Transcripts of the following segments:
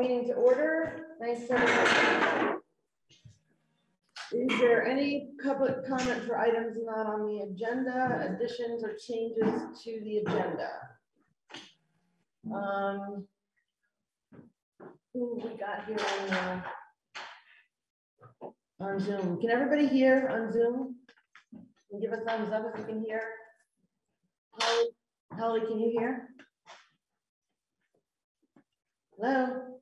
meeting to order. Is there any public comment for items not on the agenda, additions or changes to the agenda? Um, who we got here on, uh, on Zoom? Can everybody hear on Zoom? You give a thumbs up if you can hear? Holly, Holly, can you hear? Hello?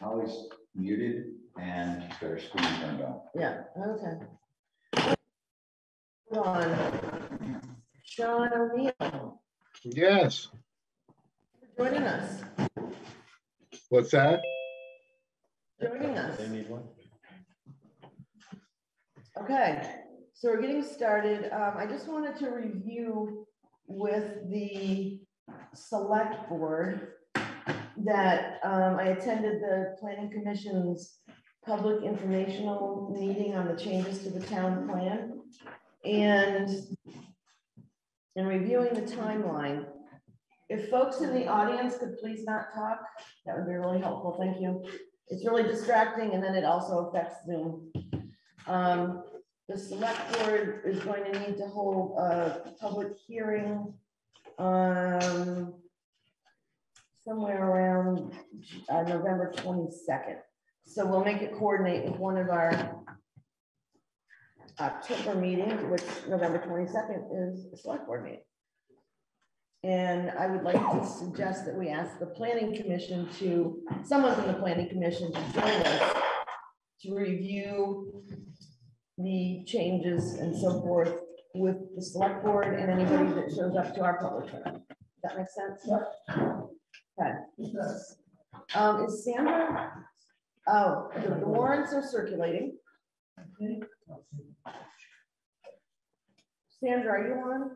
Holly's muted and she's got her screen turned on. Yeah, okay. Hold on. Sean O'Neill Yes, for joining us, what's that? joining us. They need one? Okay, so we're getting started. Um, I just wanted to review with the select board that, um, I attended the planning commission's public informational meeting on the changes to the town plan. And in reviewing the timeline, if folks in the audience could please not talk, that would be really helpful. Thank you. It's really distracting and then it also affects Zoom. Um, the select board is going to need to hold a public hearing, um, somewhere around, uh, November twenty-second. So we'll make it coordinate with one of our October meetings, which November twenty-second is a select board meeting. And I would like to suggest that we ask the planning commission to, someone from the planning commission to join us to review the changes and so forth with the select board and anybody that shows up to our public hearing. Does that make sense? Okay. Um, is Sandra? Oh, the the warrants are circulating. Sandra, are you on?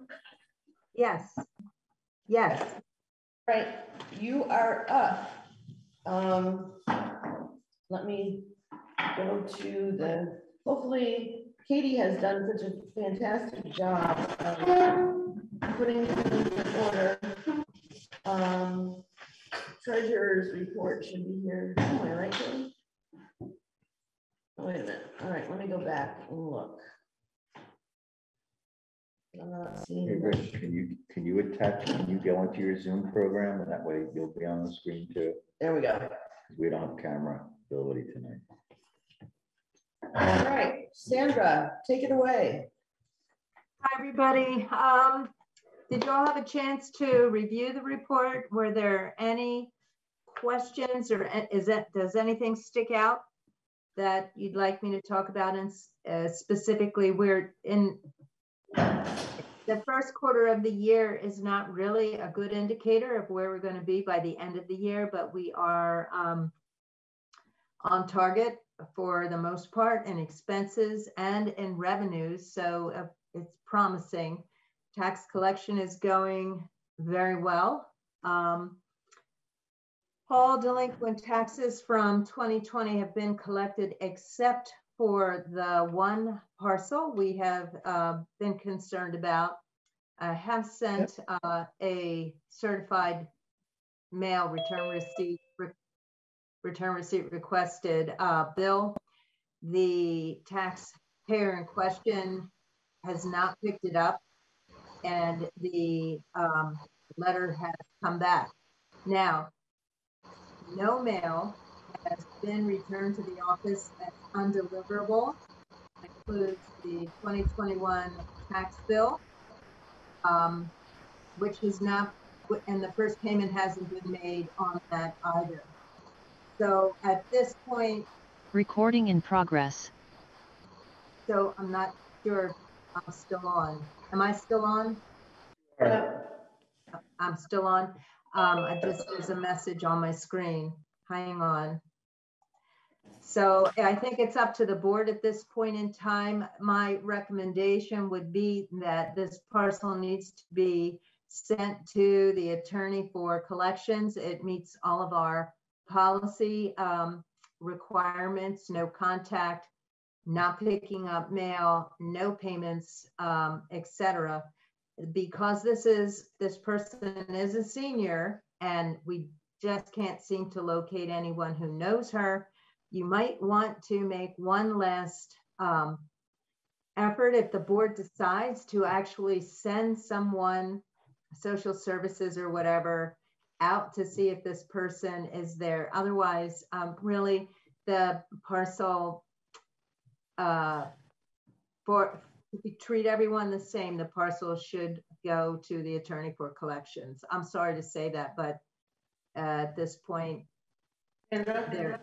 Yes, yes. Right, you are up. Um, let me go to the, hopefully Katie has done such a fantastic job of putting things in order. Um, treasurer's report should be here somewhere, right? Katie? Oh, Wait a minute, all right, let me go back and look. I'm not seeing. Hey. Rich, can you, can you attach, can you go into your Zoom program and that way you'll be on the screen too? There we go. We don't have camera ability tonight. All right, Sandra, take it away. Hi, everybody. Um, did you all have a chance to review the report? Were there any questions or is that, does anything stick out that you'd like me to talk about and uh, specifically we're in the first quarter of the year is not really a good indicator of where we're going to be by the end of the year, but we are um, on target for the most part in expenses and in revenues. So uh, it's promising. Tax collection is going very well. Um, all delinquent taxes from 2020 have been collected except for the one parcel we have uh, been concerned about. I have sent uh, a certified mail return receipt, re- return receipt requested uh, bill. The taxpayer in question has not picked it up and the um, letter has come back. Now, no mail has been returned to the office as undeliverable. That Includes the 2021 tax bill, um, which is not, and the first payment hasn't been made on that either. So at this point, Recording in progress. so I'm not sure I'm still on. Am I still on? I'm still on. Um, I just, there's a message on my screen. Hang on. So I think it's up to the board at this point in time. My recommendation would be that this parcel needs to be sent to the attorney for collections. It meets all of our policy um, requirements, no contact, not picking up mail, no payments, um, et cetera because this is, this person is a senior and we just can't seem to locate anyone who knows her. You might want to make one last um, effort if the board decides to actually send someone, social services or whatever, out to see if this person is there. Otherwise, um, really, the parcel uh, for if treat everyone the same, the parcel should go to the attorney for collections. I'm sorry to say that, but at this point, there,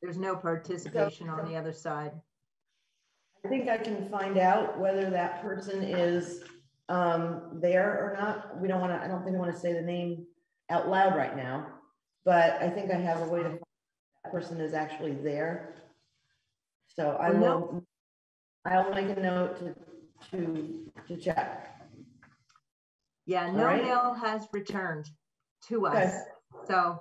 there's no participation on the other side. I think I can find out whether that person is um, there or not. We don't want to, I don't think I want to say the name out loud right now. But I think I have a way to, find that person is actually there. So I Well, no- will, I'll make a note to, to, to check. Yeah, no right. mail has returned to Okay. us. So,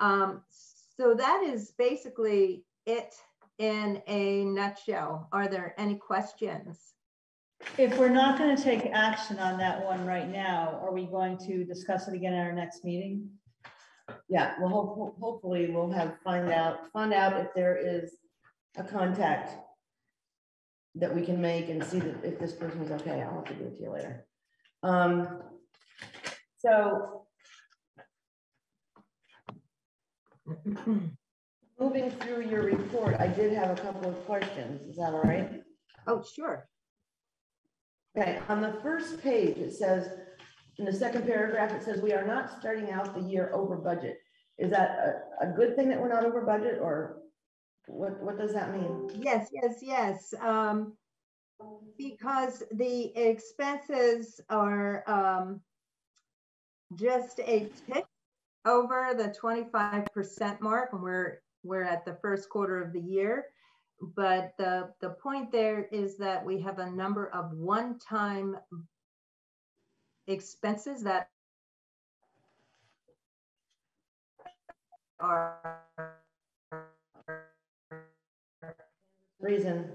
um, so that is basically it in a nutshell. Are there any questions? If we're not gonna take action on that one right now, are we going to discuss it again at our next meeting? Yeah, well, hope- hopefully we'll have, find out, find out if there is a contact that we can make and see that if this person is okay, I'll have to give it to you later. Um, so moving through your report, I did have a couple of questions. Is that all right? Oh, sure. Okay, on the first page, it says, in the second paragraph, it says, we are not starting out the year over budget. Is that a, a good thing that we're not over budget or what, what does that mean? Yes, yes, yes. Um, because the expenses are, um, just a tick over the twenty-five percent mark and we're, we're at the first quarter of the year. But the, the point there is that we have a number of one-time expenses that are Reason,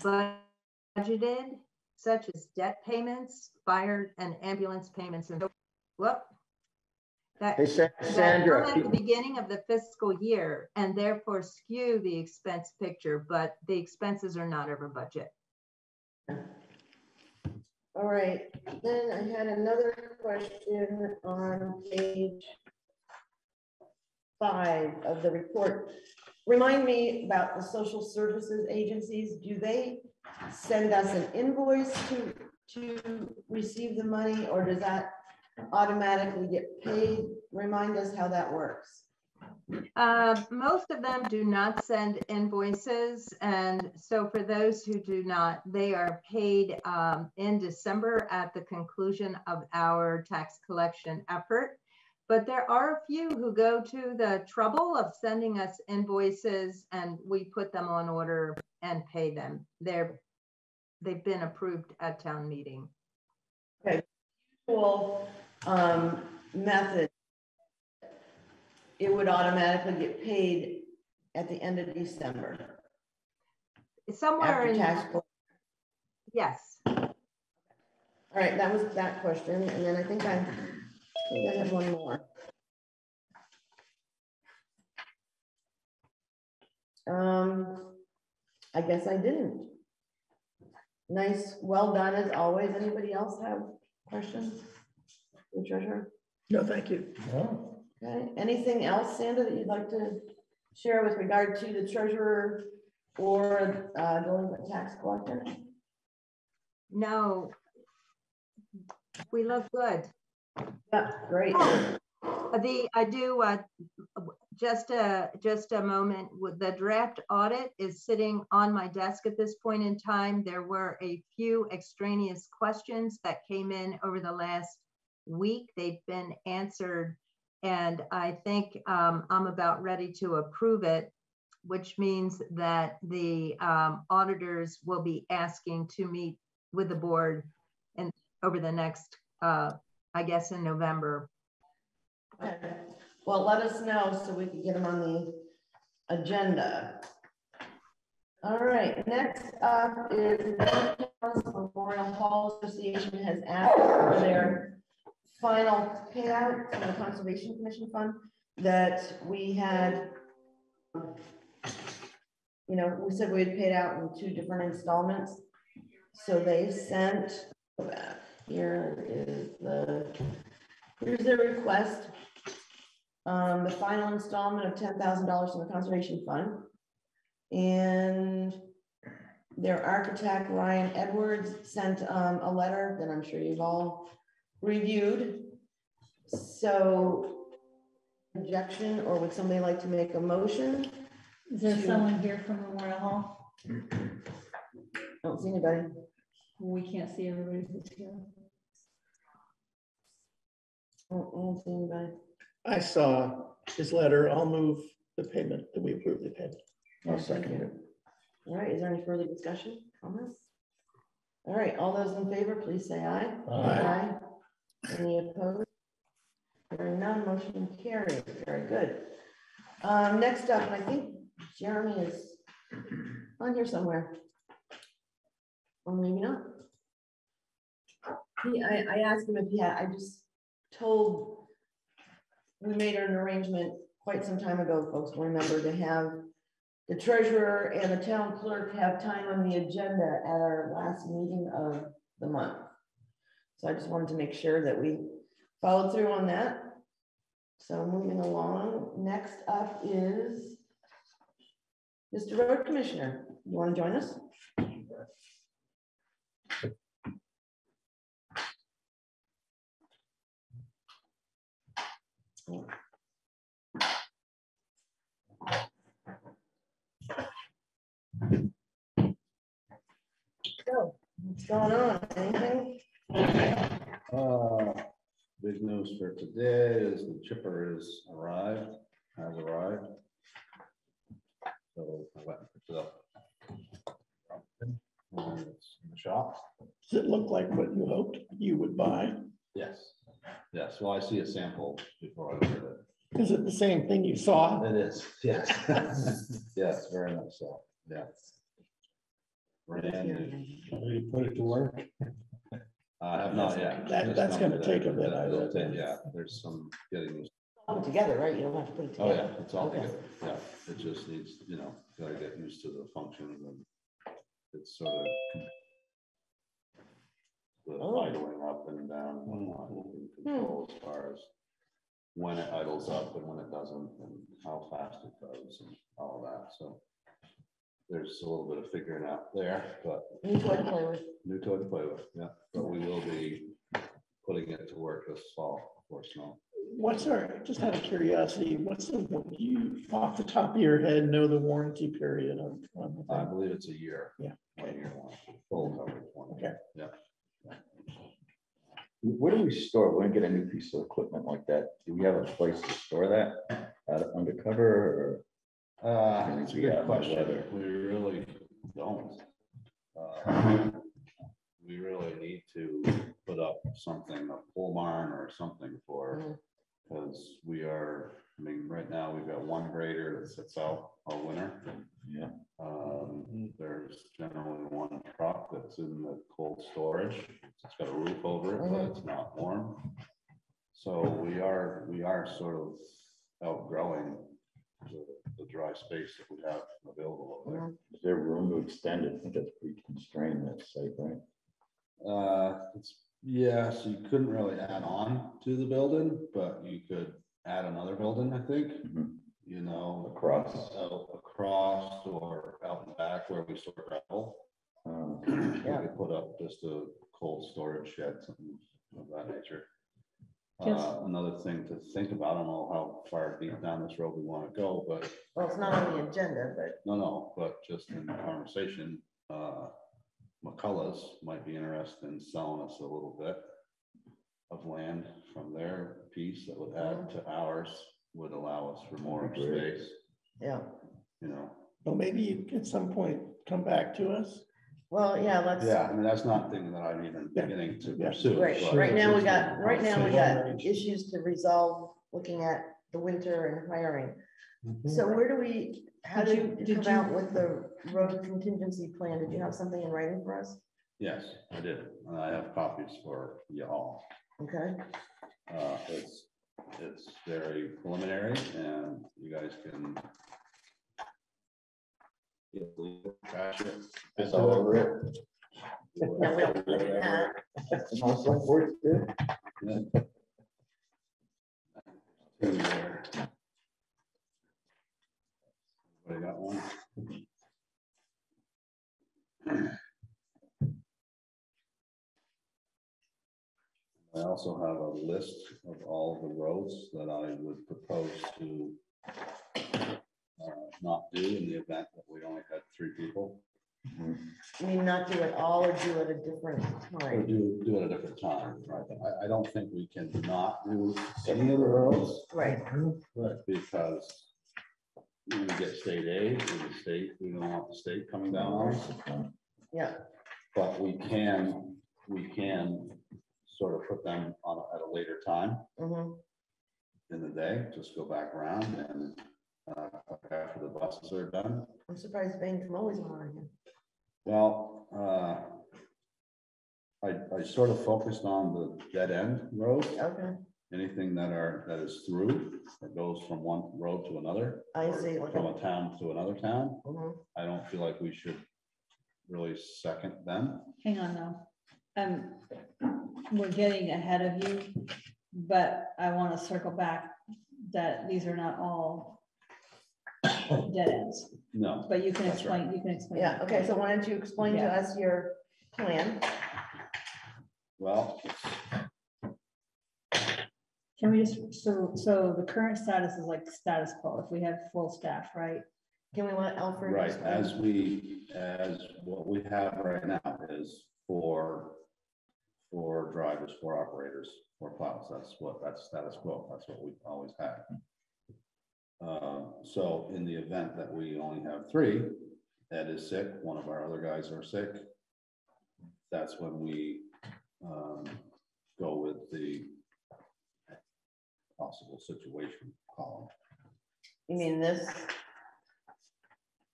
budgeted, such as debt payments, fire and ambulance payments and whoop. That Hey, Sa- that come at the beginning of the fiscal year and therefore skew the expense picture, but the expenses are not over budget. all right, then I had another question on page five of the report. Remind me about the social services agencies. Do they send us an invoice to, to receive the money or does that automatically get paid? Remind us how that works. Uh, most of them do not send invoices, and so for those who do not, they are paid um, in December at the conclusion of our tax collection effort. But there are a few who go to the trouble of sending us invoices, and we put them on order and pay them. They're they've been approved at town meeting. Full, um, method. It would automatically get paid at the end of December Somewhere after in tax. yes. All right, that was that question, and then I think I think I have one more. Um, I guess I didn't. Nice, well done as always. Anybody else have questions? The treasurer? No, thank you. Okay, anything else, Sandra, that you'd like to share with regard to the treasurer or uh, delinquent tax collector? No. We look good. Yeah, great. Uh, The, I do, uh, just a, just a moment, with the draft audit is sitting on my desk at this point in time. There were a few extraneous questions that came in over the last week. They've been answered. And I think um, I'm about ready to approve it, which means that the um, auditors will be asking to meet with the board and over the next, uh, I guess in November, Okay, well, let us know so we can get them on the agenda. All right, next up is Memorial Hall Association has asked for their final payout from the Conservation Commission Fund that we had. You know, we said we had paid out in two different installments. So they sent, here is the, here's their request. Um, the final installment of ten thousand dollars from the Conservation Fund. And their architect, Ryan Edwards, sent um, a letter that I'm sure you've all reviewed. So objection, or would somebody like to make a motion? Is there someone here from Memorial Hall? I Don't see anybody. We can't see everybody who's here. Don't don't see anybody. I saw his letter. I'll move the payment, that we approve the payment. I'll second it. All right, is there any further discussion, comments? All right, all those in favor, please say aye. Aye. Any opposed? Hearing none, motion carried, very good. Um, next up, and I think Jeremy is on here somewhere. Or maybe not. He, I, I asked him if he had, I just told, we made an arrangement quite some time ago, folks will remember, to have the treasurer and the town clerk have time on the agenda at our last meeting of the month. So I just wanted to make sure that we followed through on that. So moving along, next up is Mr. Road Commissioner. You want to join us? So, what's going on? Anything? Uh, Big news for today is the chipper is arrived, has arrived. So I went and picked it up. In the shop. Does it look like what you hoped you would buy? Yes, yes. Well, I see a sample before I order Is it the same thing you saw? it. It is, yes. Yes, very much so, yeah. Brand new. You put it to work. I have not yet. That- Just that's gonna take a bit, I It'll reckon. take- Yeah, there's some getting used All together, right? You don't have to put it Oh, together. yeah, it's all Okay. together, yeah, it just needs, you know, gotta get used to the functions and it's sort of. The Oh. idling up and down, hmm. and whatnot, you can control as far as when it idles up and when it doesn't, and how fast it goes and all that, so. There's a little bit of figuring out there, but New toy to play with. new toy to play with, yeah, but we will be putting it to work this fall, of course, no. What's our, just out of curiosity, what's the, do you off the top of your head know the warranty period on? on I believe it's a year. Yeah. One year, one, full coverage, one. Okay. Yeah. Where do we store, when we get a new piece of equipment like that, do we have a place to store that? Out undercover Uh, it's a good question. We really don't. Uh, We really need to put up something, a pole barn or something for, because we are, I mean, right now, we've got one grader that sits out all winter. Yeah. Um, there's generally one truck that's in the cold storage. It's got a roof over it, but it's not warm. So we are, we are sort of outgrowing the, the dry space that we have available over there. Is there room to extend it? I think that's pretty constrained, that site, right? Uh, it's, yeah, so you couldn't really add on to the building, but you could add another building, I think. Mhm. You know. Across. out Across or out and back where we store gravel. Um, We could put up just a cold storage shed, something of that nature. Uh, another thing to think about, I don't know how far deep down this road we want to go, but Well, it's not on the agenda, but no, no, but just in the conversation, uh, McCullough's might be interested in selling us a little bit of land from their piece that would add mm-hmm. to ours, would allow us for more great. space, yeah. you know? Well, maybe you at some point come back to us. Well, yeah, let's. Yeah, I mean, that's not thing that I'm even Yeah. beginning to Yeah. pursue. Right, but right now we got, right now we got issues to resolve, looking at the winter and hiring. Mm-hmm. So where do we, how Did did you- you did come you- out with the road contingency plan? Did you have something in writing for us? Yes, I did, and I have copies for y'all. Okay, Uh, it's, it's very preliminary and you guys can. Trash it. It's all over it. No, we don't put it in that. It's not select board, yeah. Yeah. Two there. Anybody got one? I also have a list of all the roads that I would propose to uh, not do in the event that we only had three people. I mean, not do it all or do it a different Or time. do, do it at a different time, right? I, I don't think we can not do any of the roads. Right. Right. Because we get state aid, and the state, we don't want the state coming down on us. Yeah, But we can, we can sort of put them on, a- at a later time mhm. in the day, just go back around and uh, after the buses are done. I'm surprised Bain from always on here. Well, uh, I, I sort of focused on the dead end roads, Okay, anything that are, that is through, that goes from one road to another. I or see, like From a- a town to another town. mhm. I don't feel like we should really second them. Hang on now. Um, we're getting ahead of you, but I want to circle back that these are not all dead ends, No, but you can That's right. explain, you can explain. yeah, okay, so why don't you explain to us your plan? well, Can we just, so, so the current status is like status quo, if we have full staff, right? Can we let Alfred? right, as we, as what we have right now is for, for drivers, for operators, for plows, that's what, that's status quo, that's what we've always had. Um, so in the event that we only have three, Ed is sick, one of our other guys are sick. That's when we, um, go with the possible situation column. You mean this?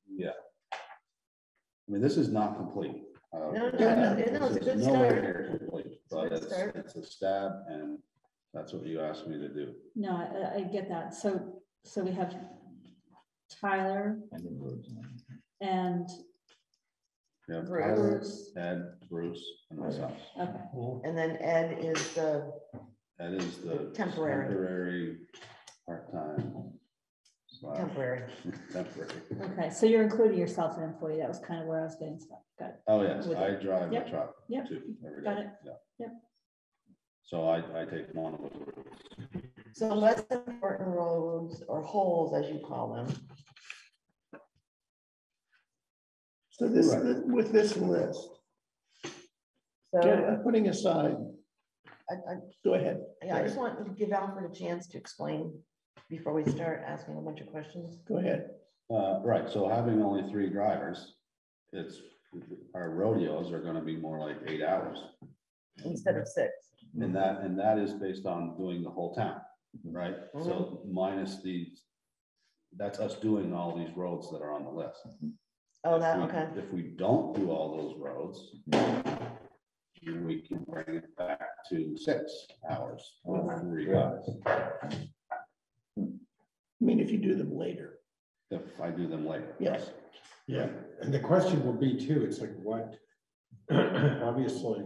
Yeah. I mean, this is not complete. Uh, No, no, no, no, it's a good start. Near complete, But it's, start. it's a stab and that's what you asked me to do. No, I, I get that. So, so we have Tyler And the roads. and, Bruce. Tyler, Ed, Bruce, and oh, myself. okay, And then Ed is the, That is the. Temporary. Temporary, part-time. Slash temporary. Temporary. okay. So you're including yourself an employee. That was kind of where I was getting stuck. Got it. Oh, yes, With I it. drive a Yep, truck yep, too. every got day, it, yeah. yep. So I, I take one of those. So less important roads or holes, as you call them. So this, Right. with this list, So Jen, putting aside, I, I, go ahead. yeah, I just want to give Alfred a chance to explain before we start asking a bunch of questions. Go ahead. Uh, right, so having only three drivers, it's, our rodeos are gonna be more like eight hours. Instead of six. And that, and that is based on doing the whole town, right? So minus these, that's us doing all these roads that are on the list. Oh, If that, we- okay. If we don't do all those roads, we can bring it back to six hours with three guys, I mean, if you do them later. if I do them later. Yes. Yeah, and the question will be too, it's like what, obviously,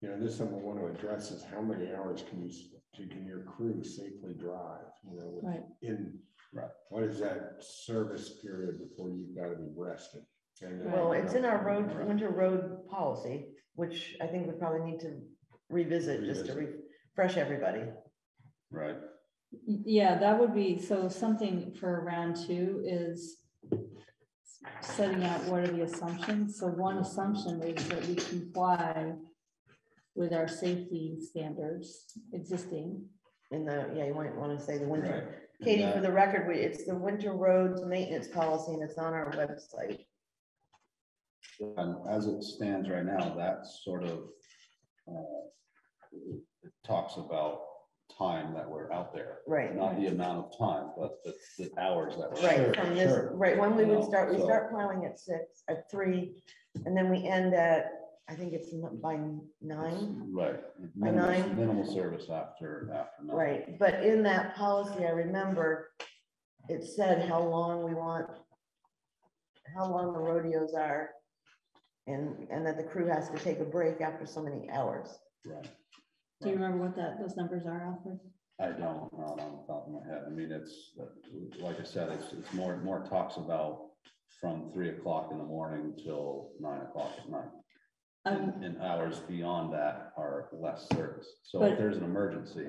you know, this something I want to address is how many hours can you, s- can your crew safely drive, you know? with- Right. In, Right. what is that service period before you've got to be rested? And then, Well, you it's know, in our road, winter road policy, which I think we probably need to revisit just to refresh everybody. Right, Y- Yeah, that would be, so something for round two is setting out what are the assumptions. So one assumption is that we comply with our safety standards existing. In the, yeah, you might want to say the winter. And Katie, that- for the record, we, it's the winter roads maintenance policy and it's on our website. And as it stands right now, that sort of, uh, it it talks about time that we're out there. Right. Not the amount of time, but the, the hours that we're. Right, from this, right, when we would start, we so- start plowing at six, at three, and then we end at I think it's n- by nine, Right. By Minimal, nine? minimal service after, after. nine. right? But in that policy, I remember it said how long we want, how long the rodeos are. And, and that the crew has to take a break after so many hours. Right. Do you remember what that, those numbers are, Alfred? I don't, not on the top of my head. I mean, it's, like I said, it's, it's more, more talks about from three o'clock in the morning till nine o'clock at night. Um, And, and hours beyond that are less service. So if there's an emergency,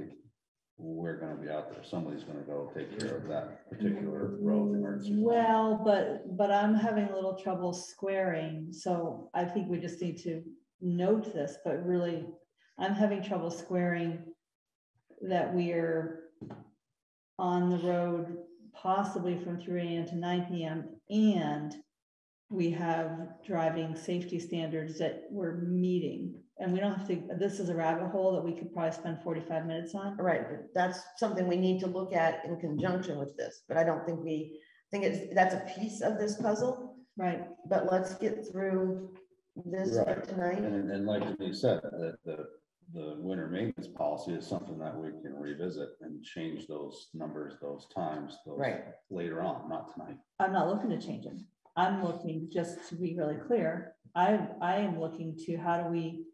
we're gonna be out there. Somebody's gonna go take care of that particular road emergency. Well, but, but I'm having a little trouble squaring, so I think we just need to note this, but really, I'm having trouble squaring that we're on the road possibly from three AM to nine PM, and we have driving safety standards that we're meeting. And we don't have to, this is a rabbit hole that we could probably spend forty-five minutes on. Right, but that's something we need to look at in conjunction with this, but I don't think we, I think it's, that's a piece of this puzzle. Right, But let's get through this Right. tonight. And, and like you said, the, the, the winter maintenance policy is something that we can revisit and change those numbers, those times, those Right. later on, not tonight. I'm not looking to change them. I'm looking, just to be really clear, I, I am looking to how do we,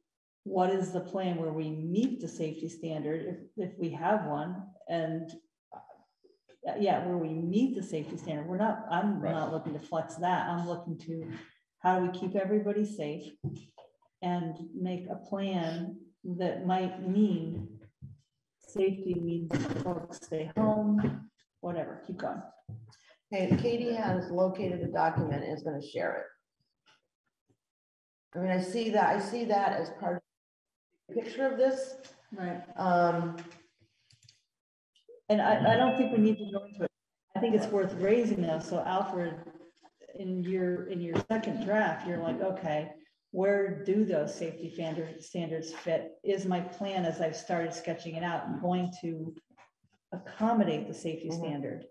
what is the plan where we meet the safety standard, if, if we have one, and uh, yeah, where we meet the safety standard, we're not, I'm Right. not looking to flex that, I'm looking to how do we keep everybody safe and make a plan that might mean safety means folks stay home, whatever, keep going. Okay, Katie has located the document and is gonna share it. I mean, I see that, I see that as part of the picture of this. Right. Um, And I, I don't think we need to go into it. I think it's worth raising though. So Alfred, in your, in your second draft, you're like, okay, where do those safety standards fit? Is my plan, as I've started sketching it out, going to accommodate the safety Mhm. standard?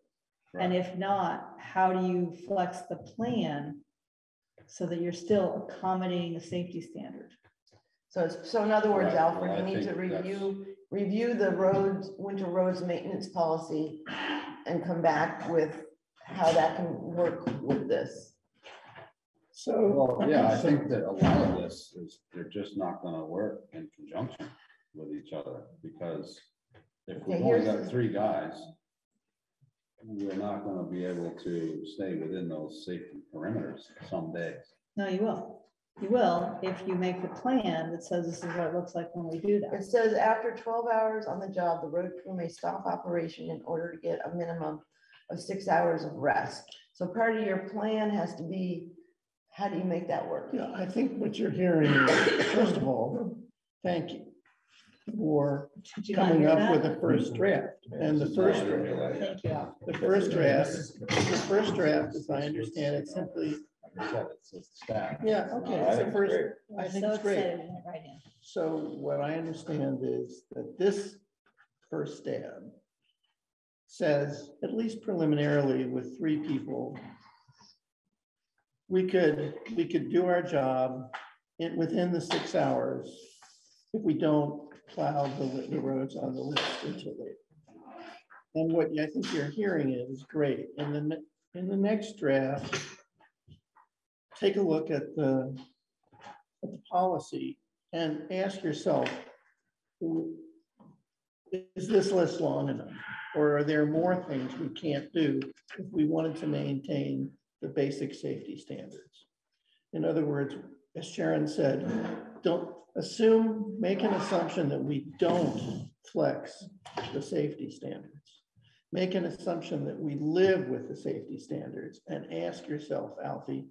And if not, how do you flex the plan so that you're still accommodating the safety standard? so it's, so in other words, Right, well, Alfred, I you need to think that's- review, review the roads, winter roads maintenance policy and come back with how that can work with this. So. Well, yeah, I think that a lot of this is, they're just not gonna work in conjunction with each other, because if we've Okay, only got three guys, we're not gonna be able to stay within those safety perimeters some days. No, you will. You will if you make a plan that says this is what it looks like when we do that. It says after twelve hours on the job, the road crew may stop operation in order to get a minimum of six hours of rest. So part of your plan has to be, how do you make that work? Yeah, I think what you're hearing, is, first of all, thank you for Did you not coming hear up with that? the first draft. And the first, Thank you. The first draft, the first draft, as I understand it, simply, Like I said, it's it's staff. yeah, okay, I it's think the first. I think so it's great. excited, it right in. So what I understand is that this first stab says, at least preliminarily with three people, we could, we could do our job in, within the six hours if we don't plow the, the roads on the list until later. And what I think you're hearing is great. In the, in the next draft, take a look at the, at the policy and ask yourself, is this list long enough? Or are there more things we can't do if we wanted to maintain the basic safety standards? In other words, as Sharon said, don't assume, make an assumption that we don't flex the safety standards. Make an assumption that we live with the safety standards and ask yourself, Alfie,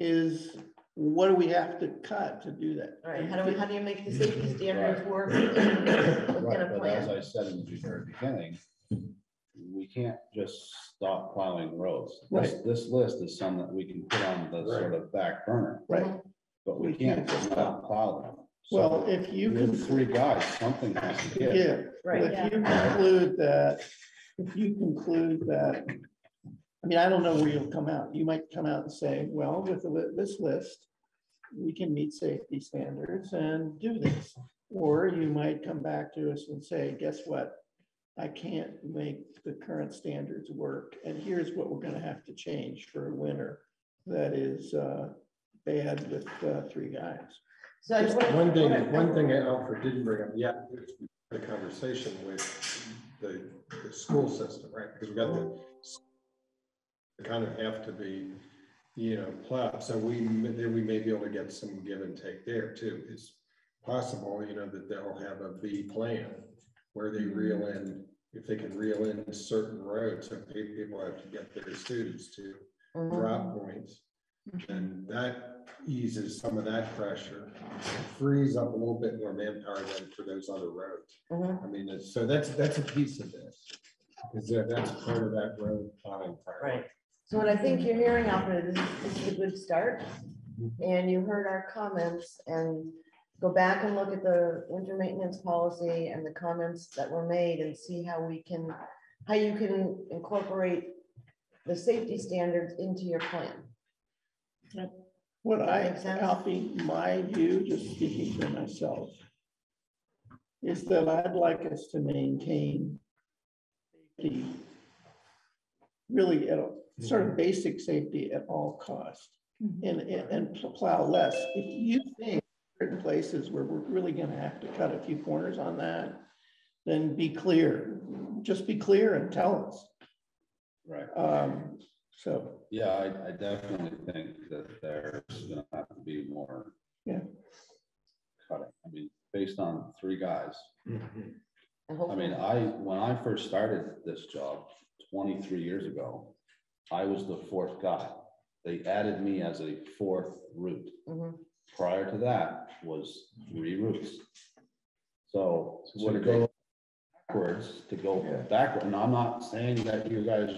is, what do we have to cut to do that? All right, how do we, how do you make the safety standards work within within Right, a but as? I said in the very beginning, we can't just stop plowing roads. This, this list is some that we can put on the sort of back burner, Right, but we We can't can't just not plow them. So well, if you With can, three guys, something has to give. yeah, Right, But if you conclude that, if you conclude that, I mean, I don't know where you'll come out. You might come out and say, well, with the li- this list, we can meet safety standards and do this. Or you might come back to us and say, guess what? I can't make the current standards work, and here's what we're gonna have to change for a winner that is uh, bad with uh, three guys. So I Just what one thing, what I- one thing Alfred didn't bring up yet, is the conversation with the, the school system, right? Because we've got the kind of have to be, you know, plowed, so we, then we may be able to get some give and take there too. It's possible, you know, that they'll have a B plan where they reel in, if they can reel in certain roads, so pe- people have to get their students to drop points. And that eases some of that pressure, It frees up a little bit more manpower than for those other roads. Mhm. I mean, it's- so that's, that's a piece of this. Because that- that's part of that road plowing. priority. Right. So what I think you're hearing, Alfred, is this is a good start. And you heard our comments and go back and look at the winter maintenance policy and the comments that were made and see how we can, how you can incorporate the safety standards into your plan. What That I, makes sense? Alfie, my view, just speaking for myself, is that I'd like us to maintain safety, really at a sort of mm-hmm. basic safety at all costs mm-hmm. and, and and plow less. If you think certain places where we're really gonna have to cut a few corners on that, then be clear, just be clear and tell us. Right. Um, so, Yeah, I, I definitely think that there's gonna have to be more. Yeah. Cutting, I mean, based on three guys. And I mean, I, when I first started this job twenty-three years ago, I was the fourth guy. They added me as a fourth route. Mhm. Prior to that was three routes. So So what to did they- go backwards, to go Yeah. backward, and I'm not saying that you guys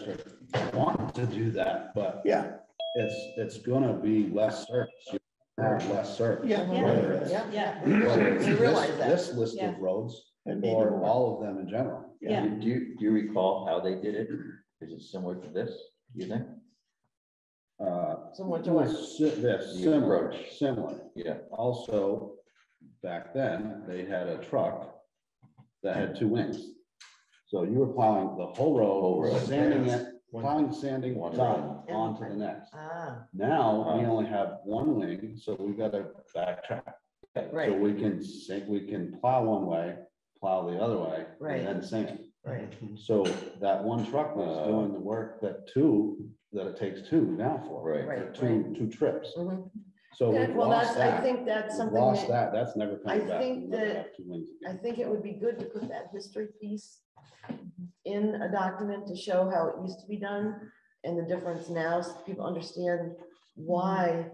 want to do that, but yeah, it's, it's gonna be less service. You have less service. yeah. Yeah. Whether it's- Yeah, Yeah. yeah, whether it's we this- realize that. This list Yeah. of roads And or more. all of them in general. Yeah. Do you, do you recall how they did it? Is it similar to this, Do you think? Uh, Similar to what? si- This, The similar, similar. Yeah, Also, back then, they had a truck that had two wings. So you were plowing the whole Whole road, road, sanding yes. it, plowing, sanding, One done, road. on to the next. Ah, Now, we only have one wing, so we've gotta backtrack. So right, we can, sa- we can plow one way, plow the other way, Right. and then sand. Right. So that one truck was Uh. doing the work that two, that it takes two now for. Right. for Right, Two, two trips. Mhm. So Good, we've Well, lost that's, I that. think that's We've something Lost that, that, that's never coming I back. think We'll never that- have two wings I think it would be good to put that history piece in a document to show how it used to be done and the difference now, so people understand why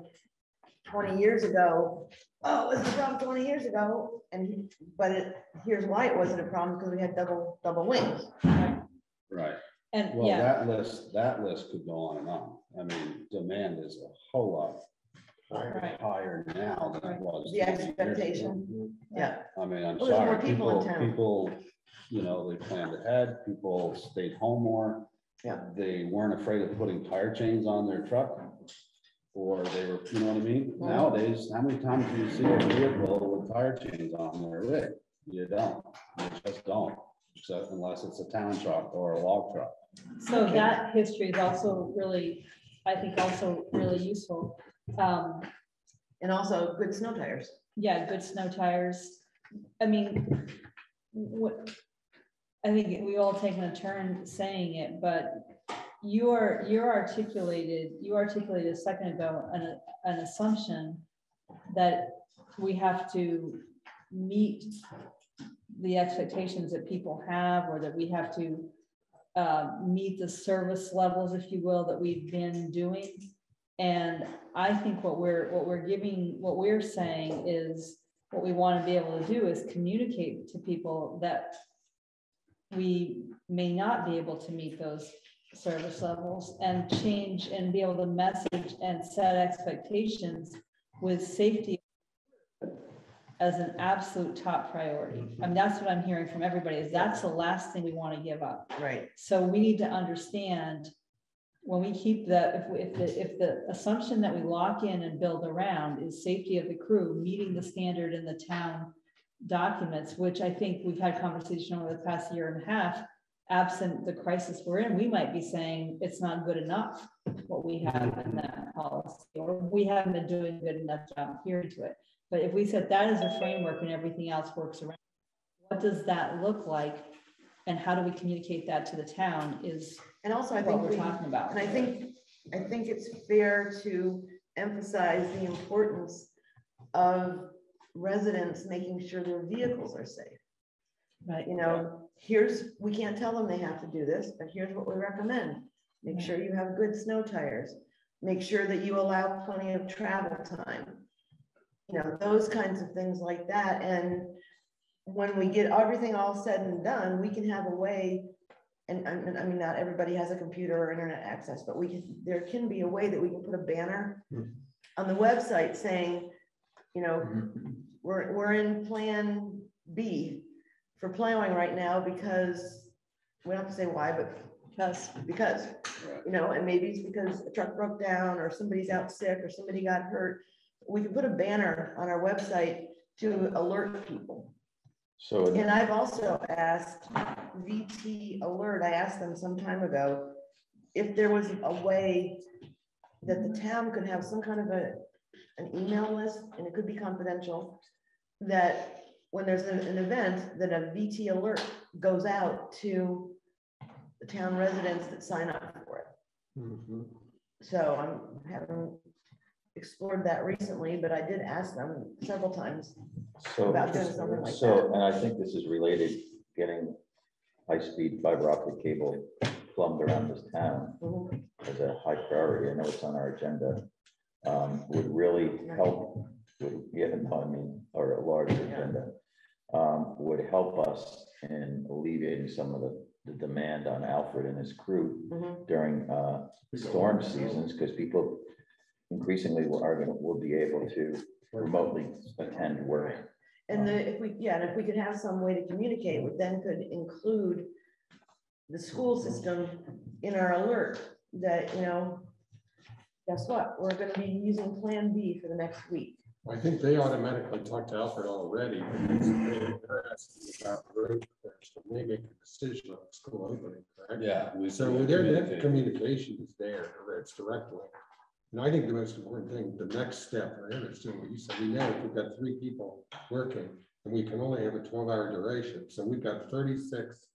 twenty years ago, oh, it was a problem twenty years ago, and, but it, here's why it wasn't a problem, because we had double, double wings. Right. And Well, yeah, that list, that list could go on and on. I mean, demand is a whole lot Right. higher now than it was. The 20 years ago. expectation, yeah, I mean, I'm Well, there's more sorry, people in people, town. people, you know, they planned ahead, people stayed home more. Yeah. They weren't afraid of putting tire chains on their truck. Or they were, you know what I mean? Nowadays, how many times do you see a vehicle with tire chains on their rig? You don't, you just don't, except unless it's a town truck or a log truck. so that history is also really, I think also really useful. Um, and also good snow tires. yeah, good snow tires. I mean, what, I think we all taken a turn saying it, but you're, you're articulated, you articulated a second ago, an, an assumption that we have to meet the expectations that people have, or that we have to uh, meet the service levels, if you will, that we've been doing. And I think what we're, what we're giving, what we're saying is, what we want to be able to do is communicate to people that we may not be able to meet those service levels and change and be able to message and set expectations with safety as an absolute top priority. I mean, mm-hmm. that's what I'm hearing from everybody, is that's the last thing we want to give up. Right. So we need to understand when we keep the, if, we- if the, if the assumption that we lock in and build around is safety of the crew, meeting the standard in the town documents, which I think we've had conversation over the past year and a half, absent the crisis we're in, we might be saying it's not good enough, what we have in that policy, or we haven't been doing a good enough job adhering to it. But if we said that is a framework and everything else works around, what does that look like? And how do we communicate that to the town is And also, I what think we're we, talking about. and I think, I think it's fair to emphasize the importance of residents making sure their vehicles are safe. Right, You know, here's, we can't tell them they have to do this, but here's what we recommend. Make sure you have good snow tires. Make sure that you allow plenty of travel time. You know, those kinds of things like that. And when we get everything all said and done, we can have a way. And, and I mean, not everybody has a computer or internet access, but we can, there can be a way that we can put a banner Hmm. on the website saying, you know, we're, we're in Plan B for plowing right now because, we don't have to say why, but because because, Right. you know, and maybe it's because a truck broke down or somebody's out sick or somebody got hurt. We can put a banner on our website to alert people. So, And I've also asked VT Alert, I asked them some time ago, if there was a way that the town could have some kind of a, an email list, and it could be confidential, that when there's an, an event, that a VT Alert goes out to the town residents that sign up for it. Mhm. So I'm haven't explored that recently, but I did ask them several times so, about doing something like so, that. and I think this is related, getting high-speed fiber optic cable plumbed around this town Mhm. as a high priority. I know it's on our agenda. Um, would really help, would, yeah, no, I mean, or a larger agenda. Um, would help us in alleviating some of the, the demand on Alfred and his crew Mhm. during, uh, storm seasons, because people increasingly will, are gonna, will be able to remotely attend work. And the, if we, yeah, and if we could have some way to communicate, we then could include the school system in our alert that, you know, guess what? We're gonna be using Plan B for the next week. I think they automatically talked to Alfred already. They're asking about road repairs, so They make a decision on the school opening, correct? Yeah. we- So their, that communication is there, it's directly. And I think the most important thing, the next step is doing what you said, we know if we've got three people working, and we can only have a twelve hour duration, so we've got thirty-six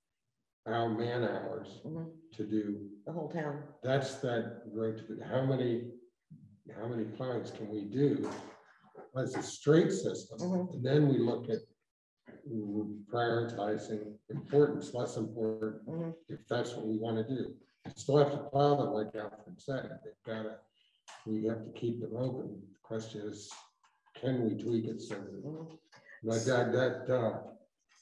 hour man hours Mhm. to do, The whole town. that's that, road to- how many, how many plowings can we do as a straight system? Mhm. And then we look at mm, prioritizing importance, less important, Mhm. if that's what we want to do. Still have to plow them like Alfred said, they've got to, we have to keep them open. The Question is, can we tweak it so that, like that, that, uh,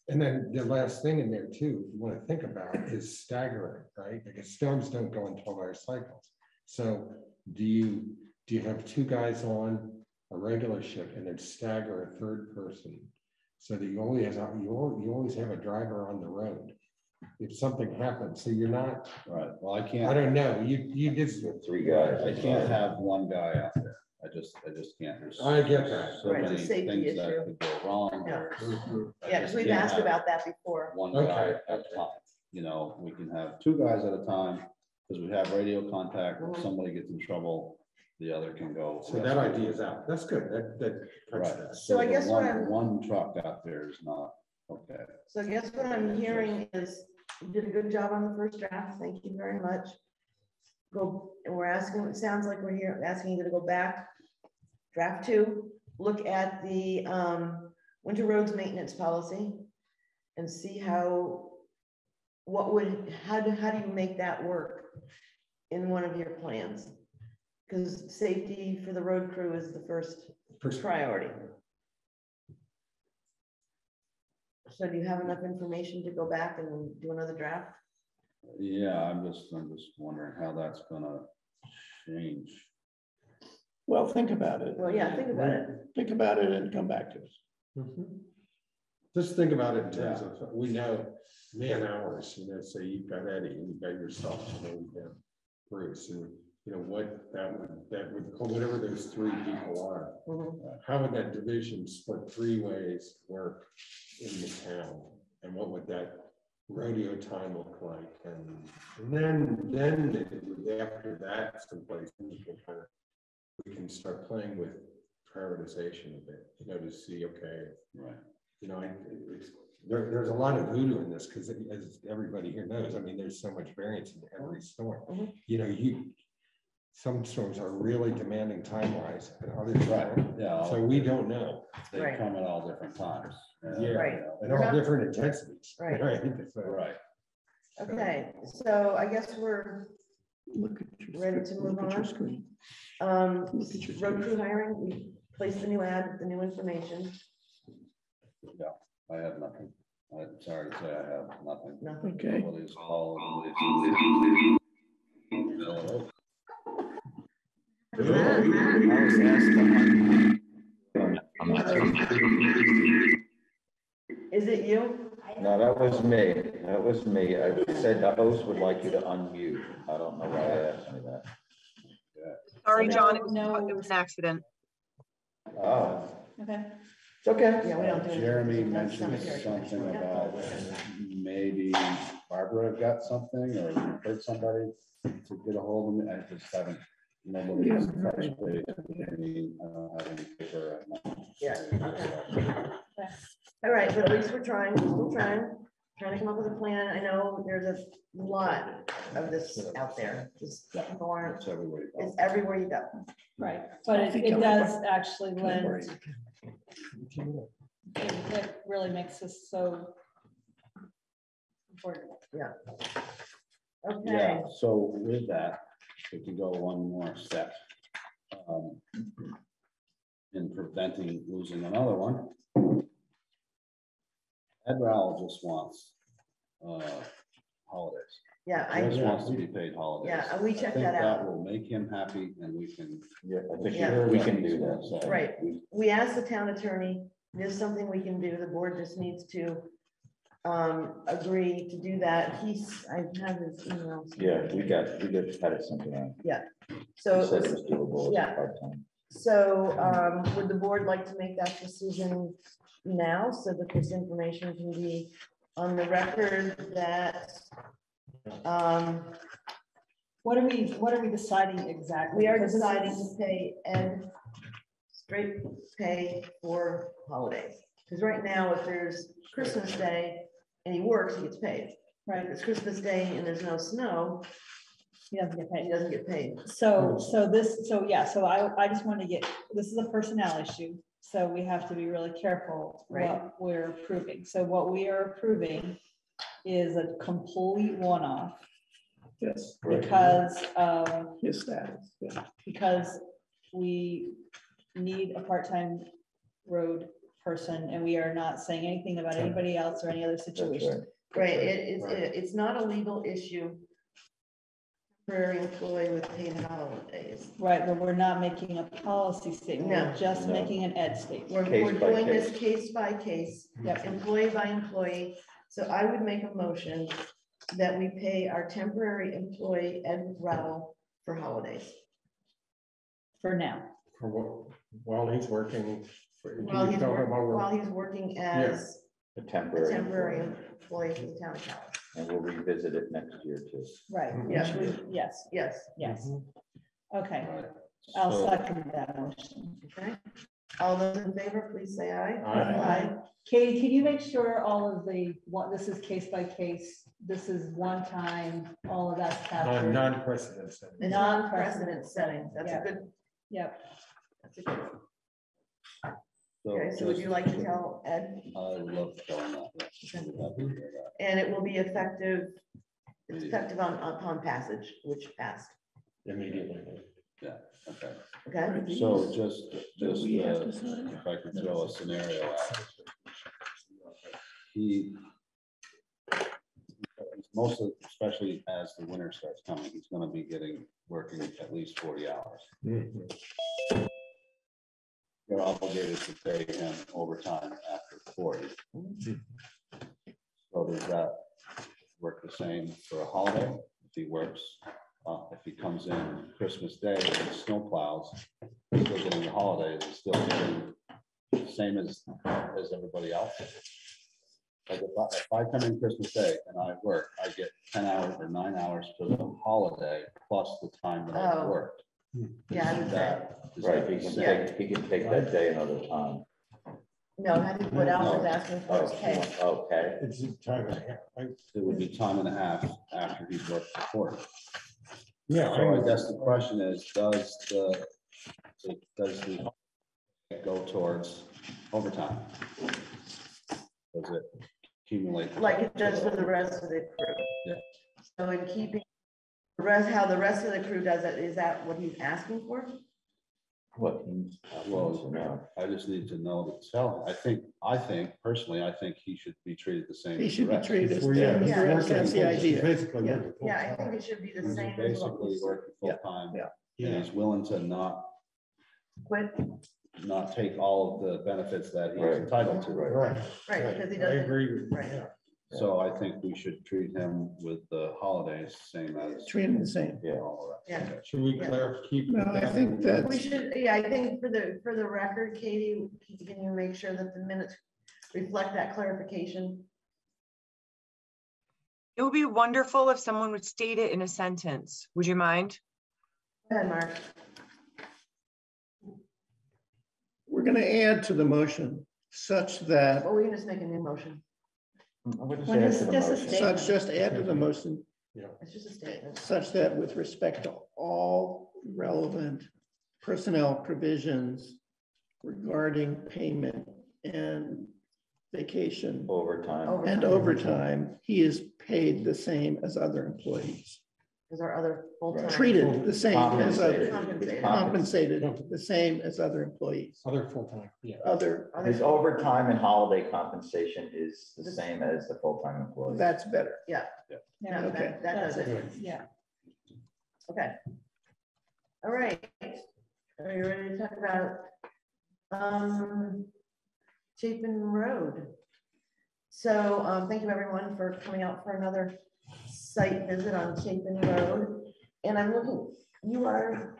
and then the last thing in there too, you want to think about is staggering, right? Because storms don't go in twelve hour cycles. So do you, do you have two guys on a regular shift and then stagger a third person? So that you only have, you you always have a driver on the road. If something happens, so you're not, Right, well, I I can't, I don't know, you, you just. Three guys. I can't have one guy out there. I just, I just can't. There's I get that. So Right, it's a many safety things that issue. could go wrong. Yeah. or- Mhm. I Yeah, just because we've can't asked have about that before. One Okay, guy at a okay. time, you know, we can have two guys at a time, because we have radio contact. If Mhm. somebody gets in trouble, the other can go. So that idea is out. That's good. That, that. cuts Right. that. So I the guess what one- I'm- One truck out there is not, okay. So I guess what I'm hearing is you did a good job on the first draft. Thank you very much. Go, and we're asking, it sounds like we're here, asking you to go back. Draft two, look at the um, winter roads maintenance policy and see how, what would, how do, how do you make that work in one of your plans? Because safety for the road crew is the first First- priority. So do you have enough information to go back and do another draft? Yeah, I'm just, I'm just wondering how that's gonna change. Well, think about it. Well, yeah, think about it. Think about it and come back to us. Mhm. Just think about it in terms of, we know man hours, you know, say you've got Eddie, and you've got yourself, you know, you've got Bruce, and, you know, what that would, that would, whatever those three people are, Mhm. how would that division split three ways work in the town? And what would that rodeo time look like? And and then, then it would- after that in place, we can kind of, we can start playing with prioritization a bit, you know, to see, okay, Right. you know, I, it's, there, there's a lot of voodoo in this, because as everybody here knows, I mean, there's so much variance in every storm. Mhm. You know, you, some storms are really demanding time-wise, and others aren't. Yeah. So we don't know, They Right. come at all different times. and, Yeah. Right. you know, and all different intensities. Right. So- Right. Okay, so I guess we're Look at your. Ready to screen, move look at your on? screen. Um, Look at your road screen. crew hiring, we placed the new ad, with the new information, Yeah. I have nothing. I'm sorry to say I have nothing. nothing. Okay, Nobody's called. nobody's- I was asked to un- I'm not sure. Is it you? No, that was me. That was me. I said the host would like you to unmute. I don't know why I asked me that. Sorry, John, it was, no. it was an accident. Oh, Okay, it's okay. Yeah, we don't do. it. Jeremy That's mentioned something Yeah. about maybe Barbara got something or heard somebody to get a hold of me. I just haven't, nobody's touched base with me. I don't have any paper right now. Yeah, okay. All right, but at least we're trying, we're still trying, trying to come up with a plan. I know there's a lot of this out there. Just people aren't, It's everywhere. you go. it's everywhere you go. right, but it, it I'm- does actually lend, it it really makes us so important. Yeah. Okay, Yeah, so with that, we can go one more step. um, In preventing losing another one. Ed Rowell just wants uh, holidays. yeah, I, Just wants to be paid holidays. Yeah, and we I checked think that out. That will make him happy and we can. Yeah, I think Yeah. we can do that. So, Right. we asked the town attorney, there's something we can do, the board just needs to um, agree to do that. He's, I have his email. Yeah, we got, we got, had it something on. So. He said it was doable. Yeah. part-time. So um, would the board like to make that decision now so that this information can be on the record that um, What are we, what are we deciding exactly? we are Because this deciding is- to pay Ed straight pay for holidays? Because right now, if there's Christmas Day and he works, he gets paid. If Right, it's Christmas Day and there's no snow, he doesn't get paid. he paid. doesn't get paid. So, so this, so yeah, so I, I just want to get, this is a personnel issue, so we have to be really careful Right. what we're approving. So what we are approving is a complete one-off Yes, because of, his status, yeah. because we need a part-time road person and we are not saying anything about anybody else or any other That's situation. right. Right, it is, Right. it's not a legal issue. Temporary employee with paid holidays. Right, but we're not making a policy statement, No. we're just No. making an ed statement. We're, Case we're by doing this case. case by case, Yep. employee by employee. So I would make a motion that we pay our temporary employee Ed Rowell for holidays. For now. For what, while he's working. For- can While he's, tell wor- him while we're- while he's working as A a temporary. temporary employee. employee for the town of Calais. And we'll revisit it next year too. Right, mhm. Yeah. we- yes, Yes, yes. Mhm. Okay, Right. I'll So- second that motion. okay. All those in favor, please say aye. Aye. Katie, can you make sure all of the, what, this is case by case, this is one time, all of that's Non- captured? Non-precedent setting. It's non-precedent setting. That's a Yeah. good, Yep, that's a good. So Okay, so would you like to tell Ed? I love to tell him that. yes. I'd love to hear that. And it will be effective, it's effective on, upon passage, which passed, Immediately. Yeah, okay, okay? so just, just, we uh, if I could throw a scenario out. He. Most of, especially as the winter starts coming, he's gonna be getting, working at least forty hours. You're obligated to pay him overtime after forty. So does that work the same for a holiday? If he works uh, if he comes in Christmas Day and snow plows, he's still getting the holidays, he's still getting the same as, as everybody else. Like if I, if I come in Christmas Day and I work, I get ten hours or nine hours for the holiday plus the time that I Oh. worked. Hmm. Yeah, I would say, Right, he can take, he can take that day another time. no, I think what Alfred's asking for Oh, is pay. Okay, It's a time and a half. I- It would be time and a half after he's worked before. Yeah. So I guess the question is, does the, does the go towards overtime? Does it accumulate? like it does for the rest of the crew. Yeah. So in keeping, the rest, how the rest of the crew does it, is that what he's asking for? what, uh, Well, wants. I just need to know to tell, him. I think, I think, personally, I think he should be treated the same. He as the should be rest. treated as, Well, yeah, he's Yeah. working that's the full- idea. Basically. Yeah. working full Yeah, I think time. it should be the He's same as what basically he's working full-time. yeah. And he's willing to not, quit, not take all of the benefits that he's Right. entitled to. Right. Right, right, because he I doesn't- agree with, right. yeah. So I think we should treat him with the holidays, same as. treat him the same. Yeah. all the rest. Yeah. Should we Yeah. clarify? keep No, I that? think that- we should, yeah, I think for the, for the record, Katie, can you make sure that the minutes reflect that clarification? It would be wonderful if someone would state it in a sentence. Would you mind? Go ahead, Mark. We're gonna add to the motion such that, Or we can just make a new motion. I would just When add is to the a motion. statement? such, just add to the motion It's just a statement. such that with respect to all relevant personnel provisions regarding payment and vacation Overtime. Over- and overtime, he is paid the same as other employees. Is our other full-time. Treated the same as other, Compensated. compensated the same as other employees, Other full-time, yeah. other, His overtime and holiday compensation is the same as the full-time employee. that's better. Yeah, Yeah, that, that does it. Good. Yeah, Okay. All right. Are you ready to talk about, um, Chapin Road? So, um, thank you everyone for coming out for another site visit on Chapin Road. And I'm looking, you are,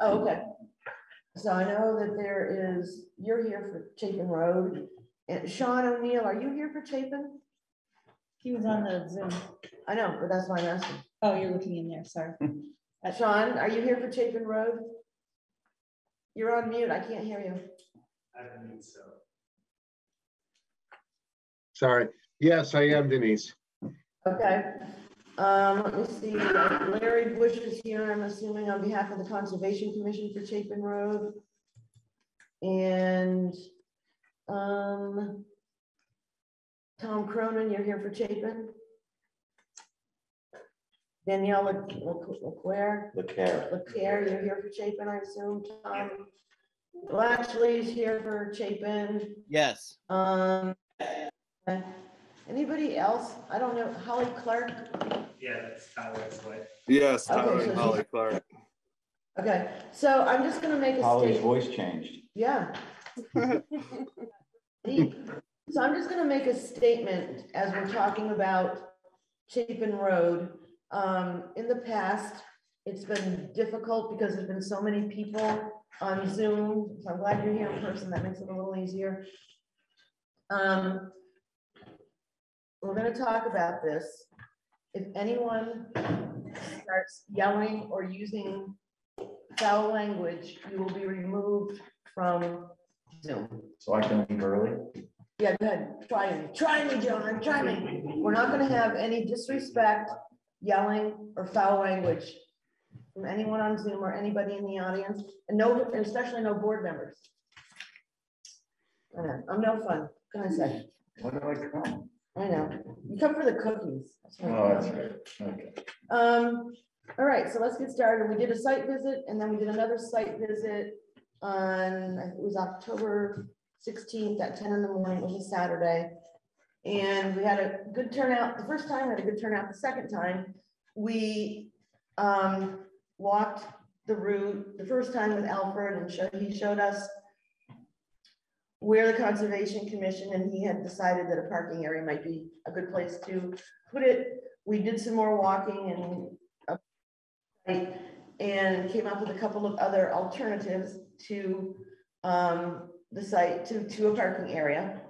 oh, okay. So I know that there is, you're here for Chapin Road. And Sean O'Neill, are you here for Chapin? he was on the Zoom. I know, but that's why I'm asking. Oh, you're looking in there, sorry. Sean, are you here for Chapin Road? You're on mute, I can't hear you. I don't think so. Sorry. Yes, I am Denise. Okay, um, let me see, Larry Bush is here, I'm assuming on behalf of the Conservation Commission for Chapin Road. And, um, Tom Cronin, you're here for Chapin? Danielle Lec- Lec- Leclerc? The you're here for Chapin, I assume, Tom? Blatchley's here for Chapin. Yes. Um, anybody else? I don't know, Holly Clark? Yeah, it's Tyler Slade. Yes, Okay, Tyler so and Holly Clark. Okay, so I'm just gonna make a Holly's statement. voice changed. Yeah. So I'm just gonna make a statement as we're talking about Chapin Road. Um, in the past, it's been difficult because there's been so many people on Zoom. So I'm glad you're here in person. That makes it a little easier. Um, we're gonna talk about this. If anyone starts yelling or using foul language, you will be removed from Zoom. So I can leave early? Yeah, go ahead, try me, try me, John, try me. We're not gonna have any disrespect, yelling, or foul language from anyone on Zoom or anybody in the audience, and no, and especially no board members. I'm no fun, what can I say? What do I come? I know, you come for the cookies. That's Oh, that's right. Okay. Um, all right, so let's get started. We did a site visit and then we did another site visit on, it was October sixteenth at ten in the morning, it was a Saturday. And we had a good turnout, the first time, we had a good turnout the second time. We, um, walked the route, the first time with Alfred and showed, he showed us where the Conservation Commission and he had decided that a parking area might be a good place to put it we did some more walking and and came up with a couple of other alternatives to um, the site, to, to a parking area.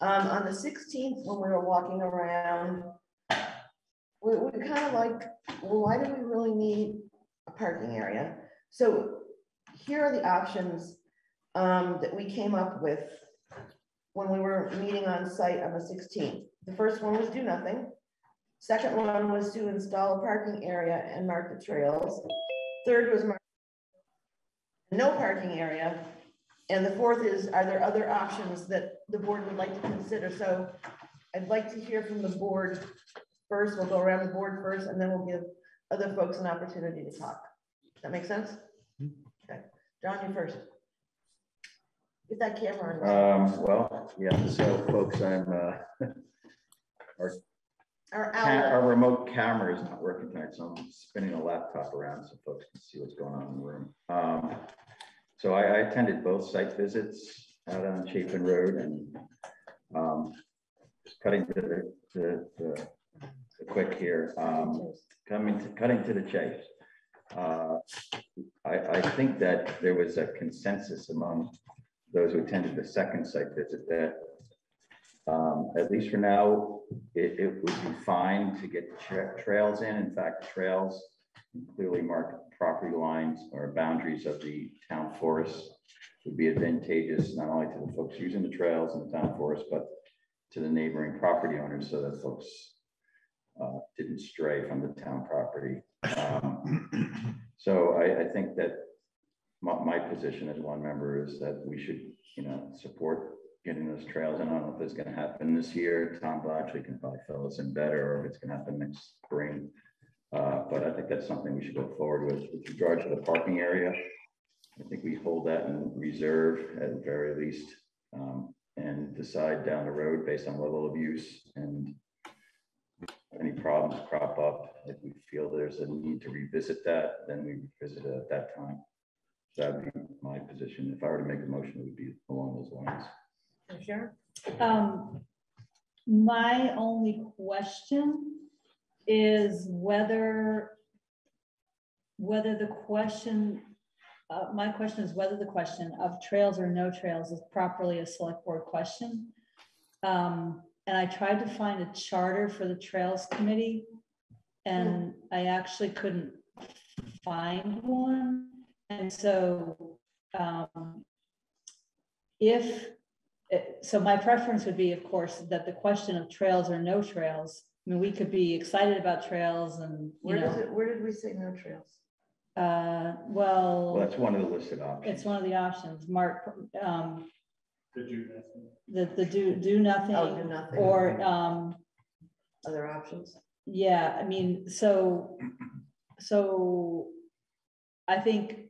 Um, on the sixteenth, when we were walking around, we, we kind of like, well, why do we really need a parking area? So here are the options um, that we came up with when we were meeting on site on the sixteenth. The first one was do nothing. Second one was to install a parking area and mark the trails. Third was mark no parking area. And the fourth is, are there other options that the board would like to consider? So I'd like to hear from the board first. We'll go around the board first, and then we'll give other folks an opportunity to talk. That make sense? Okay, John, you first. Get that camera on. Um, well, yeah, so folks, I'm, uh, our, Our ca- our remote camera is not working tonight, so I'm spinning a laptop around so folks can see what's going on in the room. Um, so I, I attended both site visits out on Chapin Road and, um, just cutting to the, the, the, the quick here, um, coming to, cutting to the chase. Uh, I, I think that there was a consensus among those who attended the second site visit that um, at least for now, it, it would be fine to get tra- trails in. In fact, trails clearly marked property lines or boundaries of the town forest would be advantageous not only to the folks using the trails in the town forest, but to the neighboring property owners so that folks uh, didn't stray from the town property. Um, So I, I think that my, my position as one member is that we should, you know, support getting those trails. And I don't know if it's gonna happen this year. Tom Blatchley can probably fill us in better, or if it's gonna happen next spring. Uh, but I think that's something we should go forward with. With regard to the parking area, I think we hold that in reserve at the very least. um, and decide down the road based on level of use and any problems crop up, if we feel there's a need to revisit that, then we revisit it at that time. That'd be my position. If I were to make a motion, it would be along those lines. Sharon? Um, my only question is whether, whether the question, uh, my question is whether the question of trails or no trails is properly a select board question. Um, and I tried to find a charter for the Trails Committee, and I actually couldn't find one. And so, um, if, so my preference would be, of course, that the question of trails or no trails, I mean, we could be excited about trails and, you Where does know, it, where did we say no trails? uh, Well, well, that's one of the listed options. it's one of the options, Mark, um, Did you, Nathan? the, the do, do nothing. Oh, do nothing. Or, um, Other options? Yeah, I mean, so, so I think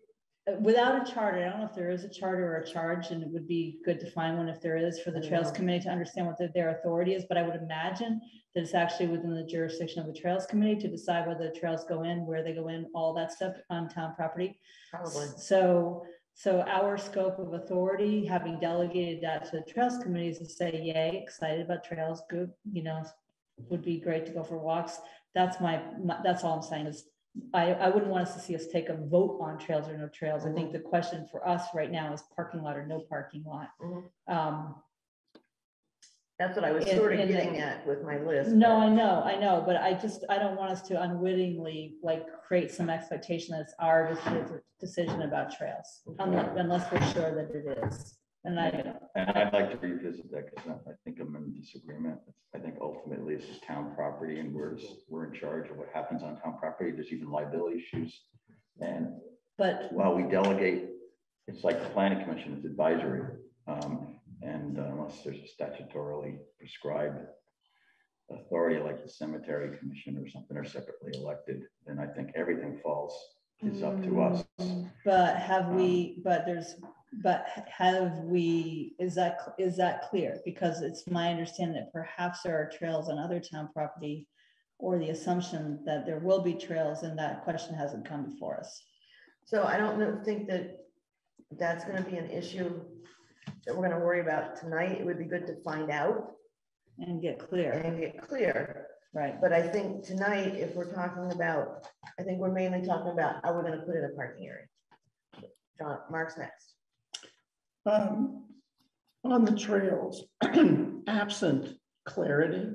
Uh, without a charter, I don't know if there is a charter or a charge, and it would be good to find one if there is for the Trails Committee to understand what their, their authority is, but I would imagine that it's actually within the jurisdiction of the Trails Committee to decide whether the trails go in, where they go in, all that stuff on town property. Probably. So, so our scope of authority, having delegated that to the Trails Committee is to say, yay, excited about trails, good, you know, would be great to go for walks. That's my, my- that's all I'm saying is, I, I wouldn't want us to see us take a vote on trails or no trails. I think the question for us right now is parking lot or no parking lot. Mhm. Um, That's what I was In- sort of in the- getting at with my list. no, I know, I know, but I just, I don't want us to unwittingly like create some expectation that it's our deci- decision about trails. Unless, unless we're sure that it is. And I, And I'd like to revisit that because I think I'm in disagreement. I think ultimately this is town property and we're, we're in charge of what happens on town property. There's even liability issues. And but while we delegate, it's like the planning commission, it's advisory. Um, and uh, unless there's a statutorily prescribed authority like the cemetery commission or something are separately elected, then I think everything falls, is up to us. Mm, but have we, um, but there's, but have we, is that, is that clear? Because it's my understanding that perhaps there are trails on other town property or the assumption that there will be trails and that question hasn't come before us. So I don't know, think that that's gonna be an issue that we're gonna worry about tonight. It would be good to find out And get clear. and get clear. Right. But I think tonight, if we're talking about, I think we're mainly talking about, are we're gonna put in a parking area? John, Mark's next. Um, On the trails, absent clarity,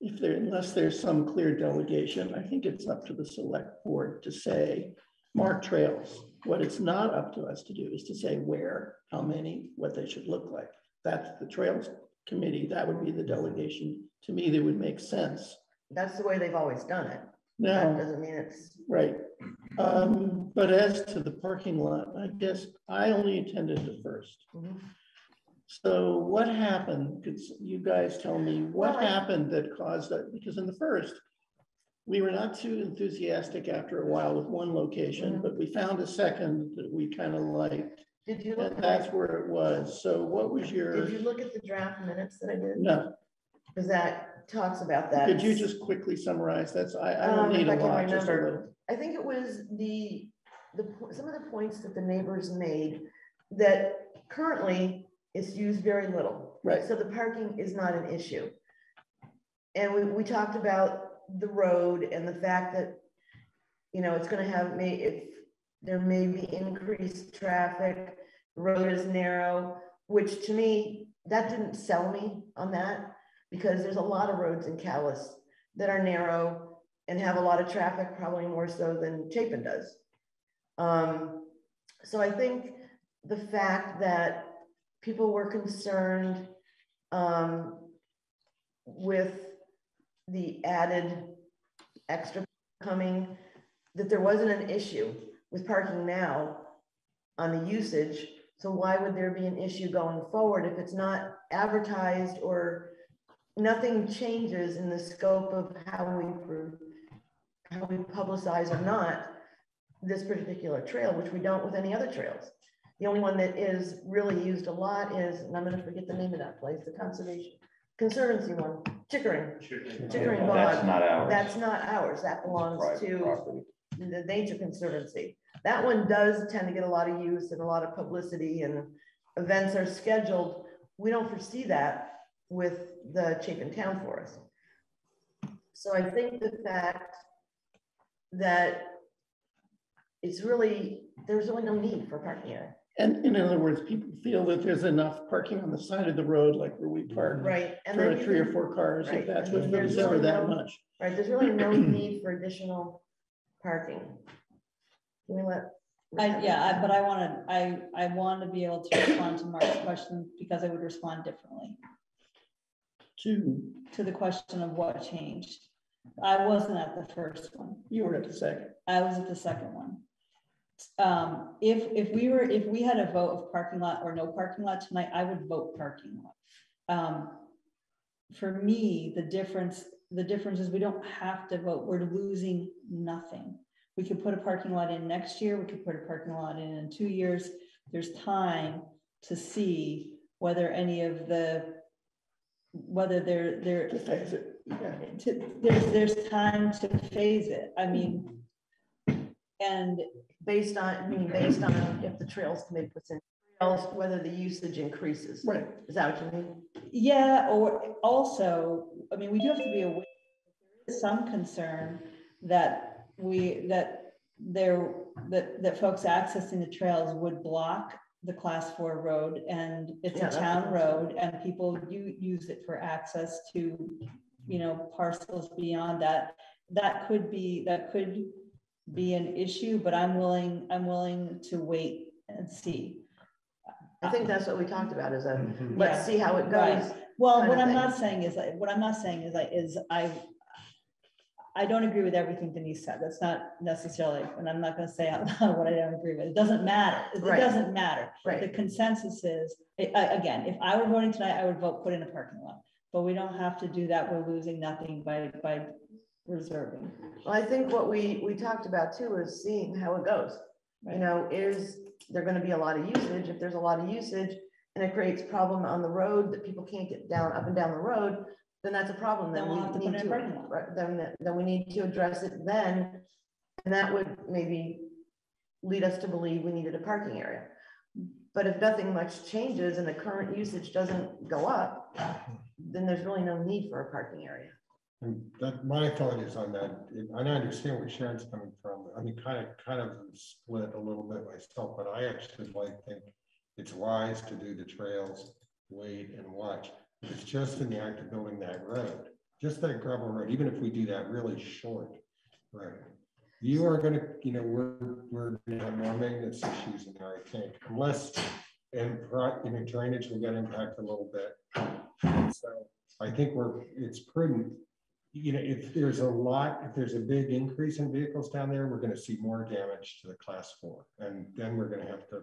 if there, unless there's some clear delegation, I think it's up to the select board to say, mark trails. What it's not up to us to do is to say where, how many, what they should look like. That's the trails committee, that would be the delegation. To me, that would make sense. That's the way they've always done it. That Now, doesn't mean it's, right, um, but as to the parking lot, I guess I only attended the first. Mhm. So what happened? Could s- you guys tell me what I- happened that caused that? Because in the first, we were not too enthusiastic after a while with one location, Mhm. but we found a second that we kind of liked. did you look, And at that's that- where it was. So what was your, did you look at the draft minutes that I did? no, Because that talks about that. could you just quickly summarize? That's, I, I Um, don't if need I a can lot, just a remember. little. I think it was the, the, po- some of the points that the neighbors made that currently it's used very little. Right. So the parking is not an issue. And we, we talked about the road and the fact that, you know, it's gonna have, may, if there may be increased traffic, road is narrow, which to me, that didn't sell me on that, because there's a lot of roads in Calais that are narrow and have a lot of traffic, probably more so than Chapin does. Um, so I think the fact that people were concerned um, with the added extra coming, that there wasn't an issue with parking now on the usage. So why would there be an issue going forward if it's not advertised or nothing changes in the scope of how we, pro- how we publicize or not this particular trail, which we don't with any other trails. The only one that is really used a lot is, and I'm gonna forget the name of that place, the conservation, conservancy one, Chickering. Chickering Yeah, That's not ours. That's not ours. That belongs to property. the Nature Conservancy. That one does tend to get a lot of use and a lot of publicity and events are scheduled. We don't foresee that with the Chapin Town Forest. So I think the fact that it's really, there's really no need for parking area. And in other words, people feel that there's enough parking on the side of the road, like where we park. Right. and For then three or four cars, Right, if that's and what's there's ever really that no- much. Right, there's really no need for additional parking. Can we let? I, yeah, I- but I wanna, I, I want to be able to respond to Mark's question because I would respond differently Two, to the question of what changed. I wasn't at the first one. you were at the second. I was at the second one. Um, if, if we were, if we had a vote of parking lot or no parking lot tonight, I would vote parking lot. Um, for me, the difference, the difference is we don't have to vote. We're losing nothing. We could put a parking lot in next year. We could put a parking lot in in two years. There's time to see whether any of the, whether they're, they're, To phase it. Yeah. to, there's, there's time to phase it. I mean, and Based on, I mean, based on if the trails committee puts in trails, whether the usage increases. Right. Is that what you mean? Yeah, or also, I mean, we do have to be aware, there's some concern that we, that there, that, that folks accessing the trails would block the class four road and it's Yeah, a town concern. road and people do use it for access to, you know, parcels beyond that. That could be, that could be an issue, but I'm willing, I'm willing to wait and see. I think that's what we talked about is a, Mhm. let's Yeah. see how it Right. goes. Well, what I'm thing. not saying is, like, what I'm not saying is, like, is I, I don't agree with everything Denise said. That's not necessarily, and I'm not gonna say out loud what I don't agree with. It doesn't matter. It Right. doesn't matter. The consensus is, again, if I were voting tonight, I would vote put in a parking lot. But we don't have to do that. We're losing nothing by, by reserving. Well, I think what we, we talked about too is seeing how it goes. You know, is there gonna be a lot of usage? If there's a lot of usage and it creates problem on the road that people can't get down, up and down the road, then that's a problem. Then Then we'll have to put need in a to, parking lot. right, then, then we need to address it then. And that would maybe lead us to believe we needed a parking area. But if nothing much changes and the current usage doesn't go up, then there's really no need for a parking area. And that, my thought is on that, and I understand where Sharon's coming from, I mean, kind of, kind of split a little bit myself, but I actually like, think it's wise to do the trails, wait and watch. It's just in the act of building that road, just that gravel road, even if we do that really short road. You are gonna, you know, we're, we're gonna have more maintenance issues in there, I think, unless, and, you know, drainage will get impacted a little bit. So I think we're, it's prudent you know, if there's a lot, if there's a big increase in vehicles down there, we're gonna see more damage to the class four. And then we're gonna have to,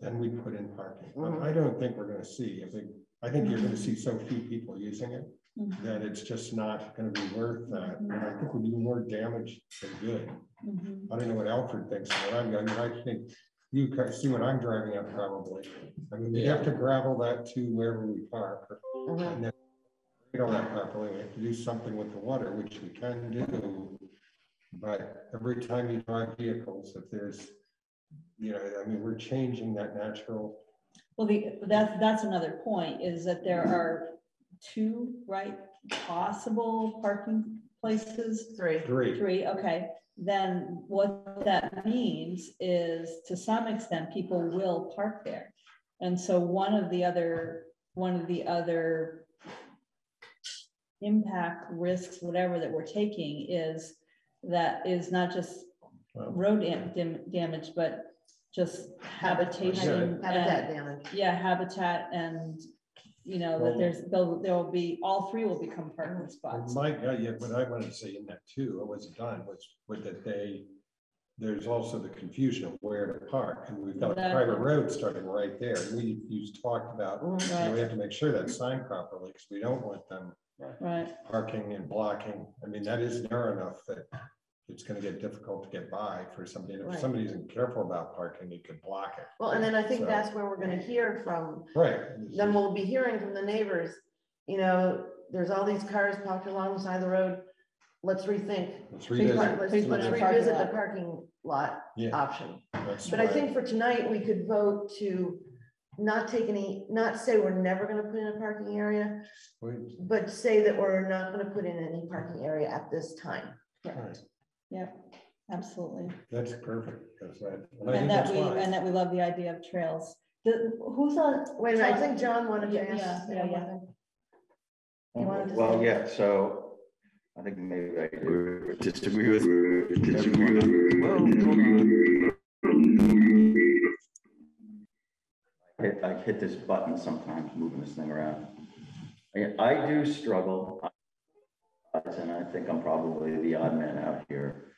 then we put in parking. But mm-hmm. I don't think we're gonna see, I think, I think you're gonna see so few people using it Mhm. that it's just not gonna be worth that. And I think we'll do more damage than good. Mhm. I don't know what Alfred thinks, but I'm, I mean, I think you guys see what I'm driving at probably. I mean, we have to gravel that to wherever we park. Mhm. And then we don't have properly, we have to do something with the water, which we can do. But every time you drive vehicles, if there's, you know, I mean, we're changing that natural. Well, the, that's, that's another point, is that there are two, right, possible parking places? Three. Three, Three, okay, then what that means is to some extent, people will park there. And so one of the other, one of the other impact risks, whatever that we're taking is that is not just road dam- dam- damage, but just habitation. Habitat and- damage. Yeah, habitat and, you know, that Well- there's, there'll, there'll be, all three will become parking and spots. Mike, yeah, uh, yeah, what I wanted to say in that too, I wasn't done, was with that they. There's also the confusion of where to park, and we've got a private Exactly. road starting right there, and we, you talked about. you know, Right. We have to make sure that's signed properly, because we don't want them Right, parking and blocking. I mean, that is narrow enough that it's gonna get difficult to get by for somebody. And Right. If somebody isn't careful about parking, you could block it. Well, and then I think So- that's where we're gonna hear from, Right. then we'll be hearing from the neighbors, you know, there's all these cars parked along the side of the road. Let's rethink, Let's Please revisit. park- let's please let's put in a parking revisit the lot. parking lot Yeah, option. that's But I why- think for tonight, we could vote to not take any, not say we're never gonna put in a parking area, we- but say that we're not gonna put in any parking area at this time. right, yep, absolutely. That's perfect. That's that. And And that we, why. and that we love the idea of trails. The, who's on? Wait a minute, I think John wanted to Yeah, ask. yeah, yeah, yeah. You oh, Well, say- yeah, so I think maybe I agree with- disagree with. everyone. Hit, I hit this button sometimes, moving this thing around. I, I do struggle. And I think I'm probably the odd man out here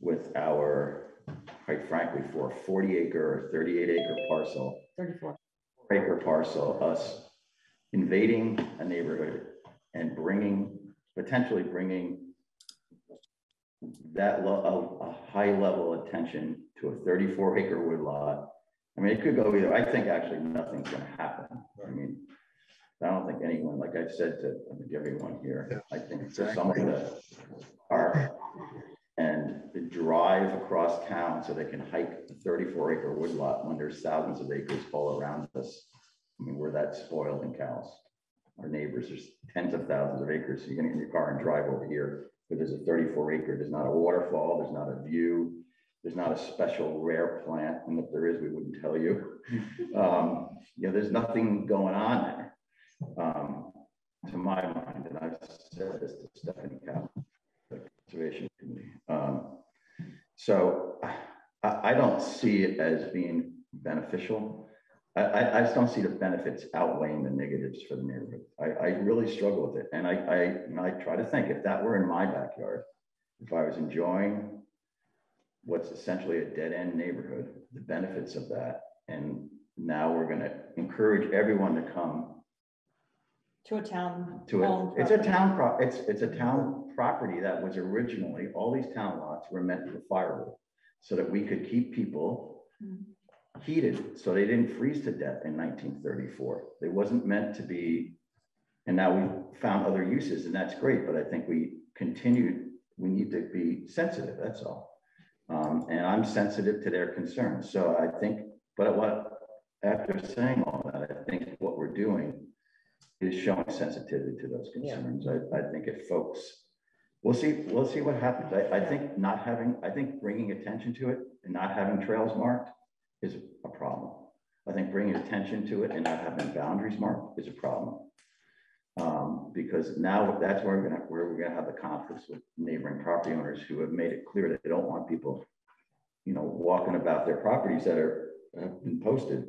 with our, quite frankly, for a forty acre or thirty-eight acre parcel, Thirty-four. acre parcel, us invading a neighborhood and bringing, potentially bringing that a, a high level attention to a thirty-four acre woodlot. I mean, it could go either, I think actually nothing's gonna happen. I mean, I don't think anyone, like I've said to I think everyone here, I think for someone that are and the drive across town so they can hike a thirty-four acre woodlot when there's thousands of acres all around us. I mean, we're that spoiled in cows. Our neighbors, there's tens of thousands of acres. So you're gonna get in your car and drive over here, but there's a thirty-four acre, there's not a waterfall, there's not a view. There's not a special rare plant, and if there is, we wouldn't tell you. Um, you know, there's nothing going on there. Um, to my mind, and I've said this to Stephanie Cow, the conservation committee. Um, so I, I don't see it as being beneficial. I, I, just don't see the benefits outweighing the negatives for the neighborhood. I, I really struggle with it. And I, I, and I try to think if that were in my backyard, if I was enjoying what's essentially a dead end neighborhood, the benefits of that. And now we're gonna encourage everyone to come To a town. to owned. It's a property. town pro, it's, it's a town property that was originally, all these town lots were meant for firewood. So that we could keep people Mm. heated, so they didn't freeze to death in nineteen thirty-four. It wasn't meant to be. And now we've found other uses and that's great, but I think we continued, we need to be sensitive, that's all. Um, and I'm sensitive to their concerns, so I think, but what, after saying all that, I think what we're doing is showing sensitivity to those Yeah. concerns. I, I think if folks We'll see, we'll see what happens. I, I think not having, I think bringing attention to it and not having trails marked is a problem. I think bringing attention to it and not having boundaries marked is a problem. Um, because now that's where we're gonna, where we're gonna have the conflicts with neighboring property owners who have made it clear that they don't want people, you know, walking about their properties that are, have been posted.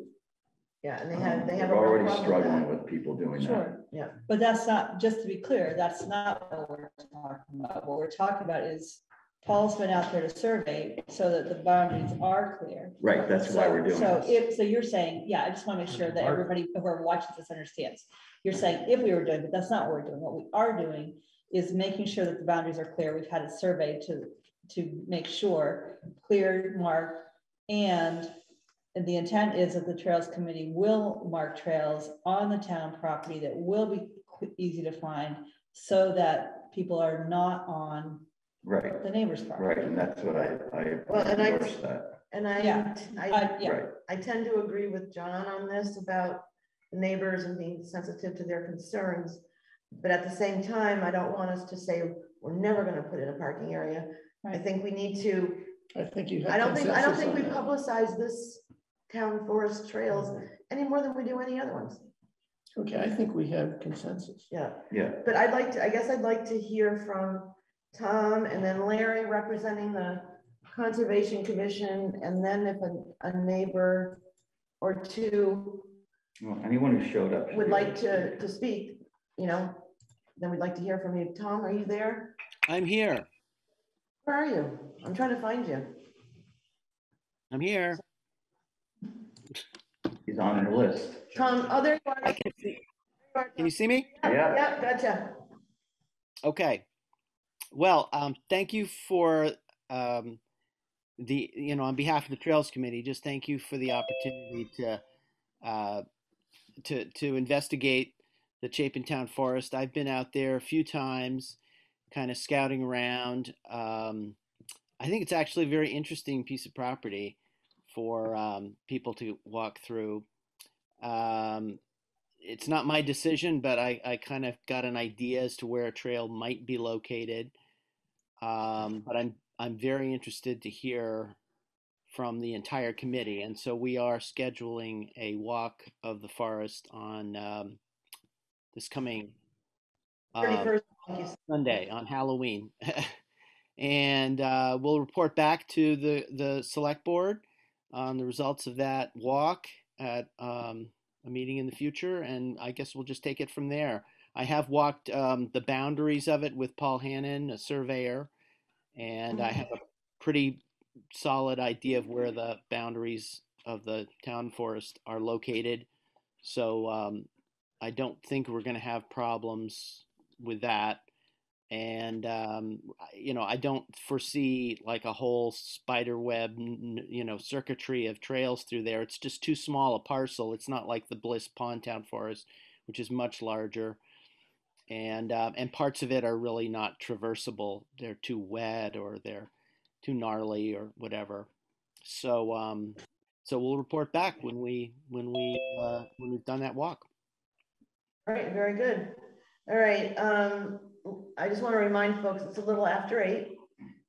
Yeah, and they um, have, they have. a We're real already problem with struggling that. with people doing that. Sure. Yeah. But that's not, just to be clear, that's not what we're talking about. What we're talking about is Paul's been out there to survey so that the boundaries are clear. Right, that's why we're doing So this. if, so you're saying, yeah, I just want to make sure that everybody who are watching this understands. You're saying if we were doing, but that's not what we're doing. What we are doing is making sure that the boundaries are clear. We've had a survey to, to make sure, clear, mark, and and the intent is that the Trails Committee will mark trails on the town property that will be easy to find so that people are not on Right, the neighbor's property. right, and that's what I, Well, I and I- endorse that. And I, Yeah. I, Uh, yeah, Right, I tend to agree with John on this about the neighbors and being sensitive to their concerns. But at the same time, I don't want us to say, we're never gonna put in a parking area. I think we need to, I think you have. I don't think, I don't think we that. publicize this town forest trails mm-hmm. any more than we do any other ones. Okay, I think we have consensus. Yeah, yeah, but I'd like to, I guess I'd like to hear from Tom and then Larry representing the Conservation Commission. And then if a, a neighbor or two well, anyone who showed up. should would be like able to, to speak, you know, then we'd like to hear from you. Tom, are you there? I'm here. Where are you? I'm trying to find you. I'm here. He's on the list. Tom, oh, there you are. I can see. Can you see me? Yeah. Yeah, gotcha. Okay. Well, um, thank you for um, the, you know, on behalf of the Trails Committee, just thank you for the opportunity to uh, to to investigate the Chapin Town Forest. I've been out there a few times, kind of scouting around. Um, I think it's actually a very interesting piece of property for um, people to walk through. Um, it's not my decision, but I, I kind of got an idea as to where a trail might be located. Um, but I'm I'm very interested to hear from the entire committee, and so we are scheduling a walk of the forest on um, this coming um, Thirty-first. thank you. Sunday on Halloween. and uh, we'll report back to the, the select board on the results of that walk at um, a meeting in the future. And I guess we'll just take it from there. I have walked um, the boundaries of it with Paul Hannon, a surveyor, and I have a pretty solid idea of where the boundaries of the town forest are located. So um, I don't think we're going to have problems with that and um, you know i don't foresee like a whole spider web you know circuitry of trails through there. It's just too small a parcel. It's not like the bliss pond town forest which is much larger. And um, and parts of it are really not traversable. They're too wet or they're too gnarly or whatever. So um so we'll report back when we when we uh, when we've done that walk. All right, very good. All right, um, I just want to remind folks, it's a little after eight.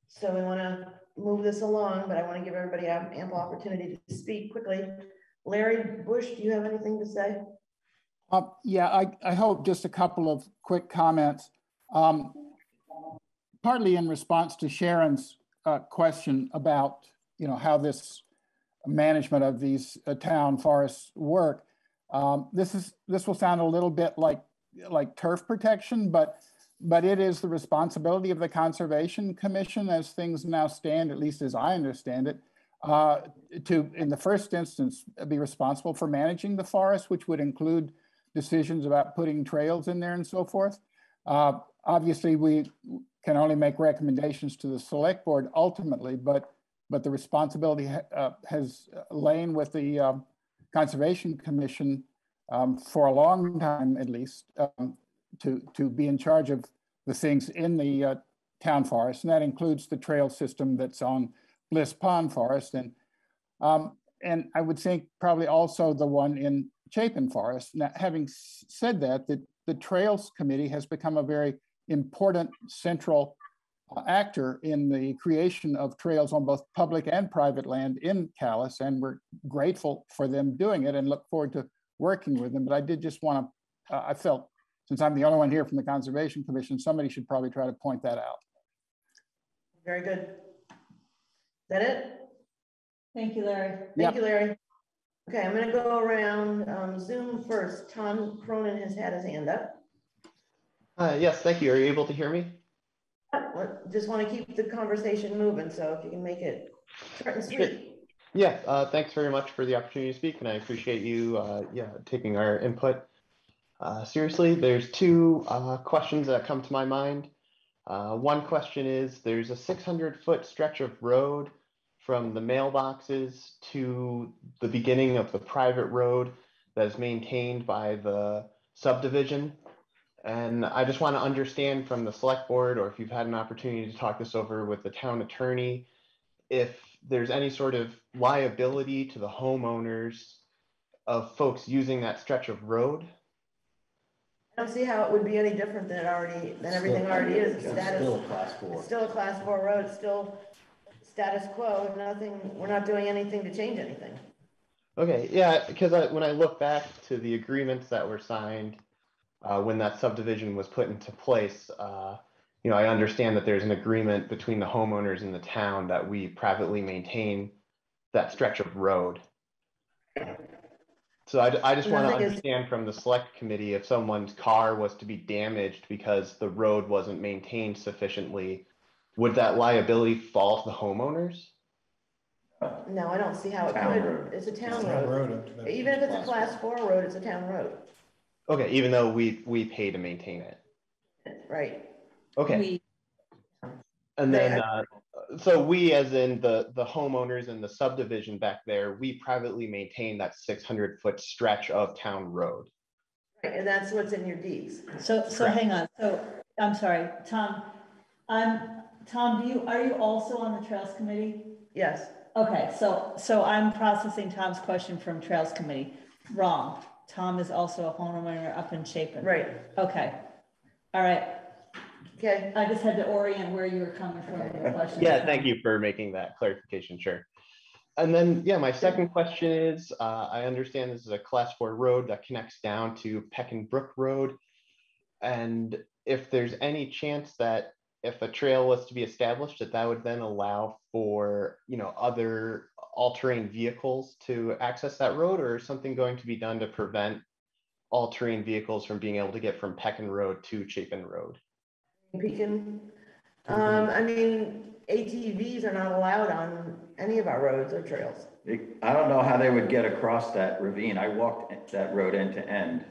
So we want to move this along, but I want to give everybody am- ample opportunity to speak quickly. Larry Bush, do you have anything to say? Uh, yeah, I, I hope just a couple of quick comments. Um, partly in response to Sharon's uh, question about, you know, how this management of these uh, town forests work. Um, this is this will sound a little bit like like turf protection, but but it is the responsibility of the Conservation Commission as things now stand, at least as I understand it, uh, to, in the first instance, be responsible for managing the forest, which would include decisions about putting trails in there and so forth. Uh, obviously, we can only make recommendations to the select board ultimately, but but the responsibility ha- uh, has lain with the um, Conservation Commission um, for a long time, at least, um, to to be in charge of the things in the uh, town forest, and that includes the trail system that's on Bliss Pond Forest, and um, and I would think probably also the one in Chapin Forest. Now, having said that, the, the Trails Committee has become a very important central uh, actor in the creation of trails on both public and private land in Calais, and we're grateful for them doing it and look forward to working with them. But I did just want to, uh, I felt, since I'm the only one here from the Conservation Commission, somebody should probably try to point that out. Very good. Is that it? Thank you, Larry. Thank you, Larry. Okay, I'm gonna go around um, Zoom first. Tom Cronin has had his hand up. Uh, yes, thank you. Are you able to hear me? Just want to keep the conversation moving, so if you can make it short and sweet. Yeah, uh, thanks very much for the opportunity to speak, and I appreciate you, uh, yeah, taking our input uh, seriously. There's two uh, questions that come to my mind. Uh, one question is, there's a 600-foot stretch of road from the mailboxes to the beginning of the private road that is maintained by the subdivision. And I just want to understand from the select board, or if you've had an opportunity to talk this over with the town attorney, if there's any sort of liability to the homeowners of folks using that stretch of road. I don't see how it would be any different than it already, than everything already is. It's status. Still a class four. It's still a class four road, it's still status quo, nothing, we're not doing anything to change anything. Okay, yeah, because I, when I look back to the agreements that were signed uh, when that subdivision was put into place, uh, you know, I understand that there's an agreement between the homeowners and the town that we privately maintain that stretch of road. So I, I just want to Nothing is- understand from the select committee if someone's car was to be damaged because the road wasn't maintained sufficiently, would that liability fall to the homeowners? No, I don't see how it Town could, road. it's a town Town road road. up to that Even if it's a class class four road, it's a town road, Okay, even though we, we pay to maintain it. right? Okay. We, And then, uh, so we, as in the, the homeowners and the subdivision back there, we privately maintain that six hundred foot stretch of town road. Right, And that's what's in your deeds. so, so Correct. hang on, so, I'm sorry, Tom, I'm, Tom, do you, are you also on the Trails Committee? Yes, Okay, so, so I'm processing Tom's question from Trails Committee. Wrong. Tom is also a homeowner up in Chapin. right, Okay. All right. Okay. I just had to orient where you were coming from with your question. Yeah, thank you for making that clarification, sure. And then, yeah, my second question is, uh, I understand this is a class four road that connects down to Pekin Brook Road. And if there's any chance that if a trail was to be established, that that would then allow for, you know, other all-terrain vehicles to access that road, or is something going to be done to prevent all-terrain vehicles from being able to get from Pekin Road to Chapin Road? Pekin, um, I mean, ATVs are not allowed on any of our roads or trails. I don't know how they would get across that ravine. I walked that road end to end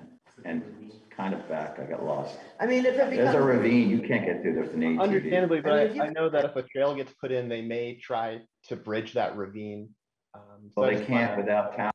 and kind of back. I got lost. I mean, if it There's a becomes, ravine, you can't get through there with an ATV. Understandably, but I I, mean, you- I know that if a trail gets put in, they may try to bridge that ravine. Um, so Well, I they just can't wanna- without town.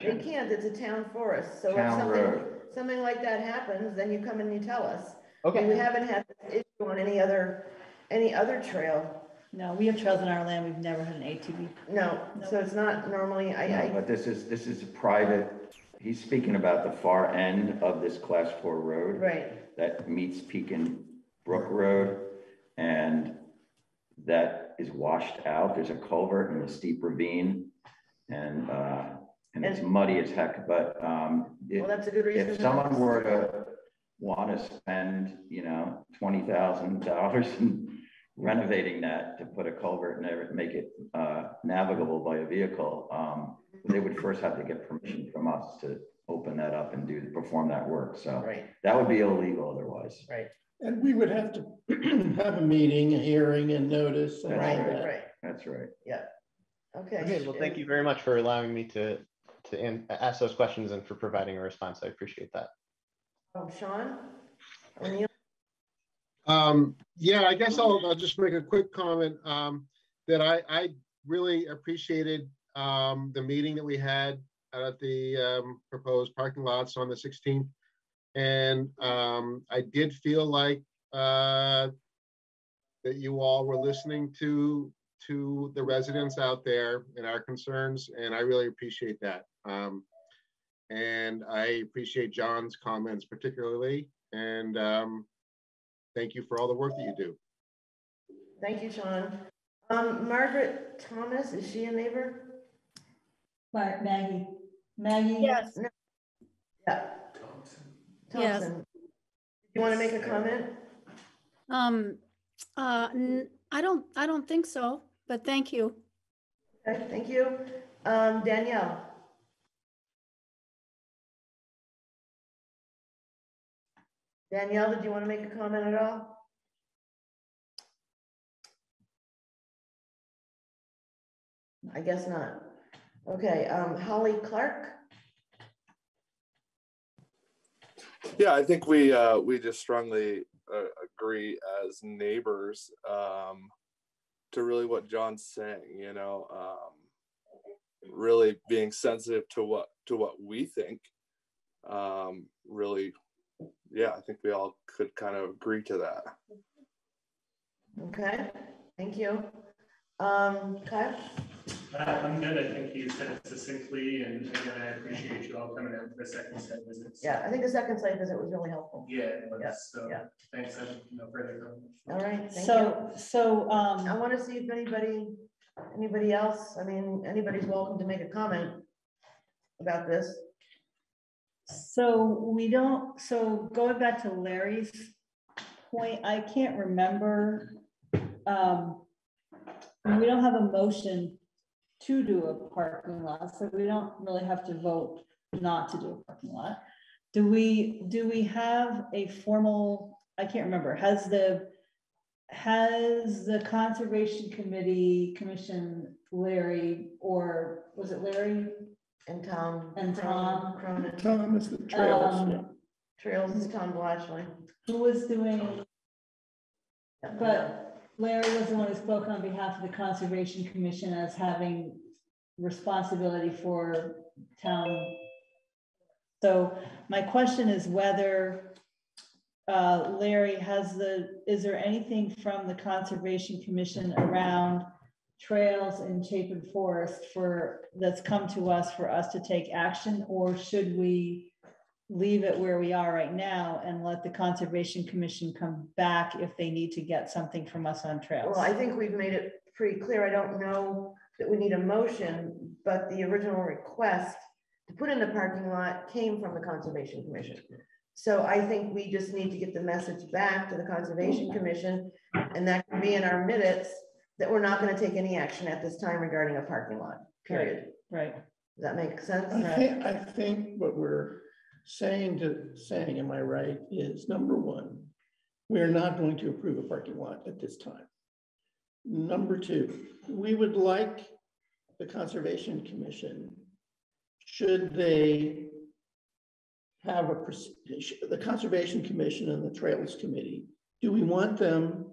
they can't, it's a town forest, so if Town something, road. something like that happens, then you come and you tell us. And we Okay, haven't had this issue on any other, any other trail, No, we have trails in our land. We've never had an ATV. no, so it's not normally, I, No, I, But this is, this is a private, he's speaking about the far end of this class four road. right, that meets Pekin Brook Road. And that is washed out. There's a culvert and a steep ravine. And, uh, and it's muddy as heck, but, um, if- well, that's a good reason. if someone know. were to want to spend, you know, twenty thousand dollars in renovating that to put a culvert and make it, uh, navigable by a vehicle, um, they would first have to get permission from us to open that up and do, perform that work. So Right, that would be illegal otherwise. right, And we would have to have a meeting, a hearing and notice and all That's right, that. right, That's right. Yeah. okay. okay, well, thank you very much for allowing me to, to ask those questions and for providing a response. I appreciate that. Oh, Sean? Um, yeah, I guess I'll, I'll just make a quick comment, um, that I, I really appreciated, um, the meeting that we had at the, um, proposed parking lots on the sixteenth. And, um, I did feel like, uh, that you all were listening to, to the residents out there and our concerns, and I really appreciate that. Um, and I appreciate John's comments particularly, and, um, thank you for all the work that you do. thank you, Sean. Um, Margaret Thomas, is she a neighbor? Mark, Maggie, Maggie? Yes. Yeah. Thompson. Yes. Thompson. You want to make a comment? Um, uh, I don't, I don't think so, but thank you. Okay, thank you. Um, Danielle? Danielle, did you want to make a comment at all? I guess not. Okay, um, Holly Clark? Yeah, I think we uh, we just strongly uh, agree as neighbors um, to really what John's saying. You know, um, really being sensitive to what to what we think. Um, really, yeah, I think we all could kind of agree to that. Okay, thank you. Um, Kyle? Uh, I'm good. I think you said it succinctly and again, I appreciate you all coming out for the second site visit. Yeah, I think the second site visit was really helpful. Yeah, it was. Yeah, so yeah. thanks. I no further comments. All right, thank you. So, so, um. I want to see if anybody, anybody else, I mean, anybody's welcome to make a comment about this. So we don't, so going back to Larry's point, I can't remember. um, We don't have a motion to do a parking lot, so we don't really have to vote not to do a parking lot. Do we, do we have a formal, I can't remember, has the, has the Conservation Committee Commission Larry, or was it Larry? And Tom. And Tom. Cronin. Tom is the trails, yeah. Um, Trails is Tom Blatchley. Who was doing, but Larry was the one who spoke on behalf of the Conservation Commission as having responsibility for town. So my question is whether uh, Larry has the, is there anything from the Conservation Commission around trails in Chapin Forest for, that's come to us for us to take action? Or should we leave it where we are right now and let the Conservation Commission come back if they need to get something from us on trails? Well, I think we've made it pretty clear. I don't know that we need a motion, but the original request to put in the parking lot came from the Conservation Commission. So I think we just need to get the message back to the Conservation Commission, and that can be in our minutes, that we're not gonna take any action at this time regarding a parking lot, period. Right. Does that make sense? I think, I think what we're saying to, saying, am I right, is number one, we're not going to approve a parking lot at this time. Number two, we would like the Conservation Commission, should they have a, pers- the Conservation Commission and the Trails Committee, do we want them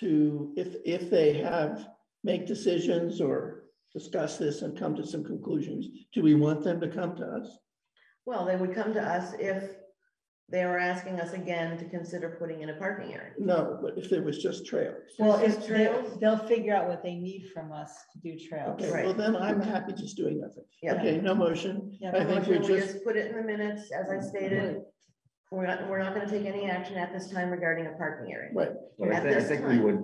to, if, if they have, make decisions or discuss this and come to some conclusions, do we want them to come to us? Well, they would come to us if they were asking us again to consider putting in a parking area. No, but if there was just trails. Well, if trails? they'll figure out what they need from us to do trails. Okay, well, then I'm happy just doing nothing. Yeah. Okay, no motion. Yeah. I think we Motion, just, Put it in the minutes, as I stated. We're not, we're not gonna take any action at this time regarding a parking area. right, But I At think, I this think we would,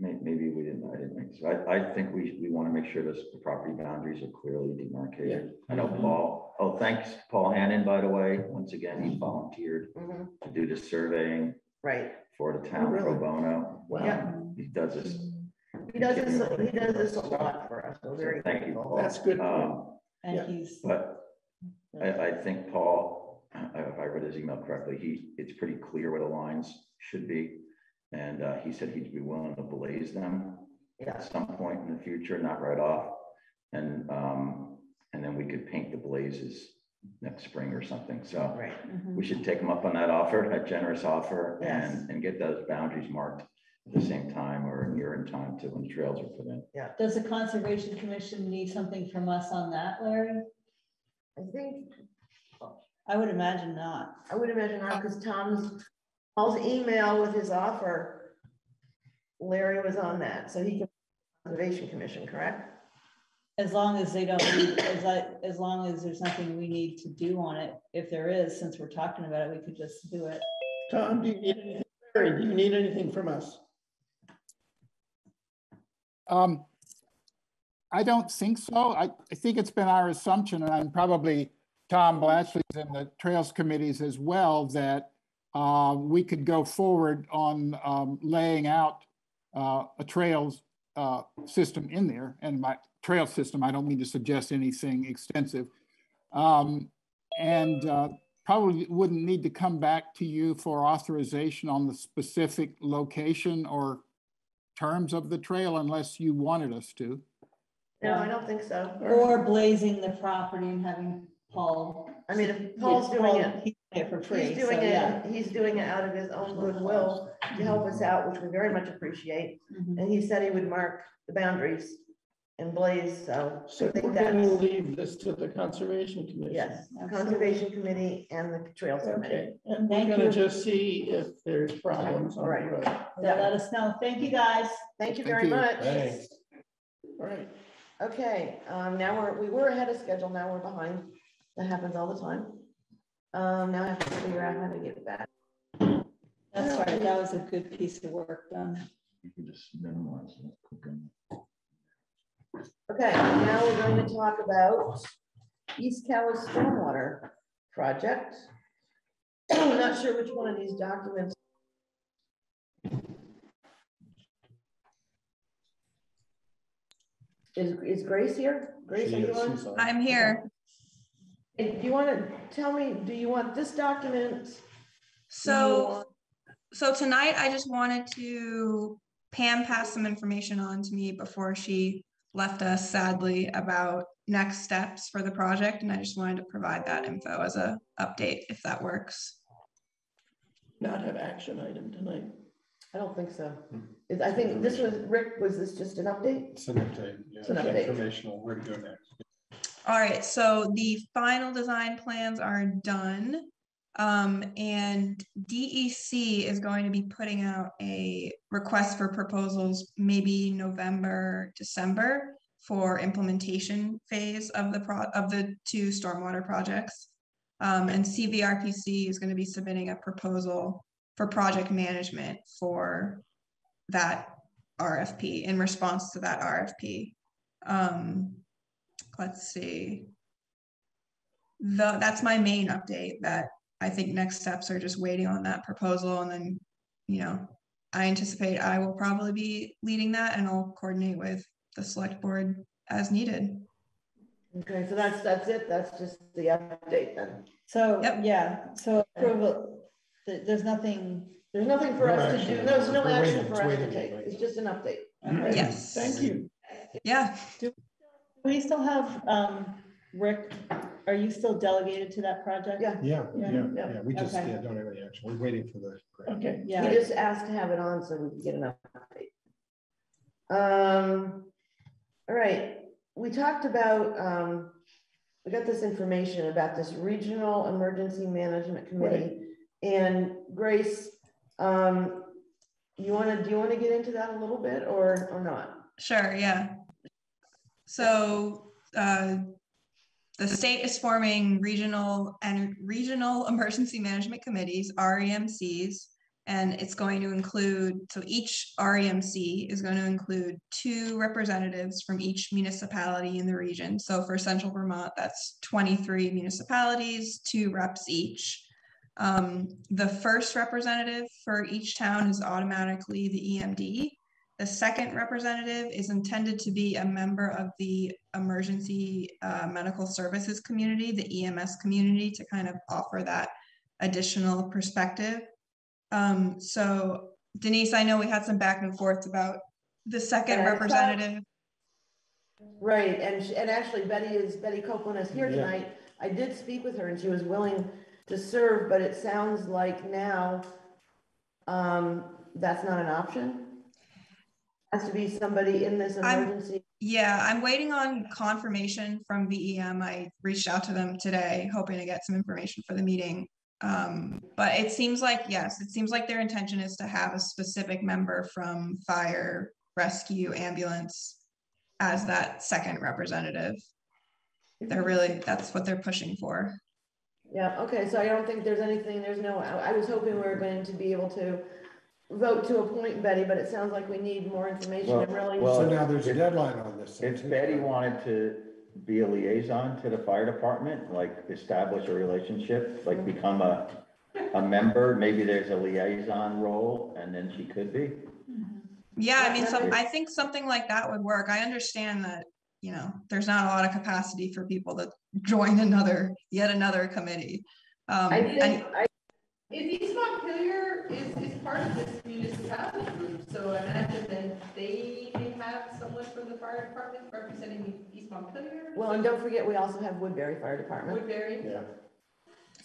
maybe we didn't, I didn't think so. I, I think we, we want to make sure this, the property boundaries are clearly demarcated. Yeah. I know Mhm. Paul, oh, thanks, Paul Hannon, by the way, once again, he volunteered Mhm, to do the surveying Right, for the town pro really? bono. Wow. Yeah. He does this. he does this, he does this a lot for us, we're very So Thank you. Paul. That's good. Um, And Yeah. he's, But I, I think Paul, if I read his email correctly, he, it's pretty clear where the lines should be. And uh, he said he'd be willing to blaze them Yeah, at some point in the future, not right off. And, um, and then we could paint the blazes next spring or something. So right. mhm. we should take him up on that offer, that generous offer Yes. and, and get those boundaries marked at the same time or near in time to when the trails are put in. Yeah. Does the Conservation Commission need something from us on that, Larry? I think, I would imagine not. I would imagine not, because Tom's, Paul's email with his offer, Larry was on that, so he can, Conservation Commission, correct? As long as they don't, need- as I, as long as there's nothing we need to do on it, if there is, since we're talking about it, we could just do it. Tom, do you need anything, Larry, do you need anything from us? Um, I don't think so. I, I think it's been our assumption, and I'm probably Tom Blatchley's in the Trails Committees as well, that uh, we could go forward on um, laying out uh, a trails uh, system in there. And by trail system, I don't mean to suggest anything extensive. Um, and uh, probably wouldn't need to come back to you for authorization on the specific location or terms of the trail unless you wanted us to. No, I don't think so. Or blazing the property and having Paul. I mean, if Paul's doing Paul, it. he's doing it for free, He's so, doing yeah. it, he's doing it out of his own goodwill to help us out, which we very much appreciate. Mhm. And he said he would mark the boundaries and blaze, so. I So think we're gonna that's- leave this to the Conservation Commission. Yes, Conservation Committee and the Trails Committee. Okay, and we're Thank gonna you. just see if there's problems on the Right. road. Yeah, let us know. Thank you, guys. Thank you Thank very you. much. Thanks. All right. Okay, um, now we're, we were ahead of schedule, now we're behind. That happens all the time. Um, now I have to figure out how to get it back. That's right. That was a good piece of work done. You can just minimize it, click on Okay, now we're going to talk about East Calais Stormwater Project. I'm not sure which one of these documents. Is, is Grace here? Grace, She are you is, on. I'm here. And Do you want to tell me, do you want this document? So, so tonight I just wanted to, Pam passed some information on to me before she left us sadly about next steps for the project, and I just wanted to provide that info as a update, if that works. Not have action item tonight. I don't think so. Hmm. Is- I think this was, Rick, was this just an update? It's an update, yeah, It's an update. informational, where to go next. All right, so the final design plans are done. Um, and DEC is going to be putting out a request for proposals, maybe November, December for implementation phase of the pro, of the two stormwater projects. Um, and CVRPC is going to be submitting a proposal for project management for that RFP in response to that RFP. Um, let's see. The, that's my main update that I think next steps are just waiting on that proposal and then, you know, I anticipate I will probably be leading that and I'll coordinate with the select board as needed. Okay, so that's, that's it. That's just the update then. So, yeah, so approval, there's nothing. There's nothing for No us to do. No, there's no We're action waiting, for us to take. It's just an update. Okay. Yes. Thank you. Yeah. We still have, um, Rick, are you still delegated to that project? Yeah. Yeah, Yeah. yeah, Yeah. yeah, we just, Okay. yeah, don't have any action, we're waiting for the. grant. Okay. He Yeah, just asked to have it on so we can get an update. Um, all right, we talked about, um, we got this information about this Regional Emergency Management Committee. And Grace, um, you wanna, do you wanna get into that a little bit or, or not? Sure, yeah. So, uh, the state is forming regional and regional emergency management committees, REMCs. And it's going to include, so each REMC is going to include two representatives from each municipality in the region. So for central Vermont, that's twenty-three municipalities, two reps each. Um, the first representative for each town is automatically the EMD. The second representative is intended to be a member of the emergency uh, medical services community, the EMS community, to kind of offer that additional perspective. Um, so Denise, I know we had some back and forth about the second Yeah, representative. Right, and, she- and actually Betty is, Betty Copeland is here Yeah. tonight. I did speak with her and she was willing to serve, but it sounds like now um, that's not an option. Has to be somebody in this I'm- emergency. Yeah, I'm waiting on confirmation from VEM. I reached out to them today, hoping to get some information for the meeting. Um, but it seems like, yes, it seems like their intention is to have a specific member from fire, rescue, ambulance as that second representative. They're really, that's what they're pushing for. Yeah, okay, so I don't think there's anything, there's no, I I was hoping we were going to be able to vote to appoint Betty, but it sounds like we need more information Well, and really. well, So now there's a deadline on this. If Betty wanted to be a liaison to the fire department, like establish a relationship, like become a, a member, maybe there's a liaison role, and then she could be. Yeah, I mean, Yeah, some, I think something like that would work. I understand that, you know, there's not a lot of capacity for people to join another, yet another committee. Um, I and- think, I, If East Montpelier is, is part of this municipality group, so I imagine then they may have someone from the fire department representing East Montpelier. well, and don't forget, we also have Woodbury Fire Department. Woodbury. Yeah.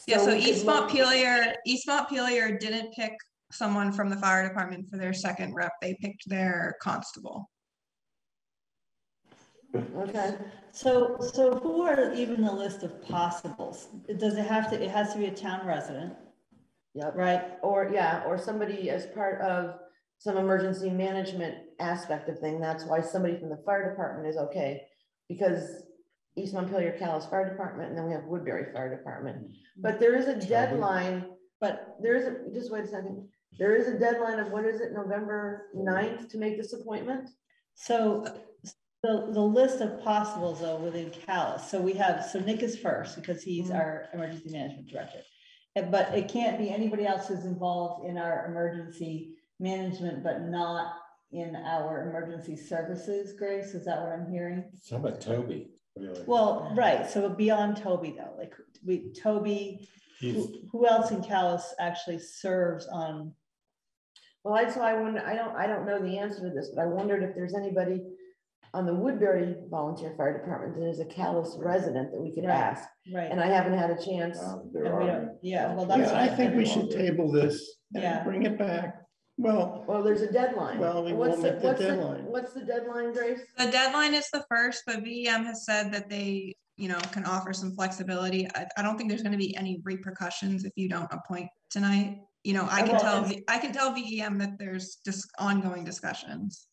Yeah, so we could East look- Montpelier, East Montpelier didn't pick someone from the fire department for their second rep. They picked their constable. Okay, So, so who are even the list of possibles? Does it have to, it has to be a town resident, yep. right? Or, yeah, or somebody as part of some emergency management aspect of thing. That's why somebody from the fire department is okay. Because East Montpelier Calais Fire Department, and then we have Woodbury Fire Department. Mm-hmm. But there is a deadline, but there is a, just wait a second. There is a deadline of, what is it, November 9th to make this appointment? So the, the list of possibles though within Calais, so we have, so Nick is first because he's mm-hmm. our emergency management director. And- But it can't be anybody else who's involved in our emergency management, but not in our emergency services, Grace, is that what I'm hearing? How about Toby? Really? Well, right, so beyond Toby though, like we, Toby, who, who else in Calais actually serves on? Well, that's why I wonder, I don't, I don't know the answer to this, but I wondered if there's anybody on the Woodbury Volunteer Fire Department there's a Calais resident that we could Right, ask. Right. And I haven't had a chance. Um, There And we are. don't- Yeah, well, that's. Yeah, I think we should table this Yeah. and bring it back. Well, Well, there's a deadline. Well, we What's won't the- make the what's deadline. What's the deadline, Grace? The deadline is the first, but VEM has said that they, you know, can offer some flexibility. I, I don't think there's gonna be any repercussions if you don't appoint tonight. You know, I can Well, tell, it's- V- I can tell VEM that there's just ongoing discussions.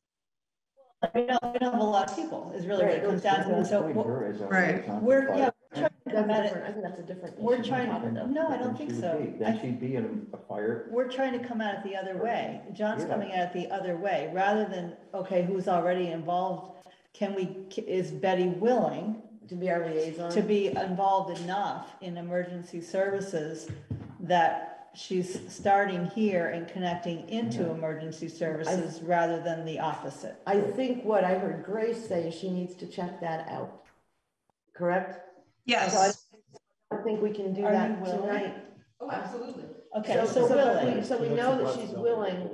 We don't, we don't have a lot of people, is really what it comes down to. So Appoint what- her as a Right. liaison to we're, yeah, we're trying to That's come at different, I it, think that's a different. we're issue. trying, Then- no, I don't think so. be- I Then she'd be in a fire, We're trying to come at it the other way. John's Yeah. coming at it the other way, rather than, okay, who's already involved? Can we, is Betty willing To be our liaison. to be involved enough in emergency services that she's starting here and connecting into emergency services rather than the opposite? I think what I heard Grace say is she needs to check that out. Correct? Yes. So I don't think we can do Are that you willing? tonight. Oh, absolutely. Okay, So, so so we- willing. so we know that she's willing,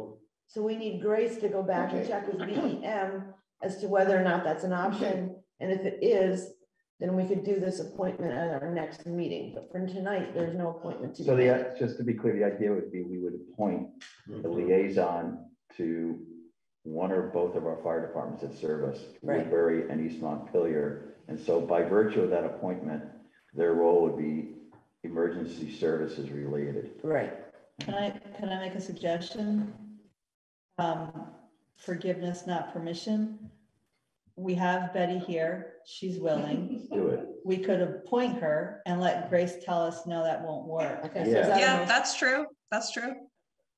so we need Grace to go back and Okay. check with VEM as to whether or not that's an option. And if it is, then we could do this appointment at our next meeting, but for tonight, there's no appointment to be so the, made. just to be clear, the idea would be we would appoint a liaison to one or both of our fire departments that serve us, Right. Woodbury and East Montpelier. And so by virtue of that appointment, their role would be emergency services related. Right, Can I, can I make a suggestion? Um, forgiveness, not permission. We have Betty here. She's willing. Do it. We could appoint her and let Grace tell us, no, that won't work. okay, so is Yeah. that a Yeah, motion? that's true. That's true.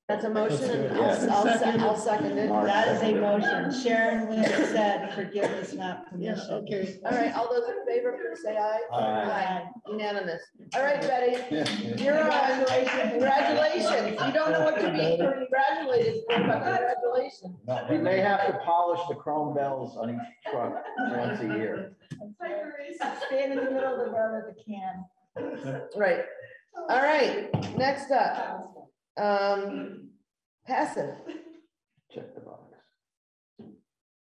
That's a motion, and I'll, yeah. I'll, se- I'll second it. Mark. That is a motion. Sharon Lynn said forgiveness, not yeah, permission. okay. All right, all those in favor, please say aye. Aye. Unanimous. All right, Betty, you're on. Congratulations. You don't know what to be congratulated for, but congratulations. We may have to polish the chrome bells on each truck once a year. Stand in the middle of the road with the can. Right. All right, next up, um, PACIF. Check the box.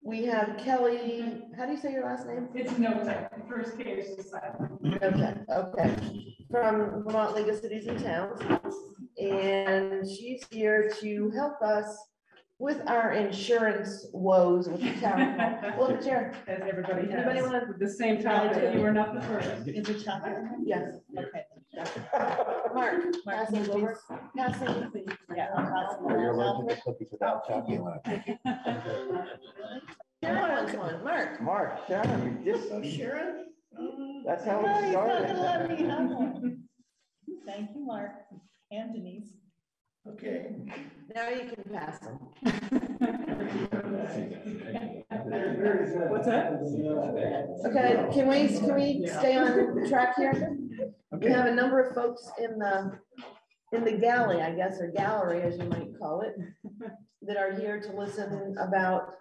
We have Kelly, how do you say your last name? It's no tech, first K is just silent. Okay, okay, from Vermont League of Cities and Towns. And she's here to help us with our insurance woes with the town. hall. Well, Sharon, As everybody Anybody has, wanna- with the same topic, you are not the first. Is it chocolate? yes, Okay. Mark, Mark, passing please. over, passing. Yeah. I'll pass it Are you allergic to cookies without chocolate? Sharon wants one, Mark. Mark, Sharon, you just, oh, Sharon? that's how No, it he's not gonna let me started. have one. Thank you, Mark and Denise. Okay. Now you can pass them. What's that? Okay, can we, can we stay on track here? We have a number of folks in the, in the galley, I guess, or gallery, as you might call it, that are here to listen about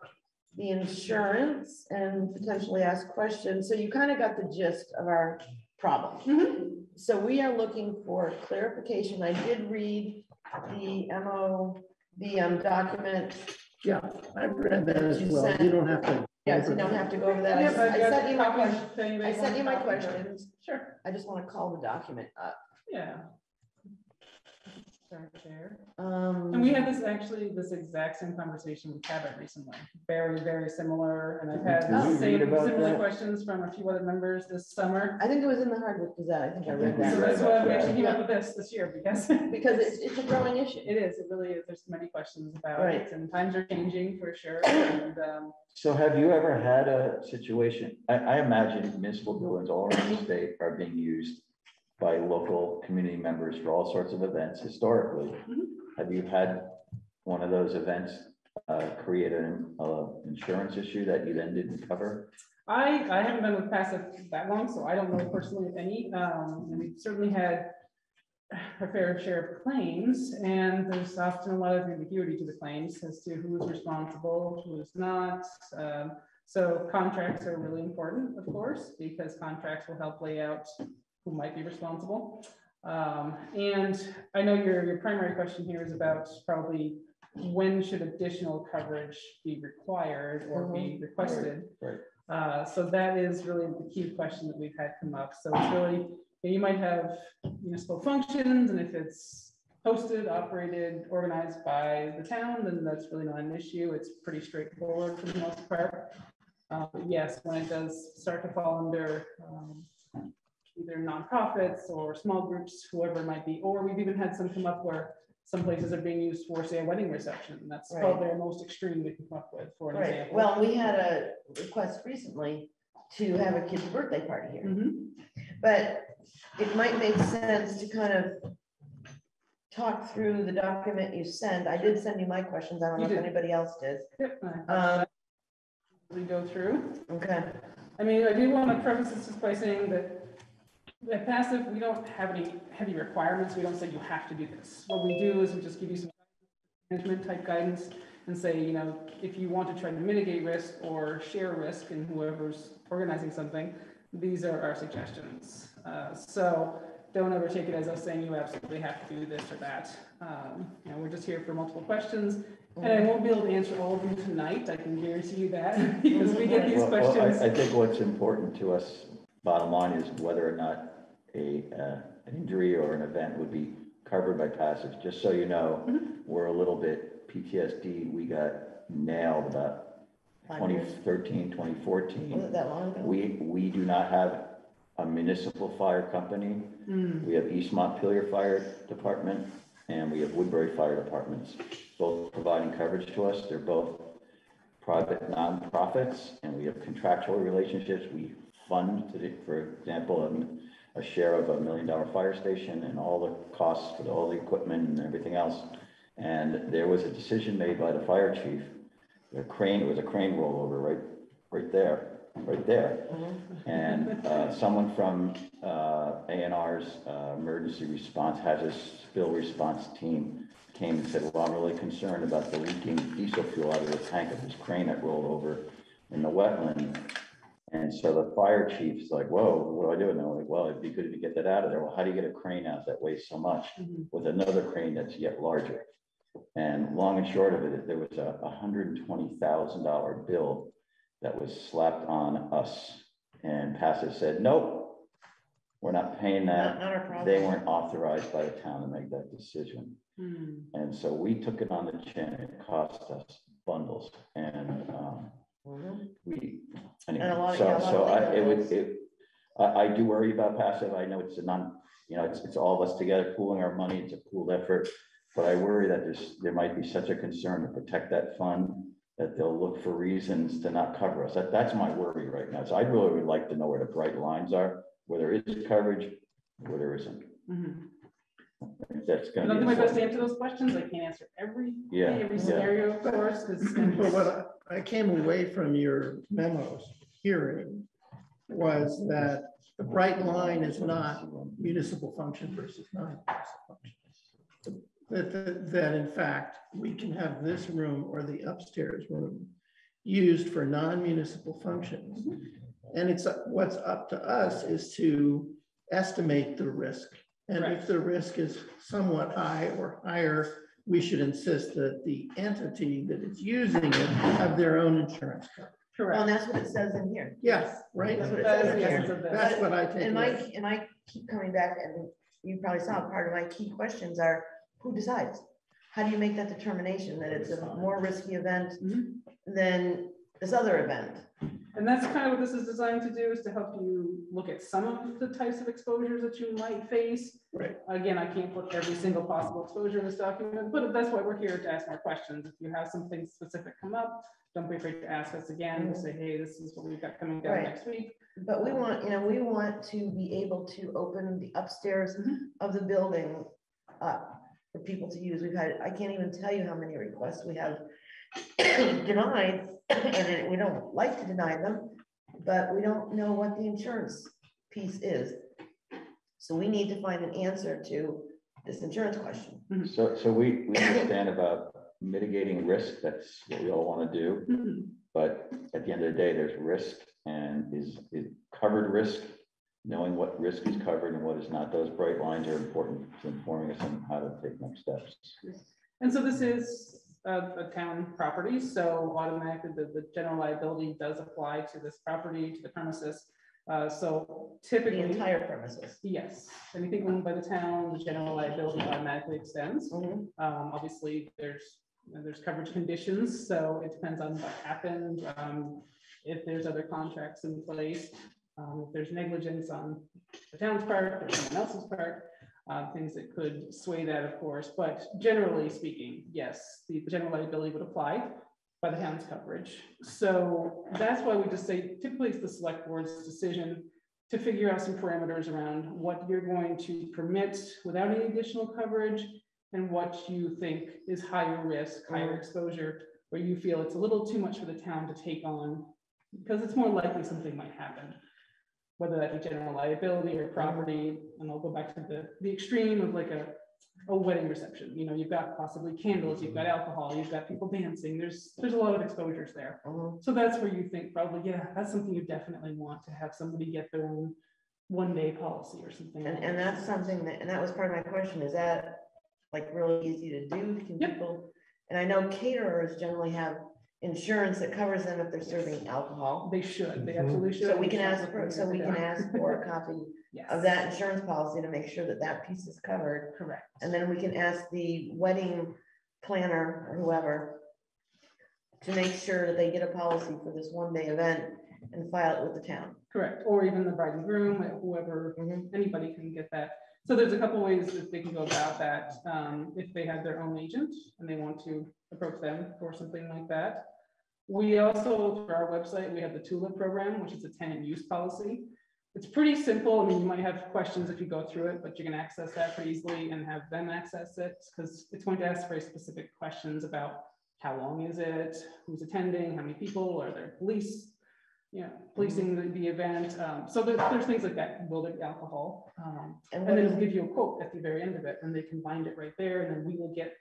the insurance and potentially ask questions. So you kind of got the gist of our problem. So we are looking for clarification. I did read the MO, the um, document. Yeah, I've read that as You well. sent- You don't have to. Yes, you don't have to go over that. I I've I sent you my copies questions. if anybody I sent you my questions. Sure. I just want to call the document up. Yeah. Start there. Um. And we had this, actually, this exact same conversation with Cabot recently, very, very similar, and I've had the same, similar that? questions from a few other members this summer. I think it was in the Hardwick Gazette. I think I read So that's why we actually came up with this, this year, because. Because it's, it's a growing issue. It is, it really is, there's many questions about Right. it, and times are changing for sure, and, um, So have you ever had a situation, I, I imagine municipal buildings all around the state are being used by local community members for all sorts of events historically. Have you had one of those events uh, create an uh, insurance issue that you then didn't cover? I, I haven't been with PACIF that long, so I don't know personally if any. Um, and we've certainly had a fair share of claims, and there's often a lot of ambiguity to the claims as to who's responsible, who is not. Um, so contracts are really important, of course, because contracts will help lay out who might be responsible. Um, and I know your, your primary question here is about probably when should additional coverage be required or be Mhm. requested? Right. Uh, so that is really the key question that we've had come up. So it's really, you might have municipal functions, and if it's hosted, operated, organized by the town, then that's really not an issue. It's pretty straightforward for the most part. Uh, but yes, when it does start to fall under um, either nonprofits or small groups, whoever it might be, or we've even had some come up where some places are being used for, say, a wedding reception. and That's Right. probably our most extreme we can come up with, for an Right, example. well, we had a request recently to have a kid's birthday party here. Mm-hmm. But it might make sense to kind of talk through the document you send. I did send you my questions. I don't know You if did. anybody else did. Yep, I- Um, We go through. Okay. I mean, I do want to preface this just by saying that at PACIF, we don't have any heavy requirements. We don't say you have to do this. What we do is we just give you some management type guidance and say, you know, if you want to try to mitigate risk or share risk in whoever's organizing something, these are our suggestions. Uh, so don't ever take it as us saying you absolutely have to do this or that. Um, you know, we're just here for multiple questions. And I won't be able to answer all of them tonight, I can guarantee you that, because we get these Well, well, I- I think what's important to us, bottom line, is whether or not a, uh, an injury or an event would be covered by PACIF. Just so you know, we're a little bit PTSD, we got nailed about Five 2013, 2014. Was it that long ago? We, we do not have a municipal fire company. Mm. We have East Montpelier Fire Department and we have Woodbury Fire Departments, both providing coverage to us. They're both private nonprofits and we have contractual relationships. We fund, to the- for example, um, a share of a million dollar fire station and all the costs for all the equipment and everything else. And there was a decision made by the fire chief, the crane, it was a crane rollover right, right there, right there. And uh, someone from uh, A&R's uh, emergency response, hazardous spill response team came and said, well, I'm really concerned about the leaking diesel fuel out of the tank of this crane that rolled over in the wetland. And so the fire chief's like, whoa, what do I do? And they're like, well, it'd be good to get that out of there. Well, how do you get a crane out that weighs so much with another crane that's yet larger? And long and short of it, there was a hundred and twenty thousand dollar bill that was slapped on us. And PACIF said, nope, we're not paying that. not our problem. They weren't authorized by the town to make that decision. Hmm. And so we took it on the chin. It cost us bundles and, um, we, anyway, And a lot of- so, yeah, a lot so of I, it would, it, I, I do worry about PACIF. I know it's a non, you know, it's, it's all of us together pooling our money. It's a pooled effort. But I worry that there's, there might be such a concern to protect that fund that they'll look for reasons to not cover us. That, that's my worry right now. So I'd really would like to know where the bright lines are, where there is coverage, where there isn't. Mhm. That's And I'll gonna do be. my best to answer those questions. I can't answer every, Yeah, every yeah. scenario, of course, because. But what I I came away from your memos hearing was that the bright line is not municipal function versus non-municipal function. That, that, that in fact, we can have this room or the upstairs room used for non-municipal functions. Mm-hmm. And it's, up- what's up to us is to estimate the risk. And if the risk is somewhat high or higher, we should insist that the entity that is using it have their own insurance coverage. Well, and that's what it says in here. Yeah, right. That's what it says in here. essence of this. That's what I take And my, away. and I keep coming back, and you probably saw, part of my key questions are, who decides? How do you make that determination that it's a more risky event mm-hmm. than this other event? And that's kind of what this is designed to do, is to help you look at some of the types of exposures that you might face. Right. Again, I can't put every single possible exposure in this document, but that's why we're here to ask more questions. If you have something specific come up, don't be afraid to ask us again, to say, hey, this is what we've got coming down Right. next week. But we want, you know, we want to be able to open the upstairs Mm-hmm. of the building up for people to use. We've had, I can't even tell you how many requests we have denied, and we don't like to deny them, but we don't know what the insurance piece is. So we need to find an answer to this insurance question. Mm-hmm. So, so we, we understand about mitigating risk, that's what we all want to do. Mm-hmm. But at the end of the day, there's risk and is, is covered risk, knowing what risk is covered and what is not, those bright lines are important to informing us on how to take next steps. And so this is a, a town property, so automatically the, the general liability does apply to this property, to the premises. Uh, so typically. The entire premises. Yes, anything owned by the town, the general liability automatically extends. Mm-hmm. Um, obviously, there's, you know, there's coverage conditions, so it depends on what happened. Um, if there's other contracts in place, um, if there's negligence on the town's part or someone else's part, uh, things that could sway that, of course, but generally speaking, yes, the general liability would apply by the town's coverage. So that's why we just say typically it's the select board's decision to figure out some parameters around what you're going to permit without any additional coverage and what you think is higher risk, higher exposure, where you feel it's a little too much for the town to take on because it's more likely something might happen whether that be general liability or property, and I'll go back to the, the extreme of like a, a wedding reception, you know, you've got possibly candles, you've got alcohol, you've got people dancing, there's, there's a lot of exposures there. Uh-huh. So that's where you think probably, yeah, that's something you definitely want to have somebody get their own one day policy or something. And, and that's something that, and that was part of my question, is that like really easy to do? Can people? And I know caterers generally have insurance that covers them if they're serving alcohol. They should, they absolutely should. So we can ask, for so we can ask for a copy Yes. of that insurance policy to make sure that that piece is covered. Correct. And then we can ask the wedding planner or whoever to make sure that they get a policy for this one day event and file it with the town. Correct, or even the bride and groom, whoever, Mm-hmm. anybody can get that. So there's a couple ways that they can go about that. Um, if they have their own agent and they want to approach them for something like that. We also, for our website, we have the TULIP program, which is a tenant use policy. It's pretty simple. I mean, you might have questions if you go through it, but you can access that pretty easily and have them access it because it's going to ask very specific questions about how long is it, who's attending, how many people, are there police you know, policing the, the event. Um, so there, there's things like that. Will there be alcohol? Um, And and, then it'll give you a quote at the very end of it, and they can bind it right there, and then we will get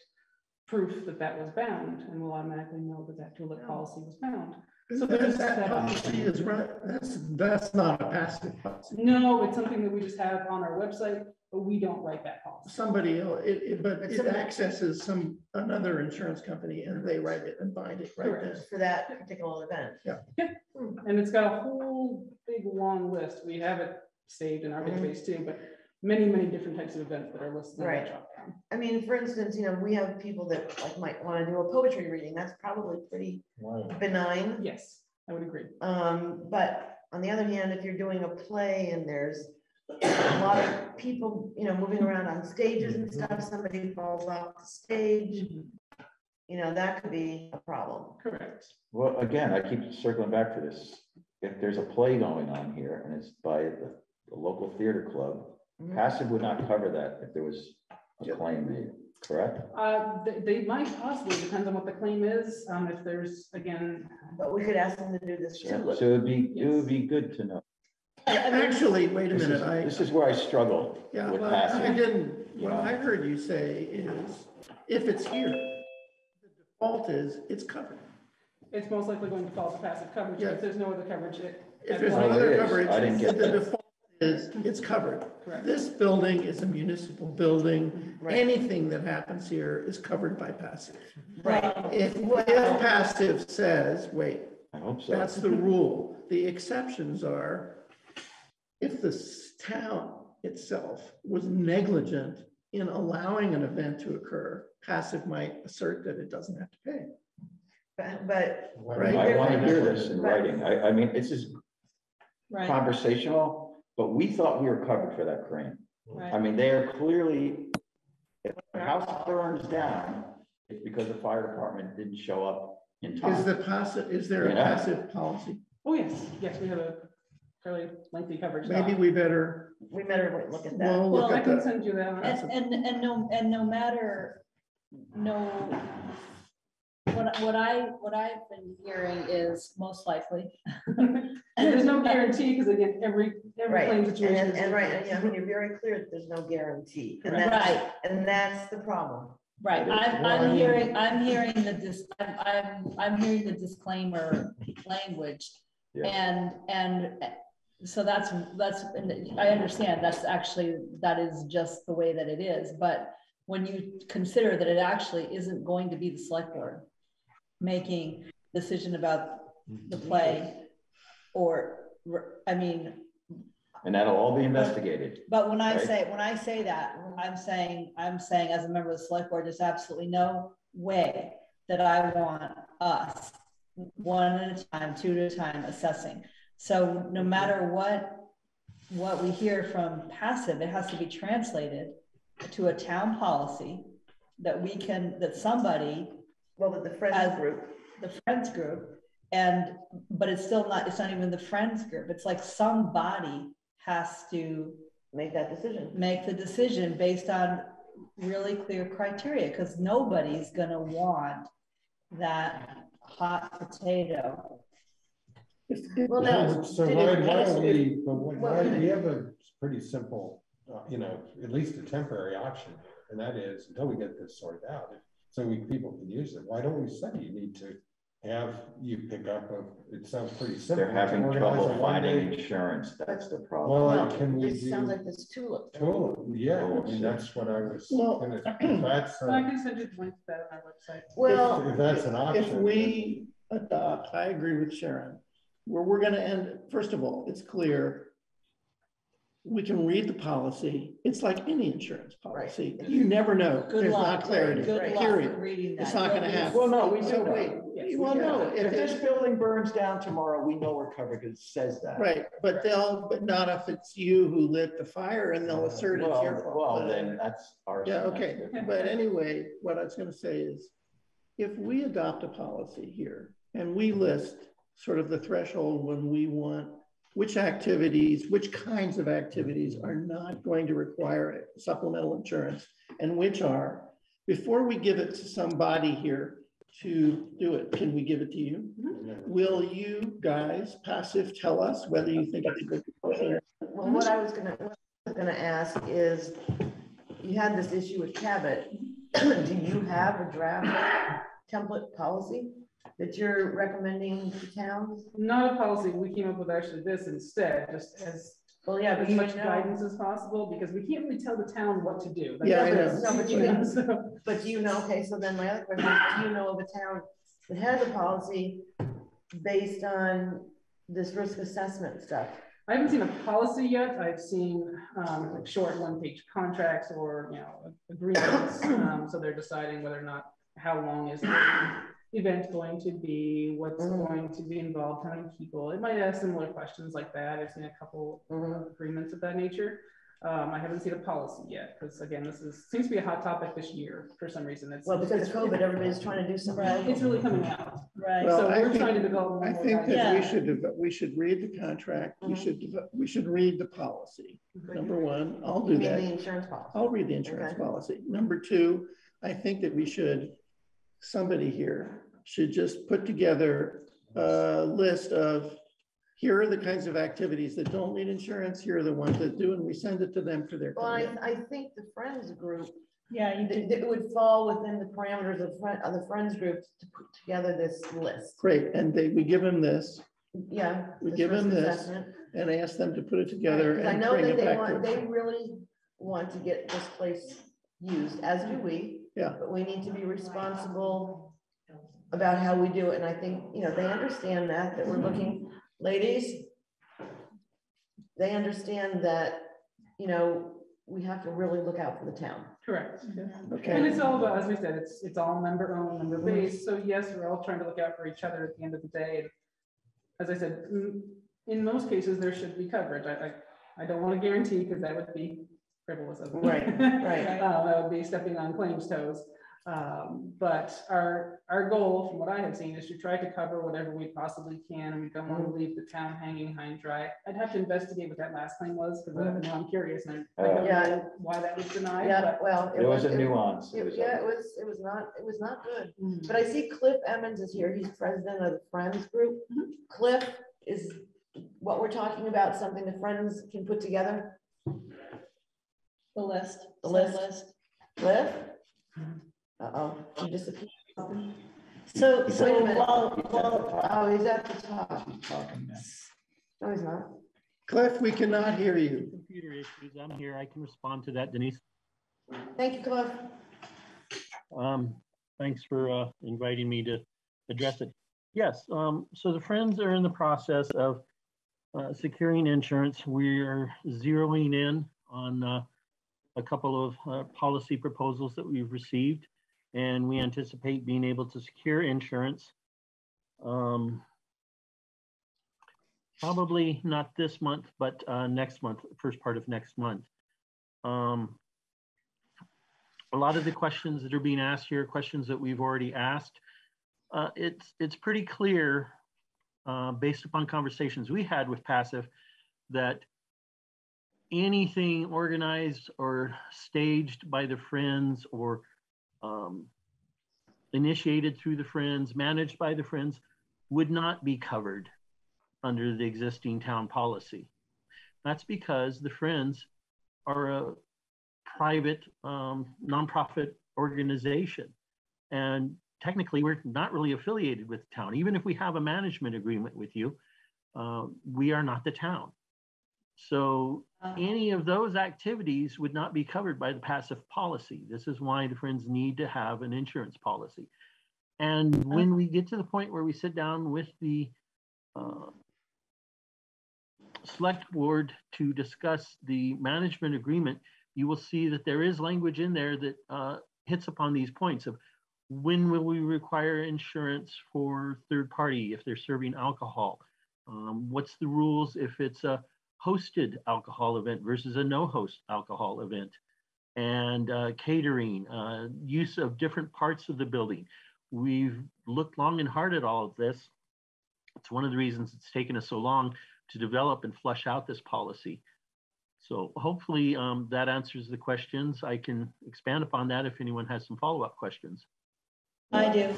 proof that that was bound, and we'll automatically know that that TULIP policy was bound. So there's That that policy is right, that's, that's not a PACIF policy. No, it's something that we just have on our website, but we don't write that policy. Somebody else, it, it, but But it accesses some, another insurance company and they write it and bind it right there. For that particular event. Yeah. And it's got a whole big long list. We have it saved in our Mhm. database too, but many, many different types of events that are listed on Right. that dropdown. I mean, for instance, you know, we have people that like might want to do a poetry reading. That's probably pretty benign. Yes, I would agree. Um, but on the other hand, if you're doing a play and there's a lot of people, you know, moving around on stages and stuff, somebody falls off the stage, you know, that could be a problem. Correct. Well, again, I keep circling back to this. If there's a play going on here and it's by the, the local theater club, Mhm. PACIF would not cover that if there was a claim made, correct? Uh, they, they might possibly, depends on what the claim is, um, if there's, again. But we could ask them to do this too. So it'd be, it would be good to know. Actually, wait a This is- minute, I. This is where I struggle Yeah, with well, I passing. didn't, what I heard you say is, if it's here, the default is, it's covered. It's most likely going to fall to PACIF coverage, Yeah. if there's no other coverage. it- If there's Oh, no it other is. coverage, I didn't get the that. Default is, it's covered. Correct. This building is a municipal building. Anything that happens here is covered by PACIF. Right. If, if PACIF says, wait, I hope so. that's the rule. The exceptions are if the town itself was negligent in allowing an event to occur, PACIF might assert that it doesn't have to pay. But, but. Right. I want to hear this in writing. I, I mean, this is Right, conversational, but we thought we were covered for that crane. I mean, they are clearly, if the house burns down, it's because the fire department didn't show up in time. Is the PACIF, is there a Yeah. PACIF policy? Oh, yes, yes, we have a fairly lengthy coverage. Maybe doc. we better, We better look at that. we'll Well, look I can the, send you that. And, and, and no, and no matter, no, what, what I, what I've been hearing is most likely. There's no guarantee, because again, every, every Right, claim and, situation. is and right, and, yeah, I mean, you're very clear that there's no guarantee, and Right. that's, and that's the problem. Right, I'm, I I'm hearing, I'm hearing the dis, I'm, I'm, I'm hearing the disclaimer language. Yeah. And, and so that's, that's, and I understand, that's actually, that is just the way that it is, but when you consider that it actually isn't going to be the select board making decision about the mm-hmm. play, or, I mean, And that'll all be investigated. but when I Right. say, when I say that, I'm saying, I'm saying as a member of the select board, there's absolutely no way that I want us, one at a time, two at a time, assessing. So no matter what, what we hear from PACIF, it has to be translated to a town policy that we can, that somebody, Well, that the friends As- group, the friends group, and, but it's still not, it's not even the friends group. It's like somebody has to make that decision. make the decision based on really clear criteria, because nobody's gonna want that hot potato. Well, now, So why, it- why don't we, but why, Well, we have a pretty simple, uh, you know, at least a temporary option. And that is until we get this sorted out, so we, people can use it. Why don't we say you need to have, you pick up a, it sounds pretty simple. They're having Organize trouble a one-day- finding insurance. That's the Well, problem. like, can we This sounds do? like this TULIP. TULIP, yeah, I mean, that's what I was, Well, gonna- if that's, uh, So I a- can send you the link to that on our website. Well, if that's an option. if we adopt, I agree with Sharon, where we're gonna end, first of all, it's clear. We can read the policy, it's like any insurance policy, you never know, Good there's luck, not clarity, good luck period. reading that. It's not gonna happen. Well, no, we So do wait. Yes, Well, we no, If if this building burns down tomorrow, we know we're covered because it says that. right, but they'll, but not if it's you who lit the fire and they'll uh, assert it's your fault. well, then that's our. Yeah, okay, but anyway, what I was gonna say is, if we adopt a policy here and we list sort of the threshold when we want, which activities, which kinds of activities are not going to require supplemental insurance and which are, before we give it to somebody here to do it, can we give it to you? Mm-hmm. Will you guys PACIF tell us whether you think it's a good policy? Well, what I was gonna, what I was gonna ask is, you had this issue with Cabot. Do you have a draft template policy that you're recommending to towns? Not a policy, we came up with actually this instead, just as Well, yeah, but as much know- guidance as possible, because we can't really tell the town what to do. That's Yeah, I what know. it's- No, but you know, know- so- But do you know, okay, so then my other question is, do you know of a town that has a policy based on this risk assessment stuff? I haven't seen a policy yet. I've seen um, like short one-page contracts or, you know, agreements. Um, so they're deciding whether or not, how long is the event going to be, what's Mhm. going to be involved, how many people. It might ask similar questions like that. I've seen a couple of agreements of that nature. Um, I haven't seen a policy yet, because again, this is, seems to be a hot topic this year for some reason. It's Well, because it's- COVID, everybody's trying to do something. Right, it's really coming out. Right. Oh, So I we're think- trying to develop. more I think that we should, deve- we should read the contract, we Mhm. should, deve- we should read the policy. Number one, I'll do You mean that. the insurance policy? I'll read the insurance Okay. policy. Number two, I think that we should, somebody here should just put together a list of, here are the kinds of activities that don't need insurance, here are the ones that do, and we send it to them for their Well, I, comment. I think the Friends group, Yeah, you th- did. it would fall within the parameters of friend, of the Friends group to put together this list. Great, and they, we give them this, Yeah. we this give them this, assessment. and ask them to put it together Because I and know bring that it they back want, to they really want to get this place used, as do we. Yeah. But we need to be responsible about how we do it, and I think, you know, they understand that, that we're looking, ladies. They understand that, you know, we have to really look out for the town. Correct. Okay. And it's all about, as we said, it's, it's all member owned, member based. So yes, we're all trying to look out for each other at the end of the day. And As I said, mm, in most cases, there should be coverage. I, I, I don't want to guarantee because that would be frivolous of me. Right, right. Uh, that would be stepping on claims toes. Um, but our, our goal, from what I have seen, is to try to cover whatever we possibly can. and We don't want to mm-hmm. leave the town hanging high and dry. I'd have to investigate what that last claim was, because I mm-hmm. I'm curious and I I don't Yeah. know why that was denied. Yeah, but- well. There was a it- nuance. it- Yeah, it was, it was not, it was not good. Mhm. But I see Cliff Emmons is here. He's president of the Friends Group. Mm-hmm. Cliff, is what we're talking about something the Friends can put together? The list. The said list. Cliff? Uh-oh, he disappeared. So, so Wait a minute. while, while, Oh, he's at the top. Talking now. No, he's not. Cliff, we cannot hear you. Computer issues, I'm here, I can respond to that, Denise. Thank you, Cliff. Um, thanks for, uh, inviting me to address it. Yes, um, so the Friends are in the process of, uh, securing insurance. We're zeroing in on, uh, a couple of, uh, policy proposals that we've received. And we anticipate being able to secure insurance. Um, probably not this month, but, uh, next month, first part of next month. Um, a lot of the questions that are being asked here, questions that we've already asked. Uh, it's, it's pretty clear, uh, based upon conversations we had with PACIF, that anything organized or staged by the Friends or um, initiated through the Friends, managed by the Friends, would not be covered under the existing town policy. That's because the Friends are a private um, nonprofit organization. And technically, we're not really affiliated with the town. Even if we have a management agreement with you, uh, we are not the town. So any of those activities would not be covered by the PACIF policy. This is why the Friends need to have an insurance policy. And when we get to the point where we sit down with the uh, select board to discuss the management agreement, you will see that there is language in there that uh, hits upon these points of when will we require insurance for third party if they're serving alcohol? Um, what's the rules if it's a hosted alcohol event versus a no host alcohol event? And uh, catering, uh, use of different parts of the building. We've looked long and hard at all of this. It's one of the reasons it's taken us so long to develop and flush out this policy. So hopefully um, that answers the questions. I can expand upon that if anyone has some follow-up questions. I do.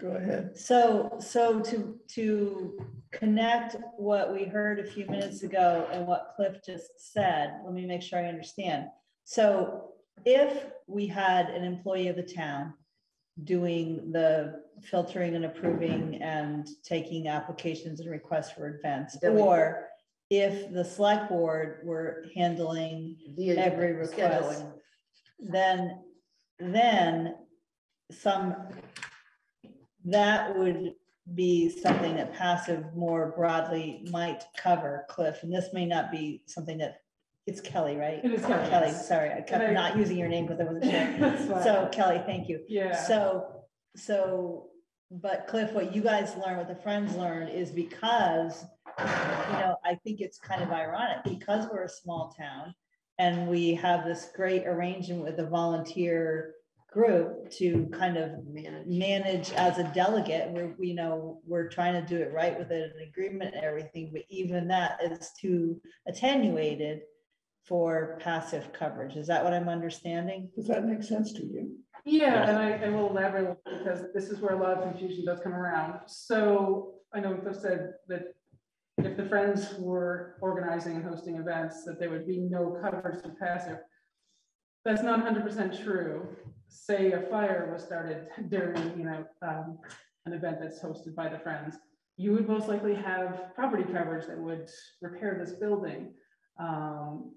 Go ahead. So, so to, to connect what we heard a few minutes ago and what Cliff just said, let me make sure I understand. So if we had an employee of the town doing the filtering and approving and taking applications and requests for events, or if the select board were handling The every request, scheduling. then, then some, that would be something that PACIF more broadly might cover, Cliff, and this may not be something that, it's Kelly, right? It is Kelly, Kelly, yes. sorry, I kept And I- not using your name because I wasn't That's sure. fine. So Kelly, thank you. Yeah. So, so, but Cliff, what you guys learned, what the friends learned is because you know, I think it's kind of ironic because we're a small town and we have this great arrangement with the volunteer group to kind of Manage. manage as a delegate, we're, you know, we're trying to do it right with an agreement and everything, but even that is too attenuated for PACIF coverage. Is that what I'm understanding? Does that make sense to you? Yeah, and I, I will elaborate a little bit because this is where a lot of confusion does come around. So I know Cliff said that if the Friends were organizing and hosting events, that there would be no coverage through PACIF. That's not hundred percent true. Say a fire was started during, you know, um, an event that's hosted by the Friends. You would most likely have property coverage that would repair this building. Um,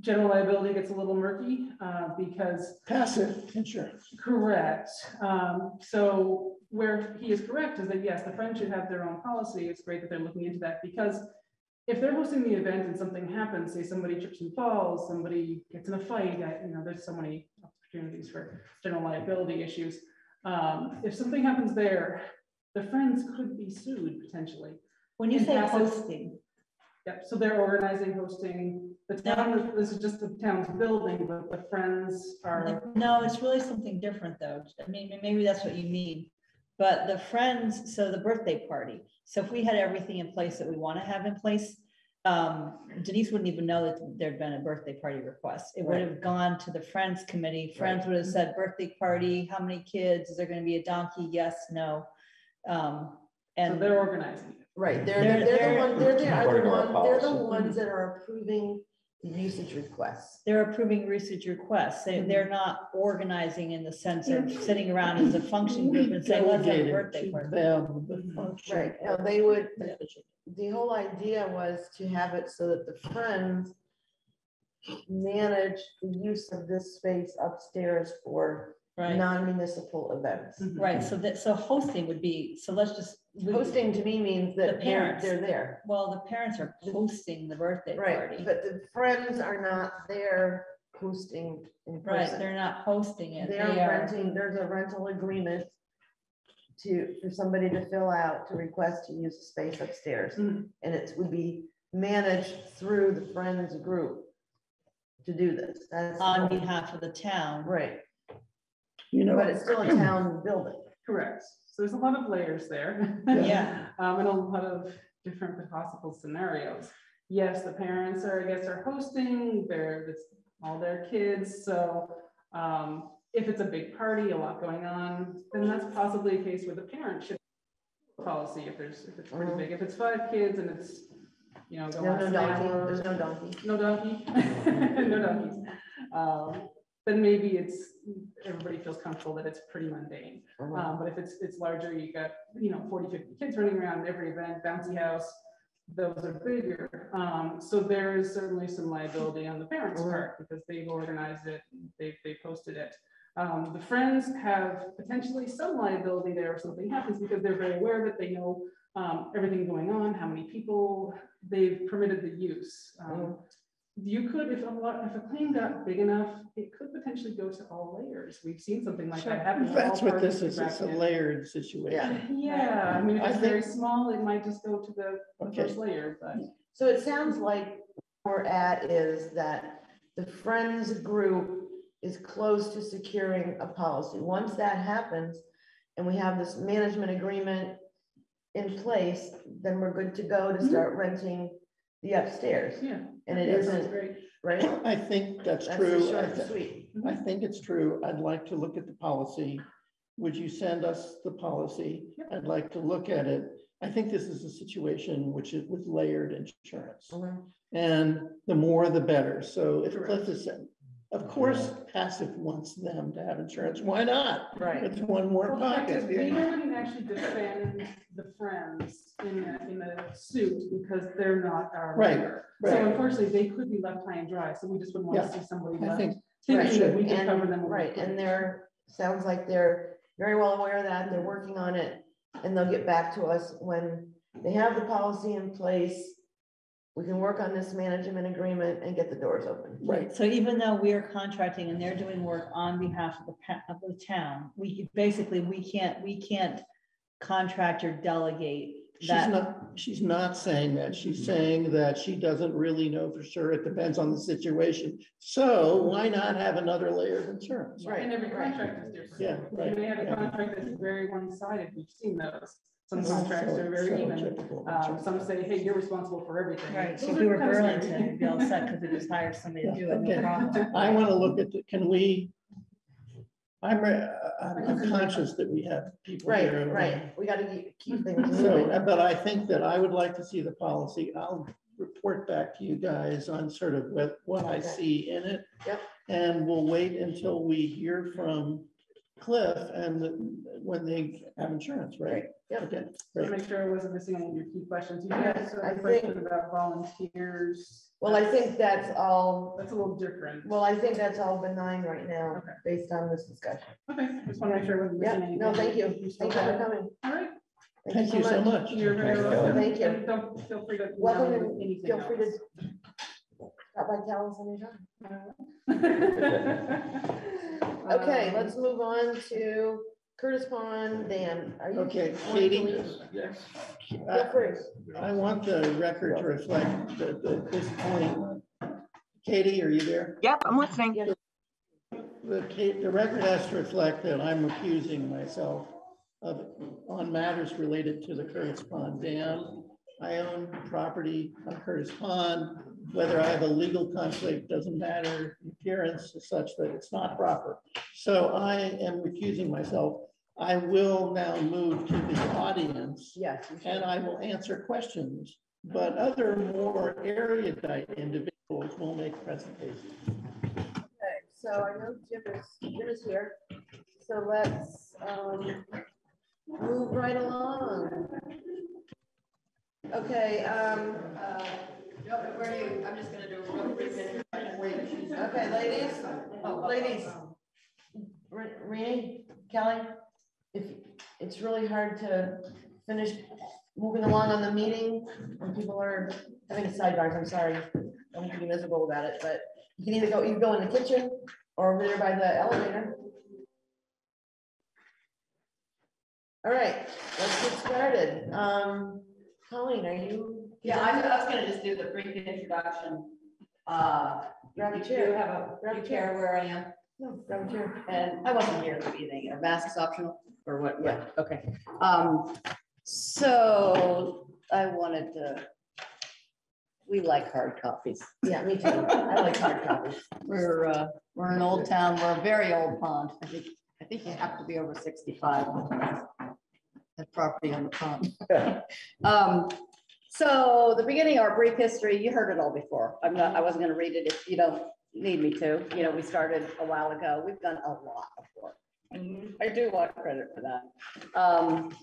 General liability gets a little murky, uh, because PACIF insurance. Correct. Um, so where he is correct is that yes, the Friends should have their own policy. It's great that they're looking into that because if they're hosting the event and something happens, say somebody trips and falls, somebody gets in a fight, you know, there's so many opportunities for general liability issues. Um, if something happens there, the Friends could be sued potentially. When you And say hosting, Yep, so they're organizing, hosting, the town, this is just the town's building, but the Friends are. No, it's really something different though. I mean, maybe that's what you mean. But the friends, so the birthday party, so if we had everything in place that we want to have in place, um, Denise wouldn't even know that there'd been a birthday party request. It would Right. have gone to the Friends Committee. Friends would have said, birthday party, how many kids? Is there gonna be a donkey? Yes, no. Um, So and. they're organizing. it. Right, they're, They're- they're the they're- ones, they're the, are Part the of our one, they're the policy. ones that are approving the usage requests. They're approving research requests. They, they're mm-hmm. not organizing in the sense of mm-hmm. sitting around as a function group and saying, let's have a birthday party. them the mm-hmm. function. Right, now they would, the whole idea was to have it so that the friends manage the use of this space upstairs for Right. non-municipal events. Right, so that, so hosting would be, so let's just. We- Hosting to me means The that they're, parents. they're there. Well, the parents are hosting the birthday Right, party. but the friends are not there hosting in Right, person. they're not hosting it. They're They are, renting, there's a rental agreement to, for somebody to fill out to request to use the space upstairs. Mhm. And it would be managed through the Friends group to do this. That's on behalf of the town. Right, You know. but it's still a town building. Correct. So there's a lot of layers there. Yeah. Um, and a lot of different possible scenarios. Yes, the parents are, I guess, are hosting, they're, it's all their kids, so, um, if it's a big party, a lot going on, then that's possibly a case where the parent should policy if there's, if it's pretty Mhm. big. If it's five kids and it's, you know, go No, no donkey, hour- there's no donkey. no donkey, no donkeys. Um, then maybe it's, everybody feels comfortable that it's pretty mundane. Uh-huh. Um, but if it's, it's larger, you got, you know, 40, 50 kids running around every event, bouncy house, those are bigger. Um, so there is certainly some liability on the parents' Mhm. part because they've organized it, they, they posted it. Um, the friends have potentially some liability there if something happens because they're very aware of it. They know um, everything going on, how many people they've permitted the use. Um, you could, if a lot, if a claim got big enough, it could potentially go to all layers. We've seen something like that happen. That's what this is, it's a layered situation. Yeah, I mean, if I it's very small, it might just go to the the Okay. first layer, but. So it sounds like we're at is that the Friends group is close to securing a policy. Once that happens and we have this management agreement in place, then we're good to go to mm-hmm. start renting the upstairs. Yeah. And it isn't, great. right? I think that's That's the true. short I and thi- sweet. I think it's true. I'd like to look at the policy. Would you send us the policy? I'd like to look at it. I think this is a situation which is with layered insurance. Mhm. And the more, the better. So if Correct. Cliff is saying, of course, PACIF wants them to have insurance. Why not? Right. It's one more Well, the fact is, pocket. we wouldn't actually defend the friends in a, in a suit because they're not our Right, member. right. So unfortunately, they could be left high and dry, so we just wouldn't want Yeah, to see somebody I left think- thinking that we Right, could cover them. and, when right, and they're, sounds like they're very well aware of that, they're working on it. And they'll get back to us when they have the policy in place. We can work on this management agreement and get the doors open. Right. So even though we are contracting and they're doing work on behalf of the, pa- of the town, we, basically, we can't, we can't contract or delegate She's that, not, she's not saying that. She's saying that she doesn't really know for sure. It depends on the situation. So why not have another layer of insurance? Right. And every contract is different. Yeah, right, You may have a yeah. contract that's very one-sided, we've seen those. Some contracts are very even. Um, some say, hey, you're responsible for everything. Right, so Those if we are were kind of scary. Burlington, we'd be all set because we just hired somebody to do it, Okay. problem. I want to look at, the- can we? I'm, re- I'm I'm conscious that we have people Right, here. and- right. We gotta keep- keep things So, moving. uh, but I think that I would like to see the policy. I'll report back to you guys on sort of what, what I Okay. see in it. Yep. And we'll wait until we hear from Cliff and when they have insurance, right? Yep. Okay, great. make sure I wasn't missing any of your key questions. You guys I had a question think- about volunteers. Well, I think that's all, That's a little different. well, I think that's all benign right now, Okay. based on this discussion. Okay, just want to make sure I wasn't missing Yeah, anything. no, thank you. Thank you for coming. All right. Thank you so much. You're very Thank welcome. Thank you. And Don't, feel free to. Welcome email me and anything feel free to else. stop by Calais anytime. Okay, Um, let's move on to Curtis Pond Dam. Are you? Okay, Katie? Yes. Feel free. I want the record to reflect that at this point. Katie, are you there? Yep, I'm listening. The, ca- the record has to reflect that I'm accusing myself of, on matters related to the Curtis Pond Dam. I own property on Curtis Pond. Whether I have a legal conflict doesn't matter. Appearance is such that it's not proper. So I am recusing myself. I will now move to the audience Yes. and I will answer questions. But other more erudite individuals will make presentations. Okay, so I know Jim is, Jim is here, so let's, um, move right along. Okay, um, uh, I'm gonna. Okay, ladies, ladies. Re- Renee, Kelly, if, it's really hard to finish moving along on the meeting when people are having sidebars, I'm sorry. I don't want to be miserable about it, but you can either go, you can go in the kitchen or over there by the elevator. All right, let's get started. Um, Colleen, are you? Yeah, I I was gonna just do the brief introduction. Uh, Grab a you chair. do have a, Grab a you chair. care where I am? No, grab a chair. And I wasn't here at the beginning, are masks optional or what? Yeah, okay. Um, so I wanted to, we like hard copies. Yeah, me too. I like hard copies. We're, uh, we're an old town, we're a very old pond. I think, I think you have to be over sixty-five. That property on the pond. Um, so the beginning, of our brief history, you heard it all before. I'm not, I wasn't gonna read it if you don't need me to. You know, we started a while ago. We've done a lot of work. I do want credit for that. Um,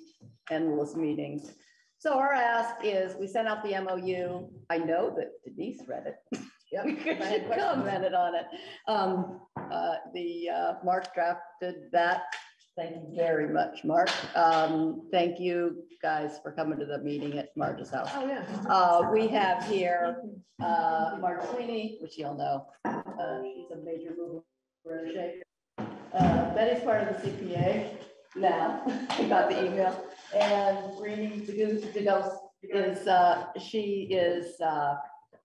endless meetings. So our ask is, we sent out the MOU. I know that Denise read it. Yep. Could I had commented on it. Um, uh, the, uh, Mark drafted that. Thank you very much, Mark. Um, thank you guys for coming to the meeting at Marge's house. Oh, yeah. Uh, we have here, uh, Marge Sweeney, which you'll know, uh, she's a major mover and shaker. Uh, Betty's part of the CPA now, I got the email, and Rini DeGos is, uh, she is, uh,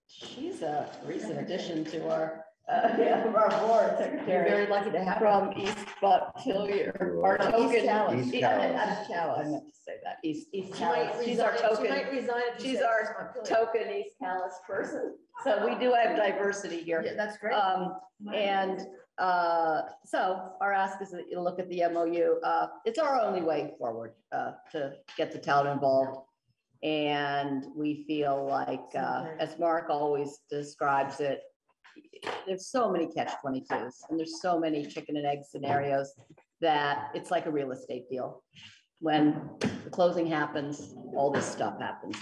she's a recent addition to our, uh, yeah, our board You're secretary. very lucky to have. her. From East Montpelier, our No, token. East Calais. East E- Calais. East Calais, I meant to say that, East, East She might Calais. She's our resign- She token. might resign if you She's say our it's not Montpelier. token East Calais person. So we do have diversity here. Yeah, that's great. Um, and, uh, so our ask is that you look at the MOU. Uh, it's our only way forward, uh, to get the town involved. And we feel like, uh, as Mark always describes it, there's so many catch twenty-twos and there's so many chicken and egg scenarios that it's like a real estate deal. When the closing happens, all this stuff happens.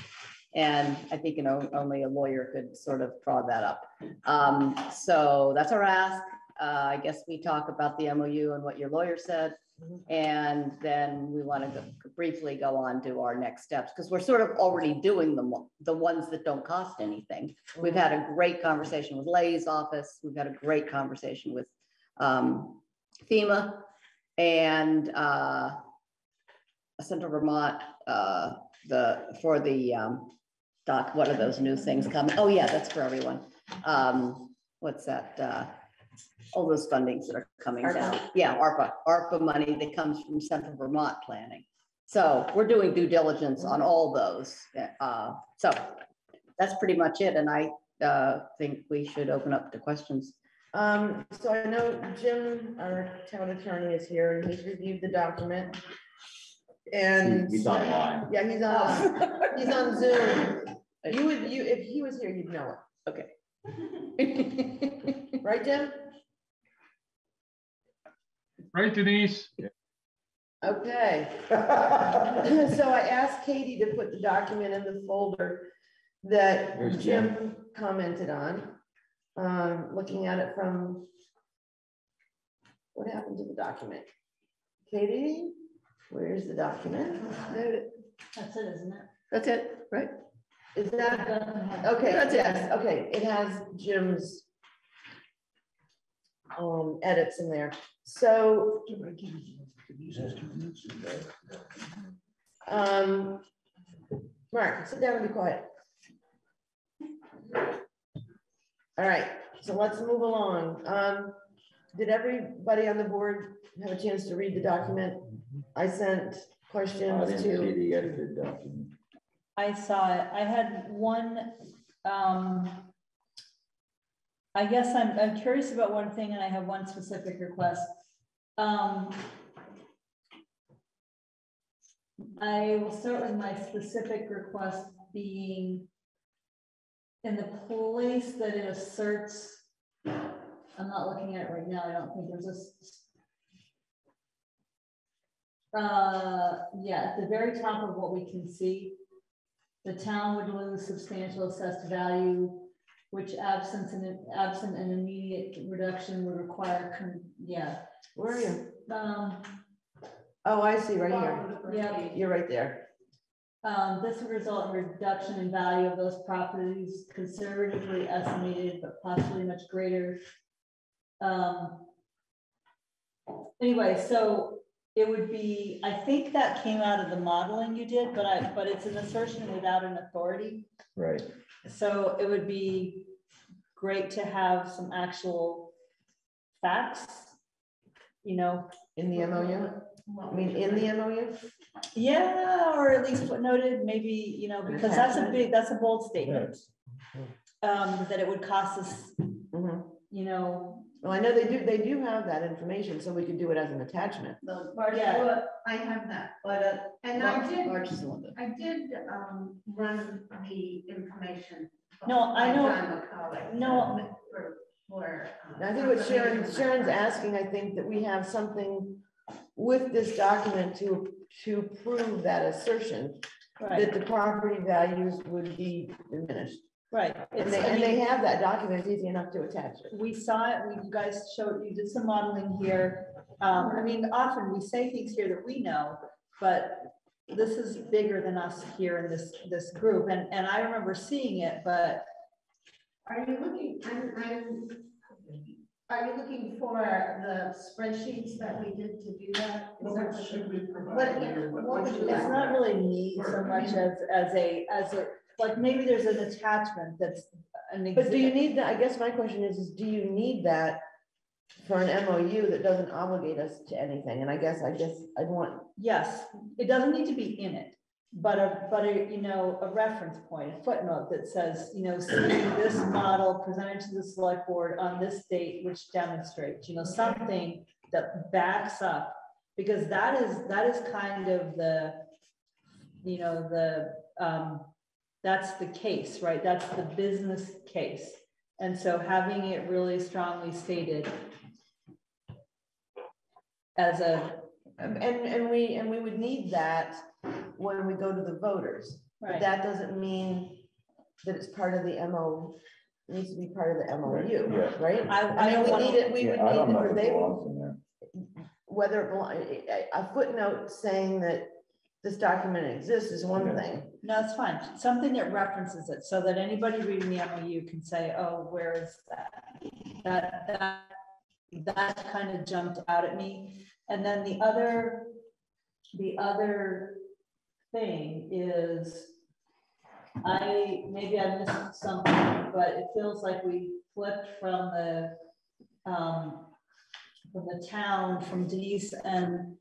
And I think, you know, only a lawyer could sort of draw that up. Um, so that's our ask. Uh, I guess we talk about the MOU and what your lawyer said. And then we want to briefly go on to our next steps, because we're sort of already doing the, the ones that don't cost anything. We've had a great conversation with Leahy's office. We've had a great conversation with um, FEMA and uh, Central Vermont uh, the, for the, um, doc, what are those new things coming? Oh, yeah, that's for everyone. Um, what's that, uh, all those fundings that are coming down. Yeah, ARPA, ARPA money that comes from Central Vermont Planning. So we're doing due diligence on all those. Uh, so that's pretty much it. And I, uh, think we should open up to questions. Um, so I know Jim, our town attorney is here and he's reviewed the document. And. He's online. Yeah, he's on, he's on Zoom. You would, you, if he was here, you'd know it. Okay. Right, Jim? Right, Denise? Okay. So I asked Katie to put the document in the folder that Here's Jim. Jim commented on. Um, looking at it from. What happened to the document? Katie, where's the document? That's it, isn't it? That's it, right? Is that, okay, That's it. yes, okay, it has Jim's. Um, edits in there, so. Um, Mark, sit down and be quiet. All right, so let's move along. Um, did everybody on the board have a chance to read the document? I sent I questions didn't see to, the edited document. I saw it. I had one, um, I guess I'm, I'm curious about one thing and I have one specific request. Um, I will start with my specific request being in the place that it asserts, I'm not looking at it right now. I don't think there's a uh, yeah, at the very top of what we can see, the town would lose substantial assessed value, which absence and absent an immediate reduction would require, con- yeah. where are you? Um, Oh, I see, right here. yeah, You're right there. um, this would result in reduction in value of those properties conservatively estimated, but possibly much greater. Um. Anyway, so it would be, I think that came out of the modeling you did, but I, but it's an assertion without an authority. Right. So it would be great to have some actual facts, you know. In the MOU? I mean, in the MOU? Yeah, or at least footnoted, maybe, you know, because that's a big, that's a bold statement. Um, that it would cost us, Mhm. you know, Well, I know they do, they do have that information, so we could do it as an attachment. The March, Yeah. well, I have that, but, uh, and I March- did, March is the one that- I did, um, run the information. No, I know- John McCullough, no. For, for. um, I think what Sharon, confirmation. Sharon's asking, I think that we have something with this document to, to prove that assertion. That the property values would be diminished. Right. And they, and they have that document, it's easy enough to attach it. We saw it, we, you guys showed, you did some modeling here. Um, I mean, often we say things here that we know, but this is bigger than us here in this, this group. And, and I remember seeing it, but Are you looking, I'm, I'm, are you looking for the spreadsheets that we did to do that? Is that what Should we What, provide? you? what would you It's not really me so much as, as a, as a, like, maybe there's an attachment that's an. But do you exhibit. need that, I guess my question is, is do you need that for an MOU that doesn't obligate us to anything? And I guess, I guess I'd want, Yes, it doesn't need to be in it, but a, but a, you know, a reference point, a footnote that says, you know, see this model presented to the select board on this date, which demonstrates, you know, something that backs up. Because that is, that is kind of the, you know, the, um, that's the case, right? That's the business case. And so having it really strongly stated as a, and, and we, and we would need that when we go to the voters. But Right. that doesn't mean that it's part of the MO, needs to be part of the MOU, yeah. right? I- I I mean, don't we wanna- need it, we would Yeah, I don't need, know it, if or it they would belongs in there. whether it belong, a a footnote saying that this document exists is one Yeah. thing. No, it's fine. Something that references it so that anybody reading the MOU can say, oh, where is that? That, that, that kind of jumped out at me. And then the other, the other thing is, I, maybe I missed something, but it feels like we flipped from the, um, from the town, from Denise and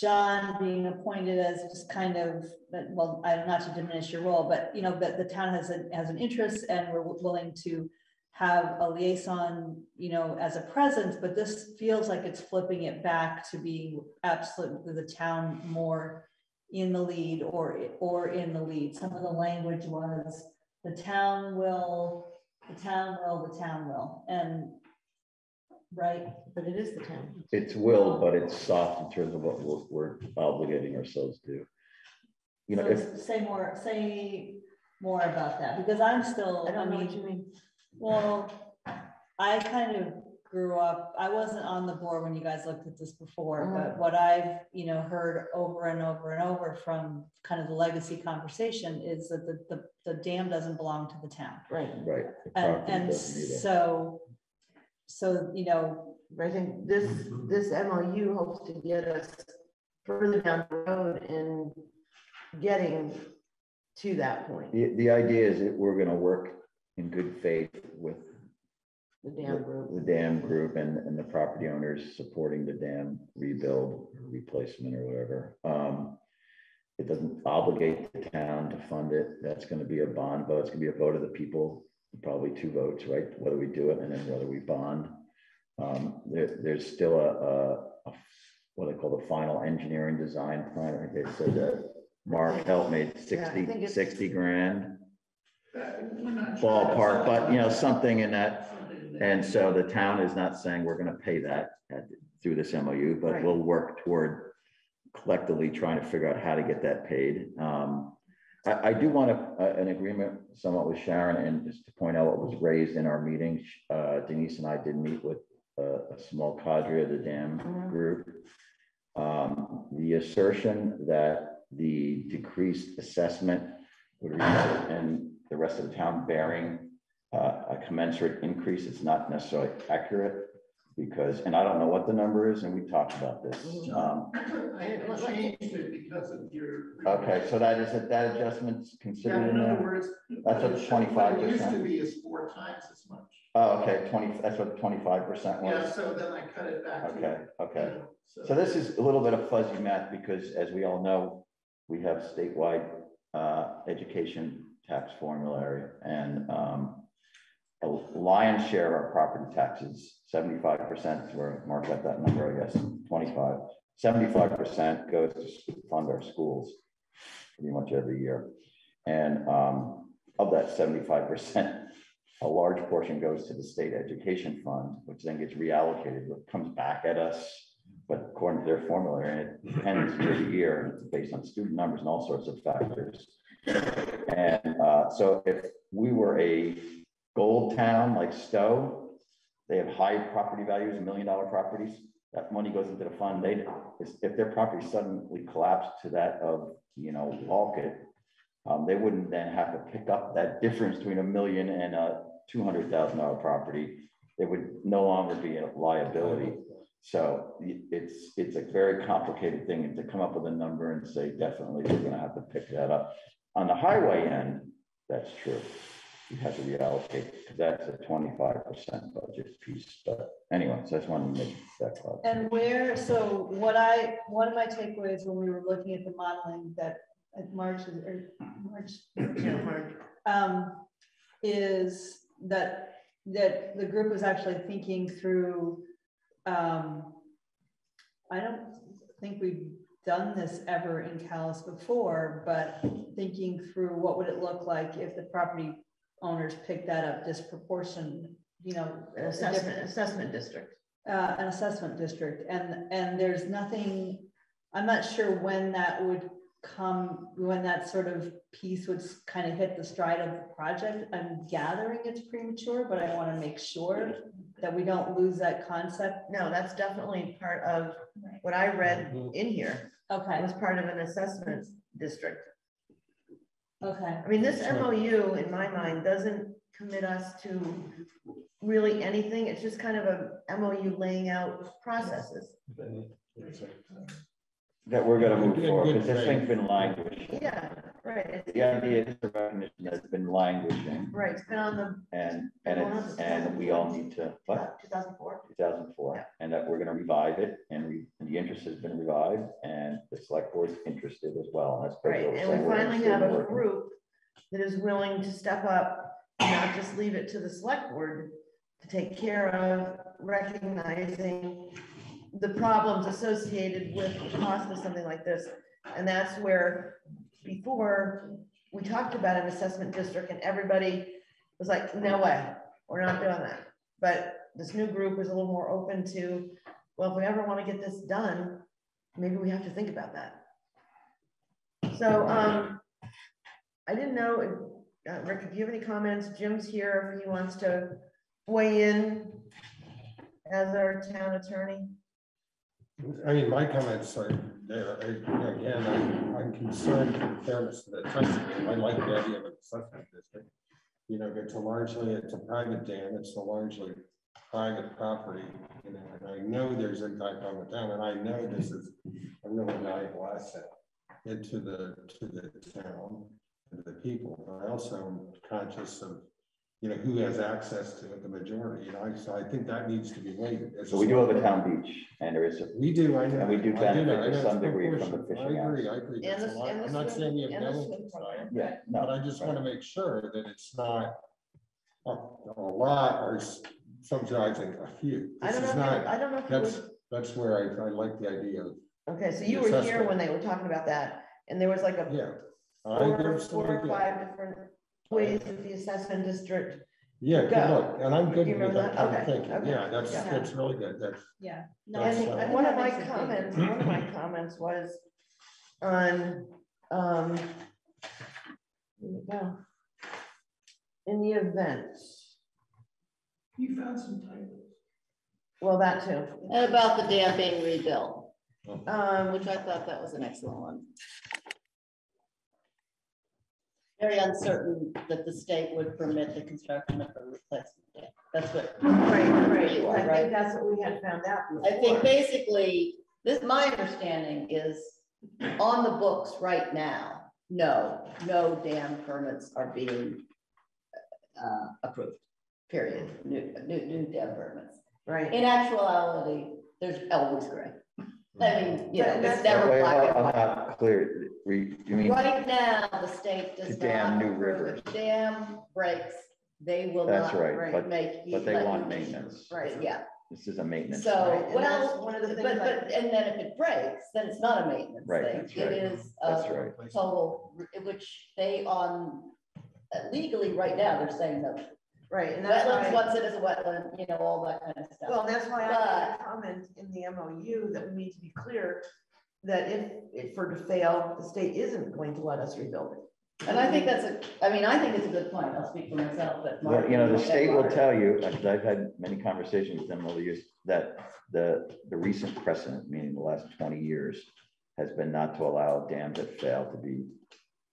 John being appointed as just kind of, well, I, not to diminish your role, but, you know, that the town has a, has an interest and we're willing to have a liaison, you know, as a presence, but this feels like it's flipping it back to being absolutely the town more in the lead or, or in the lead. Some of the language was, the town will, the town will, the town will, and, right? But it is the town. It's will, but it's soft in terms of what we're, we're obligating ourselves to. You know, So if, Say more, say more about that, because I'm still, I I don't know what you mean. well, I kind of grew up, I wasn't on the board when you guys looked at this before, but mm. what I've, you know, heard over and over and over from kind of the legacy conversation is that the, the, the dam doesn't belong to the town. Right. right. the And, and doesn't either. so, so, you know, I think this, this MOU hopes to get us further down the road in getting to that point, The, the idea is that we're gonna work in good faith with the dam group. the dam group and, and the property owners supporting the dam rebuild, replacement or whatever. Um, It doesn't obligate the town to fund it. That's gonna be a bond vote. It's gonna be a vote of the people, probably two votes, right? Whether we do it and then whether we bond. Um, there, there's still a, a, a- what they call the final engineering design plan. I think they said that Mark helped made Yeah, 60 think it's- 60 grand ballpark, but you know, something in that. And so the town is not saying we're gonna pay that at, through this MOU, but Right. we'll work toward collectively trying to figure out how to get that paid. Um, I, I do want a- an agreement somewhat with Sharon and just to point out what was raised in our meeting. uh, Denise and I did meet with a, a small cadre of the dam Mhm. group. Um, the assertion that the decreased assessment would result in the rest of the town bearing uh, a commensurate increase, is not necessarily accurate. Because, and I don't know what the number is, and we talked about this. Um, I I changed it because of your. Okay, so that is, that adjustment's Yeah, considered in in other there? words. That's what what it should- twenty-five what it Used to be is four times as much. Oh, okay, twenty, that's what twenty-five percent Yeah, was? so then I cut it back. to- Okay, okay. So- So this is a little bit of fuzzy math because as we all know, we have statewide uh, education tax formulary and um, a lion's share of our property taxes, seventy-five percent, where Mark got that number, I guess, 25. 75 percent goes to fund our schools pretty much every year. And um, of that seventy-five percent, a large portion goes to the state education fund, which then gets reallocated, what comes back at us. But according to their formula, and it depends year to year, and it's based on student numbers and all sorts of factors. And uh, so if we were a gold town like Stowe, they have high property values, million dollar properties, that money goes into the fund, they, if their property suddenly collapsed to that of, you know, Wolcott, um, they wouldn't then have to pick up that difference between a million and a two hundred thousand dollar property. They would no longer be a liability. So it's, it's a very complicated thing to come up with a number and say, definitely, we're gonna have to pick that up. On the highway end, that's true. You have to reallocate, because that's a twenty-five percent budget piece, but anyway, so I just wanted to make that clear. And where, so what I, one of my takeaways when we were looking at the modeling that at March, is- or March. March, Um, is that, that the group was actually thinking through, um, I don't think we've done this ever in Calais before, but thinking through what would it look like if the property owners picked that up disproportion, you know. An assessment, different- assessment district. uh, an assessment district and, and there's nothing, I'm not sure when that would come, when that sort of piece would kind of hit the stride of the project. I'm gathering it's premature, but I want to make sure that we don't lose that concept. No, that's definitely part of what I read in here. Okay. It was part of an assessment district. Okay. I mean, this MOU, in my mind, doesn't commit us to really anything. It's just kind of a MOU laying out processes. that we're gonna move forward, good because this thing's been languishing. Yeah, right, The idea is the recognition has been languishing, right, it's been on the and, and it's, and we all need to, what? two thousand four. two thousand four, and that we're gonna revive it, and we, the interest has been revived, and the select board's interested as well, and that's. Right, and we finally have a group that is willing to step up, and not just leave it to the select board to take care of recognizing the problems associated with the cost of something like this. And that's where, before, we talked about an assessment district and everybody was like, no way, we're not doing that. But this new group is a little more open to, well, if we ever want to get this done, maybe we have to think about that. So, um, I didn't know, if- uh, Rick, if you have any comments, Jim's here if he wants to weigh in as our town attorney. I mean, my comments are I- again, I'm, I'm concerned in fairness to the testimony, I like the idea of an assessment district. You know, it's a largely, it's a private dam, it's a largely private property, you know, and I know there's impact on the town, and I know this is a really valuable asset into the, to the town, and the people, but I also am conscious of, you know, who has access to it, the majority, you know, so I think that needs to be weighted. as So we do have a town beach, and there is, a- We do, I know. and we do I know, benefit I to know, some it's degree from the proportionate. fishing I agree, I agree. And That's a the- lot. and the I'm not swim- saying you have and the no swim interest, program. I- yeah, no. but I just want to make sure that it's not a, a lot or s- subsidizing a few. I This don't know is if you- not- I don't know if you That's, would- that's where I, I like the idea of, Okay, so you were here assessment. when they were talking about that, and there was like a yeah. I four, absolutely four or do. five different ways that the assessment district. Yeah, go. good look, and I'm good You with remember that that? kind of Okay, thinking, okay, yeah, that's, yeah. that's really good, that's. Yeah. That's And fine. one of my makes it big. comments, one of my comments was on, um, here we go. In the event, You found some typos. well, that too. And about the dam being rebuilt, Um, which I thought that was an excellent one. Very uncertain that the state would permit the construction of a replacement dam. That's what. right, right, are, I right? think that's what we had found out. I think basically, this, my understanding is on the books right now, no, no dam permits are being uh, approved, period, new, new, new dam permits. Right. In actuality, there's always gray. I mean, mm-hmm. you know, it's that's- never Wait, black I'm white. not clear, you mean, Right now, the state does To not. dam new approve. rivers. Dam breaks, they will That's not right, but, make. you- but they let want you- maintenance. Right. Yeah, This is a maintenance. so, and that's well, one of the but, things I- but, and then if it breaks, then it's not a maintenance Right, thing. that's It right. is That's a right. total, which they on, legally, right now, they're saying no. Right, and that's Wetlands, why, once it is a wetland, you know, all that kind of stuff. well, that's why I made a comment in the MOU that we need to be clear that if, if for to fail, the state isn't going to let us rebuild it. And I think that's a, I mean, I think it's a good point. I'll speak for myself, but. Well, you know, the Mark- state will Mark- tell you, because I've had many conversations with them over the years, that the, the recent precedent, meaning the last twenty years, has been not to allow dams that fail to be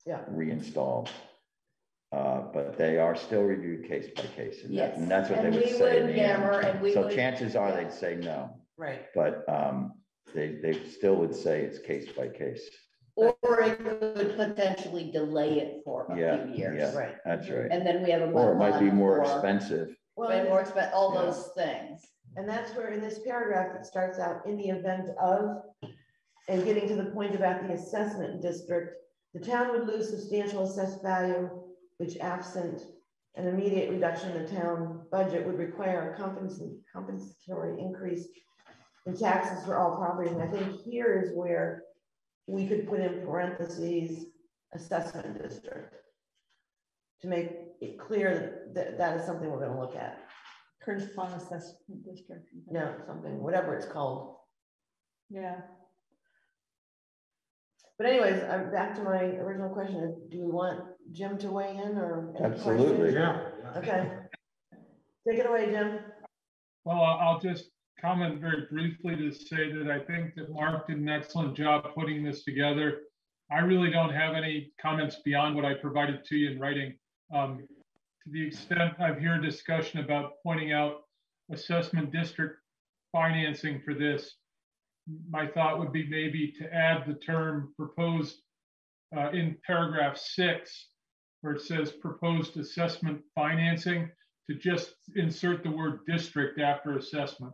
Yeah. reinstalled. Uh, but they are still reviewed case by case, and that- Yes, and that's what they would we say in the hammer and end. So would- chances are yeah. they'd say no, Right. but, um, they, they still would say it's case by case. Or it could potentially delay it for a Yeah, few years. yeah, right. that's right. And then we have a. Or it might be more or- expensive. Well, and- more expensive, all Yeah. those things. And that's where in this paragraph, it starts out in the event of, and getting to the point about the assessment district, the town would lose substantial assessed value, which absent an immediate reduction in the town budget would require a compens- compensatory increase in taxes for all properties. And I think here is where we could put in parentheses, assessment district. To make it clear that that is something we're gonna look at. Curtis Pond Assessment District. No, something, whatever it's called. Yeah. But anyways, I'm back to my original question. Do we want Jim to weigh in or? any Absolutely. questions? Yeah. Okay. Take it away, Jim. Well, I'll I'll just comment very briefly to say that I think that Mark did an excellent job putting this together. I really don't have any comments beyond what I provided to you in writing. Um, To the extent I've heard discussion about pointing out assessment district financing for this, my thought would be maybe to add the term proposed uh, in paragraph six, where it says proposed assessment financing, to just insert the word district after assessment.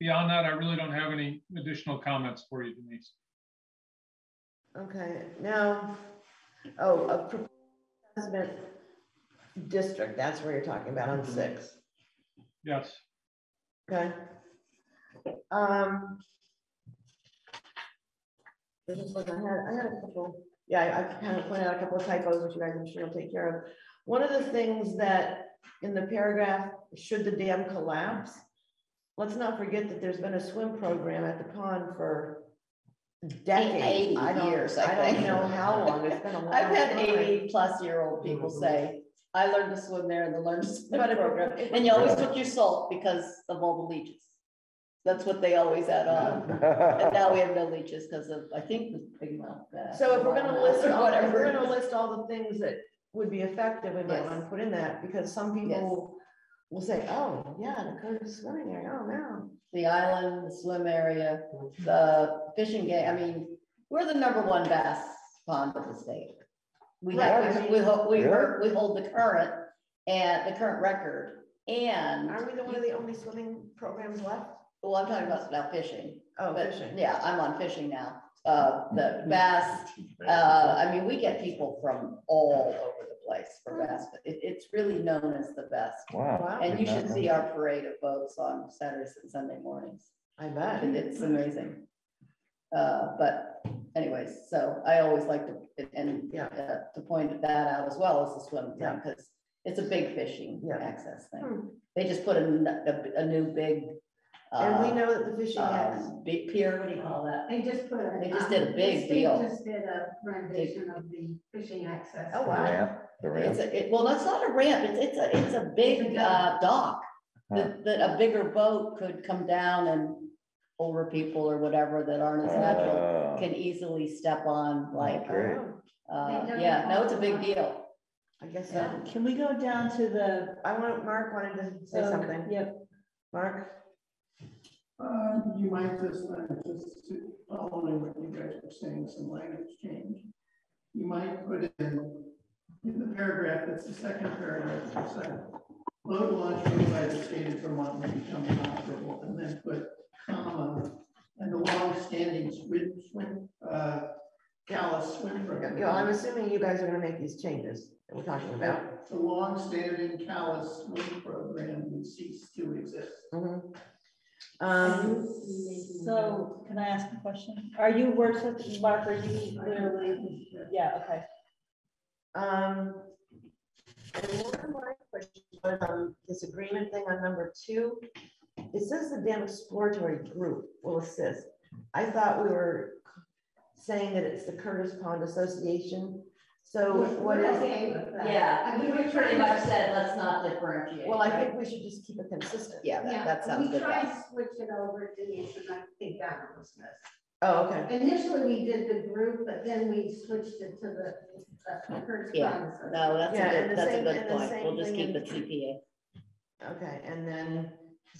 Beyond that, I really don't have any additional comments for you, Denise. Okay, now, oh, a proposed assessment district, that's where you're talking about on six. Yes. Okay. Um. This is what I had, I had a couple, yeah, I kind of pointed out a couple of typos, which you guys I'm sure will take care of. One of the things that in the paragraph, should the dam collapse? Let's not forget that there's been a swim program at the pond for decades. 80 I don't, years, I I don't know how long, it's been a long I've had time. eighty plus year old people mm-hmm. say, I learned to swim there in the learn to swim But program. And you always took your salt because of all the leeches. That's what they always add on. And now we have no leeches because of, I think, the big mouth. uh, So if we're gonna list, or all- if whatever. we're gonna list all the things that would be effective, we might Yes. wanna put in that, because some people will say, oh, yeah, the Curtis swimming area, oh, no. The island, the swim area, the fishing game, I mean, we're the number one bass pond of the state. We have, Right. we, we, hold- we, Really? we hold the current and the current record and. Are we the one of the only swimming programs left? Well, I'm talking about now fishing. Oh, but, fishing. Yeah, I'm on fishing now. Uh, the bass, uh, I mean, we get people from all over the place for bass, but it, it's really known as the best. Wow. And you should see our parade of boats on Saturdays and Sunday mornings. I bet. It- It's amazing. Uh, but anyways, so I always like to, and, uh, to point that out as well as the swim thing, because it's a big fishing access Hmm. thing. They just put a, n- a- a new big. And we uh, know that the fishing um. Big pier, what do you call that? They just put a. They just um, did a the big state deal. Just did a renovation of the fishing access. Oh, wow. Ramp, the ramp. It's a, it, well, that's not a ramp, it's, it's a, it's a big, uh, dock. That, that a bigger boat could come down and older people or whatever that aren't as natural Oh. can easily step on like. Great. Uh, yeah, no, it's a big deal. I guess so. Can we go down to the? I want, Mark wanted to say Oh, something. Yep. Mark? Uh, you might just, uh, just following what you guys were saying, some language change. You might put in, in the paragraph, that's the second paragraph, the second. Boat launch made by the state of Vermont may become inoperable, and then put comma, and the long-standing swim, swim, uh, Calais swim program. Yeah, I'm assuming you guys are gonna make these changes that we're talking about. The long-standing Calais swim program would cease to exist. Mhm. Um, So can I ask a question? Are you wordsmith, Mark, are you literally, yeah, okay. Um, and one of my questions was on this agreement thing on number two. It says the dam exploratory group will assist. I thought we were saying that it's the Curtis Pond Association. So We're- what we're is? okay with that. Yeah, I we mean, we pretty much said, let's not differentiate. Well, I right? think we should just keep it consistent. Yeah, that, Yeah, that sounds we good. tried yeah. to switch it over, Denise, and I think that was missed. Oh, okay. Initially, we did the group, but then we switched it to the, the Curtis Yeah, Pond no, that's a Yeah, and good, that's a same- good and the point. We'll just keep in- it CPA. Okay, and then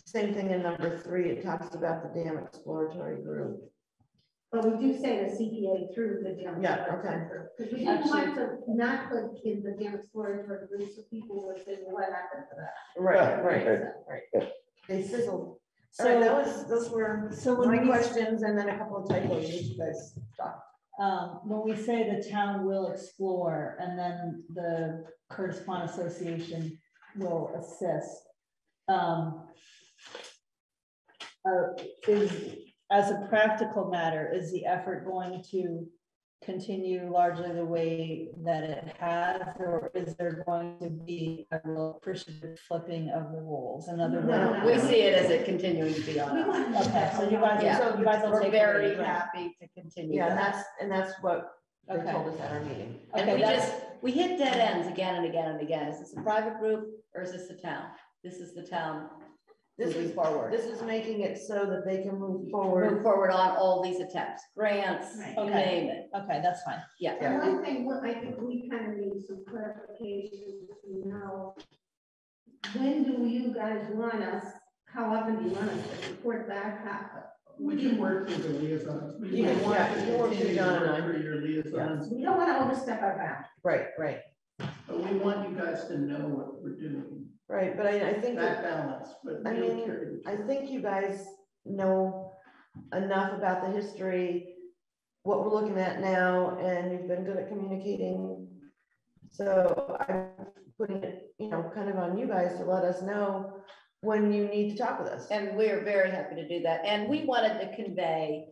same thing in number three, it talks about the dam exploratory group. But we do say the CPA through the dam. Yeah, okay. Because we didn't want to not put in the dam exploratory group, so people would say, well, what happened to that? Right, right, right. right. They sizzled. All right, that was, those were So when my we- questions and then a couple of typos that you guys talked. Um, when we say the town will explore and then the Curtis Pond Association will assist. Um. uh, is, as a practical matter, is the effort going to continue largely the way that it has? Or is there going to be a real appreciative flipping of the rules? In other words. We see it as it continuing to be on. Okay, so you guys, Yeah, so you guys will we're take. very it, right? happy to continue Yeah, and that's, and that's what they Okay. told us at our meeting. And Okay, we just, we hit dead ends again and again and again. Is this a private group or is this the town? This is the town This moving is, forward. this is making it so that they can move forward. Move forward. forward on all these attempts, grants, Right. you Okay. name it. Okay, that's fine. Yeah. And one thing, what I think we kind of need some clarification, to know, when do you guys want us, how often do you want us to report back? How- We can work through the liaisons. We You can want work- to you can work through John and I. Your liaisons, We don't want to overstep our bounds. Right, right, but we want you guys to know what we're doing. Right, but I, I think. That that- balance, but I mean. I think you guys know enough about the history, what we're looking at now, and you've been good at communicating. So I'm putting it, you know, kind of on you guys to let us know when you need to talk with us. And we're very happy to do that. And we wanted to convey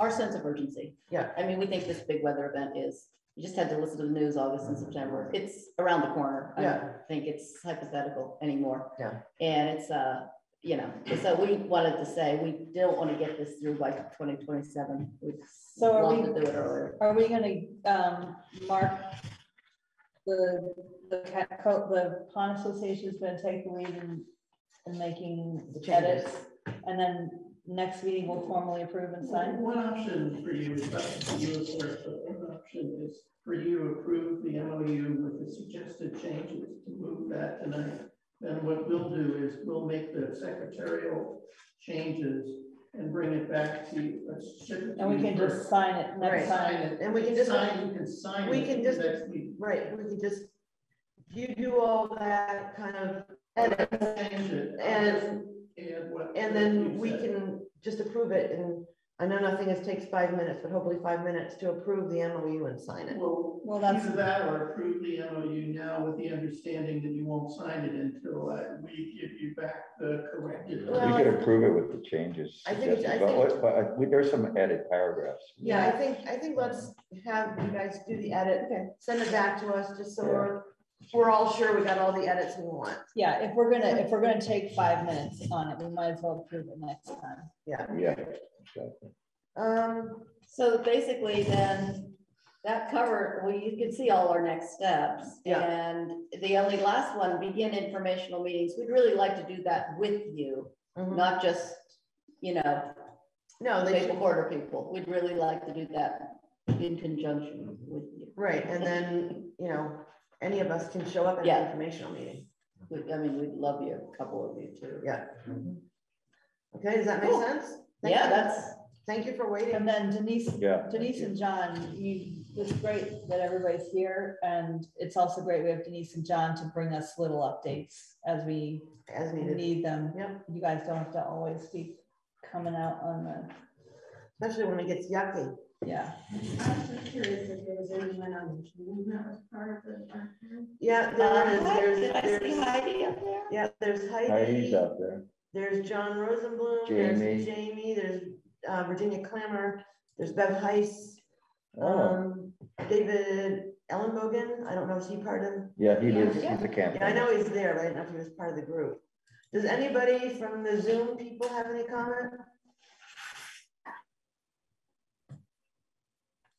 our sense of urgency. Yeah. I mean, we think this big weather event is, you just had to listen to the news August and September. It's around the corner. I Yeah. don't think it's hypothetical anymore. Yeah. And it's, uh, you know, so we wanted to say, we don't want to get this through by twenty twenty-seven. We'd So are love we- to do it earlier. Are we gonna, um, mark the, the, ca- co- the pond association's gonna take the lead in, in making The changes. edits? And then next meeting we'll formally approve and sign? One option for you is up to you, of course, but one option is for you to approve the MOU with the suggested changes to move that tonight. Then what we'll do is we'll make the secretarial changes and bring it back to you. Let's ship it to And we you can just sign it next Right. time. Sign it. And we can just- Sign, you can sign We it can just, next meeting. right, we can just, you do all that kind of edit Change it. and, And what. and then we said. can just approve it and I know nothing is takes five minutes, but hopefully five minutes to approve the MOU and sign it. Well, Well, that's- either that or approve the MOU now with the understanding that you won't sign it until uh, we give you back the corrected. We could approve it with the changes. I think it's- I But, think- what- but I- we- there's some edit paragraphs. Yeah, I think, I think let's have you guys do the edit, Okay. send it back to us, just so we're, we're all sure we got all the edits we want. Yeah, if we're gonna, if we're gonna take five minutes on it, we might as well approve it next time. Yeah. Yeah. Exactly. Um, So basically then, that covered, well, you can see all our next steps. Yeah. And the only last one, begin informational meetings. We'd really like to do that with you, mhm. not just, you know, no, they maple should, quarter people. We'd really like to do that in conjunction with you. right, and then, you know, any of us can show up at an informational meeting. We- I mean, we'd love you, a couple of you too. Yeah. Okay, does that make Cool. sense? Thank Yeah, you. that's, Thank you for waiting. And then Denise, Yeah. Denise and John, you, it's great that everybody's here, and it's also great we have Denise and John to bring us little updates as we As needed, need them. Yep. You guys don't have to always be coming out on the, especially when it gets yucky. yeah. I'm just curious if there was anyone on Zoom that was part of the. archive. Yeah, Uh, there is, hi, there's, did I see there's, Heidi up there? yeah, there's Heidi. Heidi's Heidi, out there. There's John Rosenblum, Jamie. there's Jamie, there's uh, Virginia Clammer, there's Bev Heiss, Oh, um, David Ellenbogen, I don't know, is he part of? yeah, he is, he's a camp. Yeah, I know he's there, but I didn't know if he was part of the group. Does anybody from the Zoom people have any comment?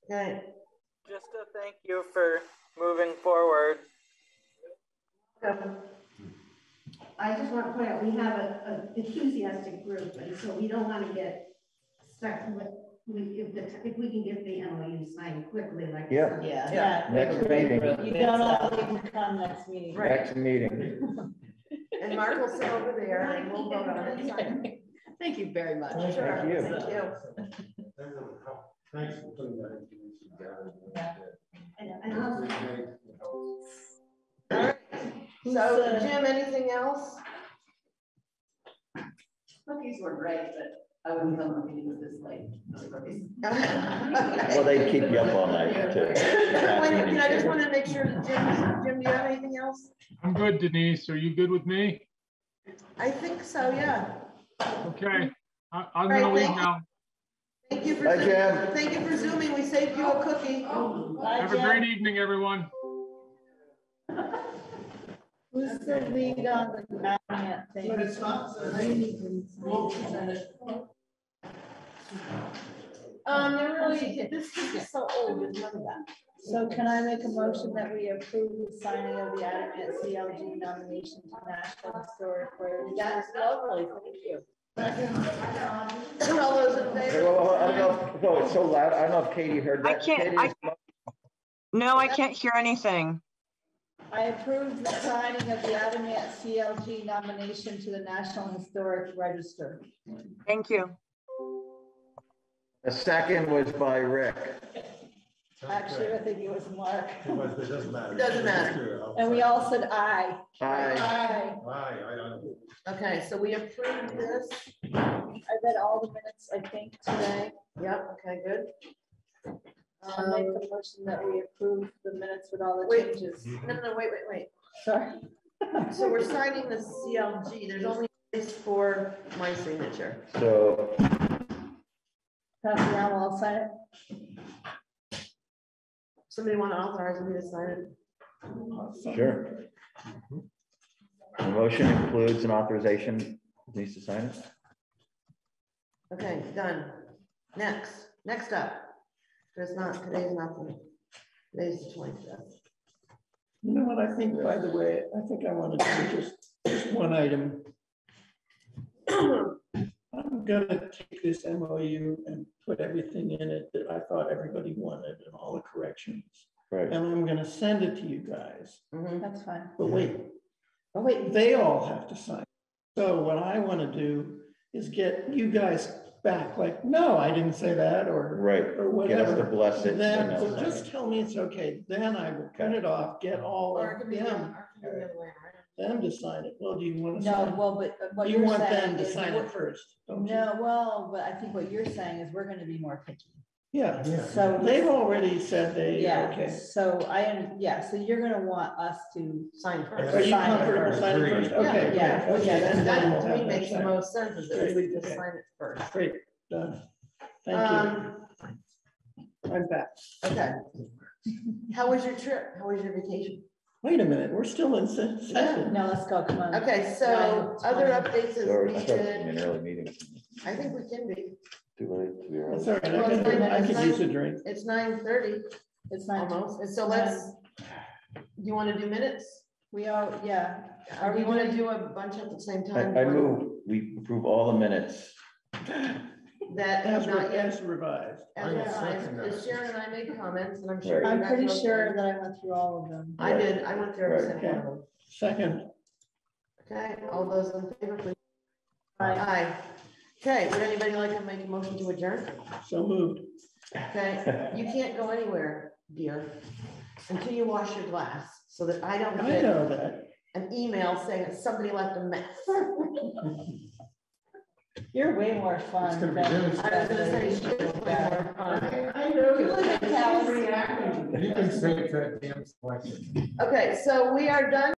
Okay, Just to thank you for moving forward. um, I just want to point out, we have a, a enthusiastic group, and so we don't want to get stuck with, we, if the, if we can get the MOU signed quickly, like. Yeah. Yeah. Yeah. Next meeting, You don't have need to come next meeting. Right. next meeting. and Mark will sit over there and we'll vote on it. Thank you very much. Thank Sure, you. Thank you. Thanks for putting that information together. And, and also, All right, so Jim, anything else? Cookies were great, but I wouldn't come to meetings this late. Well, they keep you up all night too. Wait, can I just want to make sure, Jim, Jim, do you have anything else? I'm good, Denise. Are you good with me? I think so, yeah. Okay, I, I'm Right, gonna leave now. Thank you for, Bye, Jim. thank you for zooming. We saved you a cookie. Bye, Have a Jim. great evening, everyone. Who's the lead on the grant thing? But it's not, we'll present it. Um, they're really, this is so old, there's none that. So can I make a motion that we approve the signing of the Adamant CLG nomination to National Historic Heritage? That's lovely, thank you. All those in favor? well, well, I don't know, if- no, it's so loud, I don't know if Katie heard I that. can't- I- is- No, I can't hear anything. I approve the signing of the Adamant CLG nomination to the National Historic Register. Thank you. A second was by Rick. Actually, I think it was Mark. It was, it doesn't matter. It doesn't matter. And we all said aye. Aye. Aye. Aye, I don't. Okay, so we approved this. I read all the minutes, I think, today. Yep, okay, good. I'll make the motion that we approve the minutes with all the Wait. changes. No, no, no, wait, wait, wait. Sorry. So we're signing the CLG. There's only place for my signature. So, Pass around I'll sign it. Somebody want to authorize me to sign it? sure. The motion includes an authorization, needs to sign it? Okay, done. Next, next up. There's not, today's nothing. Today's the twenty-fifth. You know what, I think, by the way, I think I want to do just, just one item. I'm gonna take this MOU and put everything in it that I thought everybody wanted and all the corrections. Right. And I'm gonna send it to you guys, mm-hmm. That's fine. but wait, Oh, wait, they all have to sign. So what I want to do is get you guys back, like, no, I didn't say that, or. Right, Or get us to whatever. bless it. Then, and so that's- just tell me it's okay, then I will cut it off, get all or it of be, the- them, or it could be the other way around. them to sign it. Well, do you want to No, sign? well, but uh, what You you're want saying them to is sign we're- it first, don't you? No, well, but I think what you're saying is we're gonna be more picky. Yeah, So. they've already said they, Yeah, okay. so I, am yeah, so you're gonna want us to. Sign first. Are you Sign it comfortable first. signing first? Yeah, Okay, yeah, good. okay, yeah, then then we'll That to me that makes the signed. most sense is that we just Okay. sign it first. Great, done. Thank Um, you. I'm back. okay. How was your trip? How was your vacation? Wait a minute, we're still in se- session. No, let's go, come on. Okay, so Nine, other twenty. updates as Or I thought it was needed. an early meeting. I think we can be. Too late, too early. That's all right, I Well, it's could, nine- I it's could use a drink. It's nine thirty It's not. almost, and so let's, you want to do minutes? We are, yeah. Or do you want to do a bunch at the same time? I, I move, we approve all the minutes. That have As, not re- yet. as revised. as I will revised, second because. Sharon and I made comments, and I'm sure. Right. you I'm guys pretty will sure too. that I went through all of them. I did, I went through every Right. single one of them. Second, Okay, all those in favor, please. Aye. Aye. Okay, would anybody like to make a motion to adjourn? so moved. Okay, you can't go anywhere, dear, until you wash your glass, so that I don't I get know that. an email saying that somebody left a mess. You're way more fun. gonna be than- I was gonna say, she is way more fun. I know. You look at Cal's- You can say it's a damn selection. Okay, so we are done.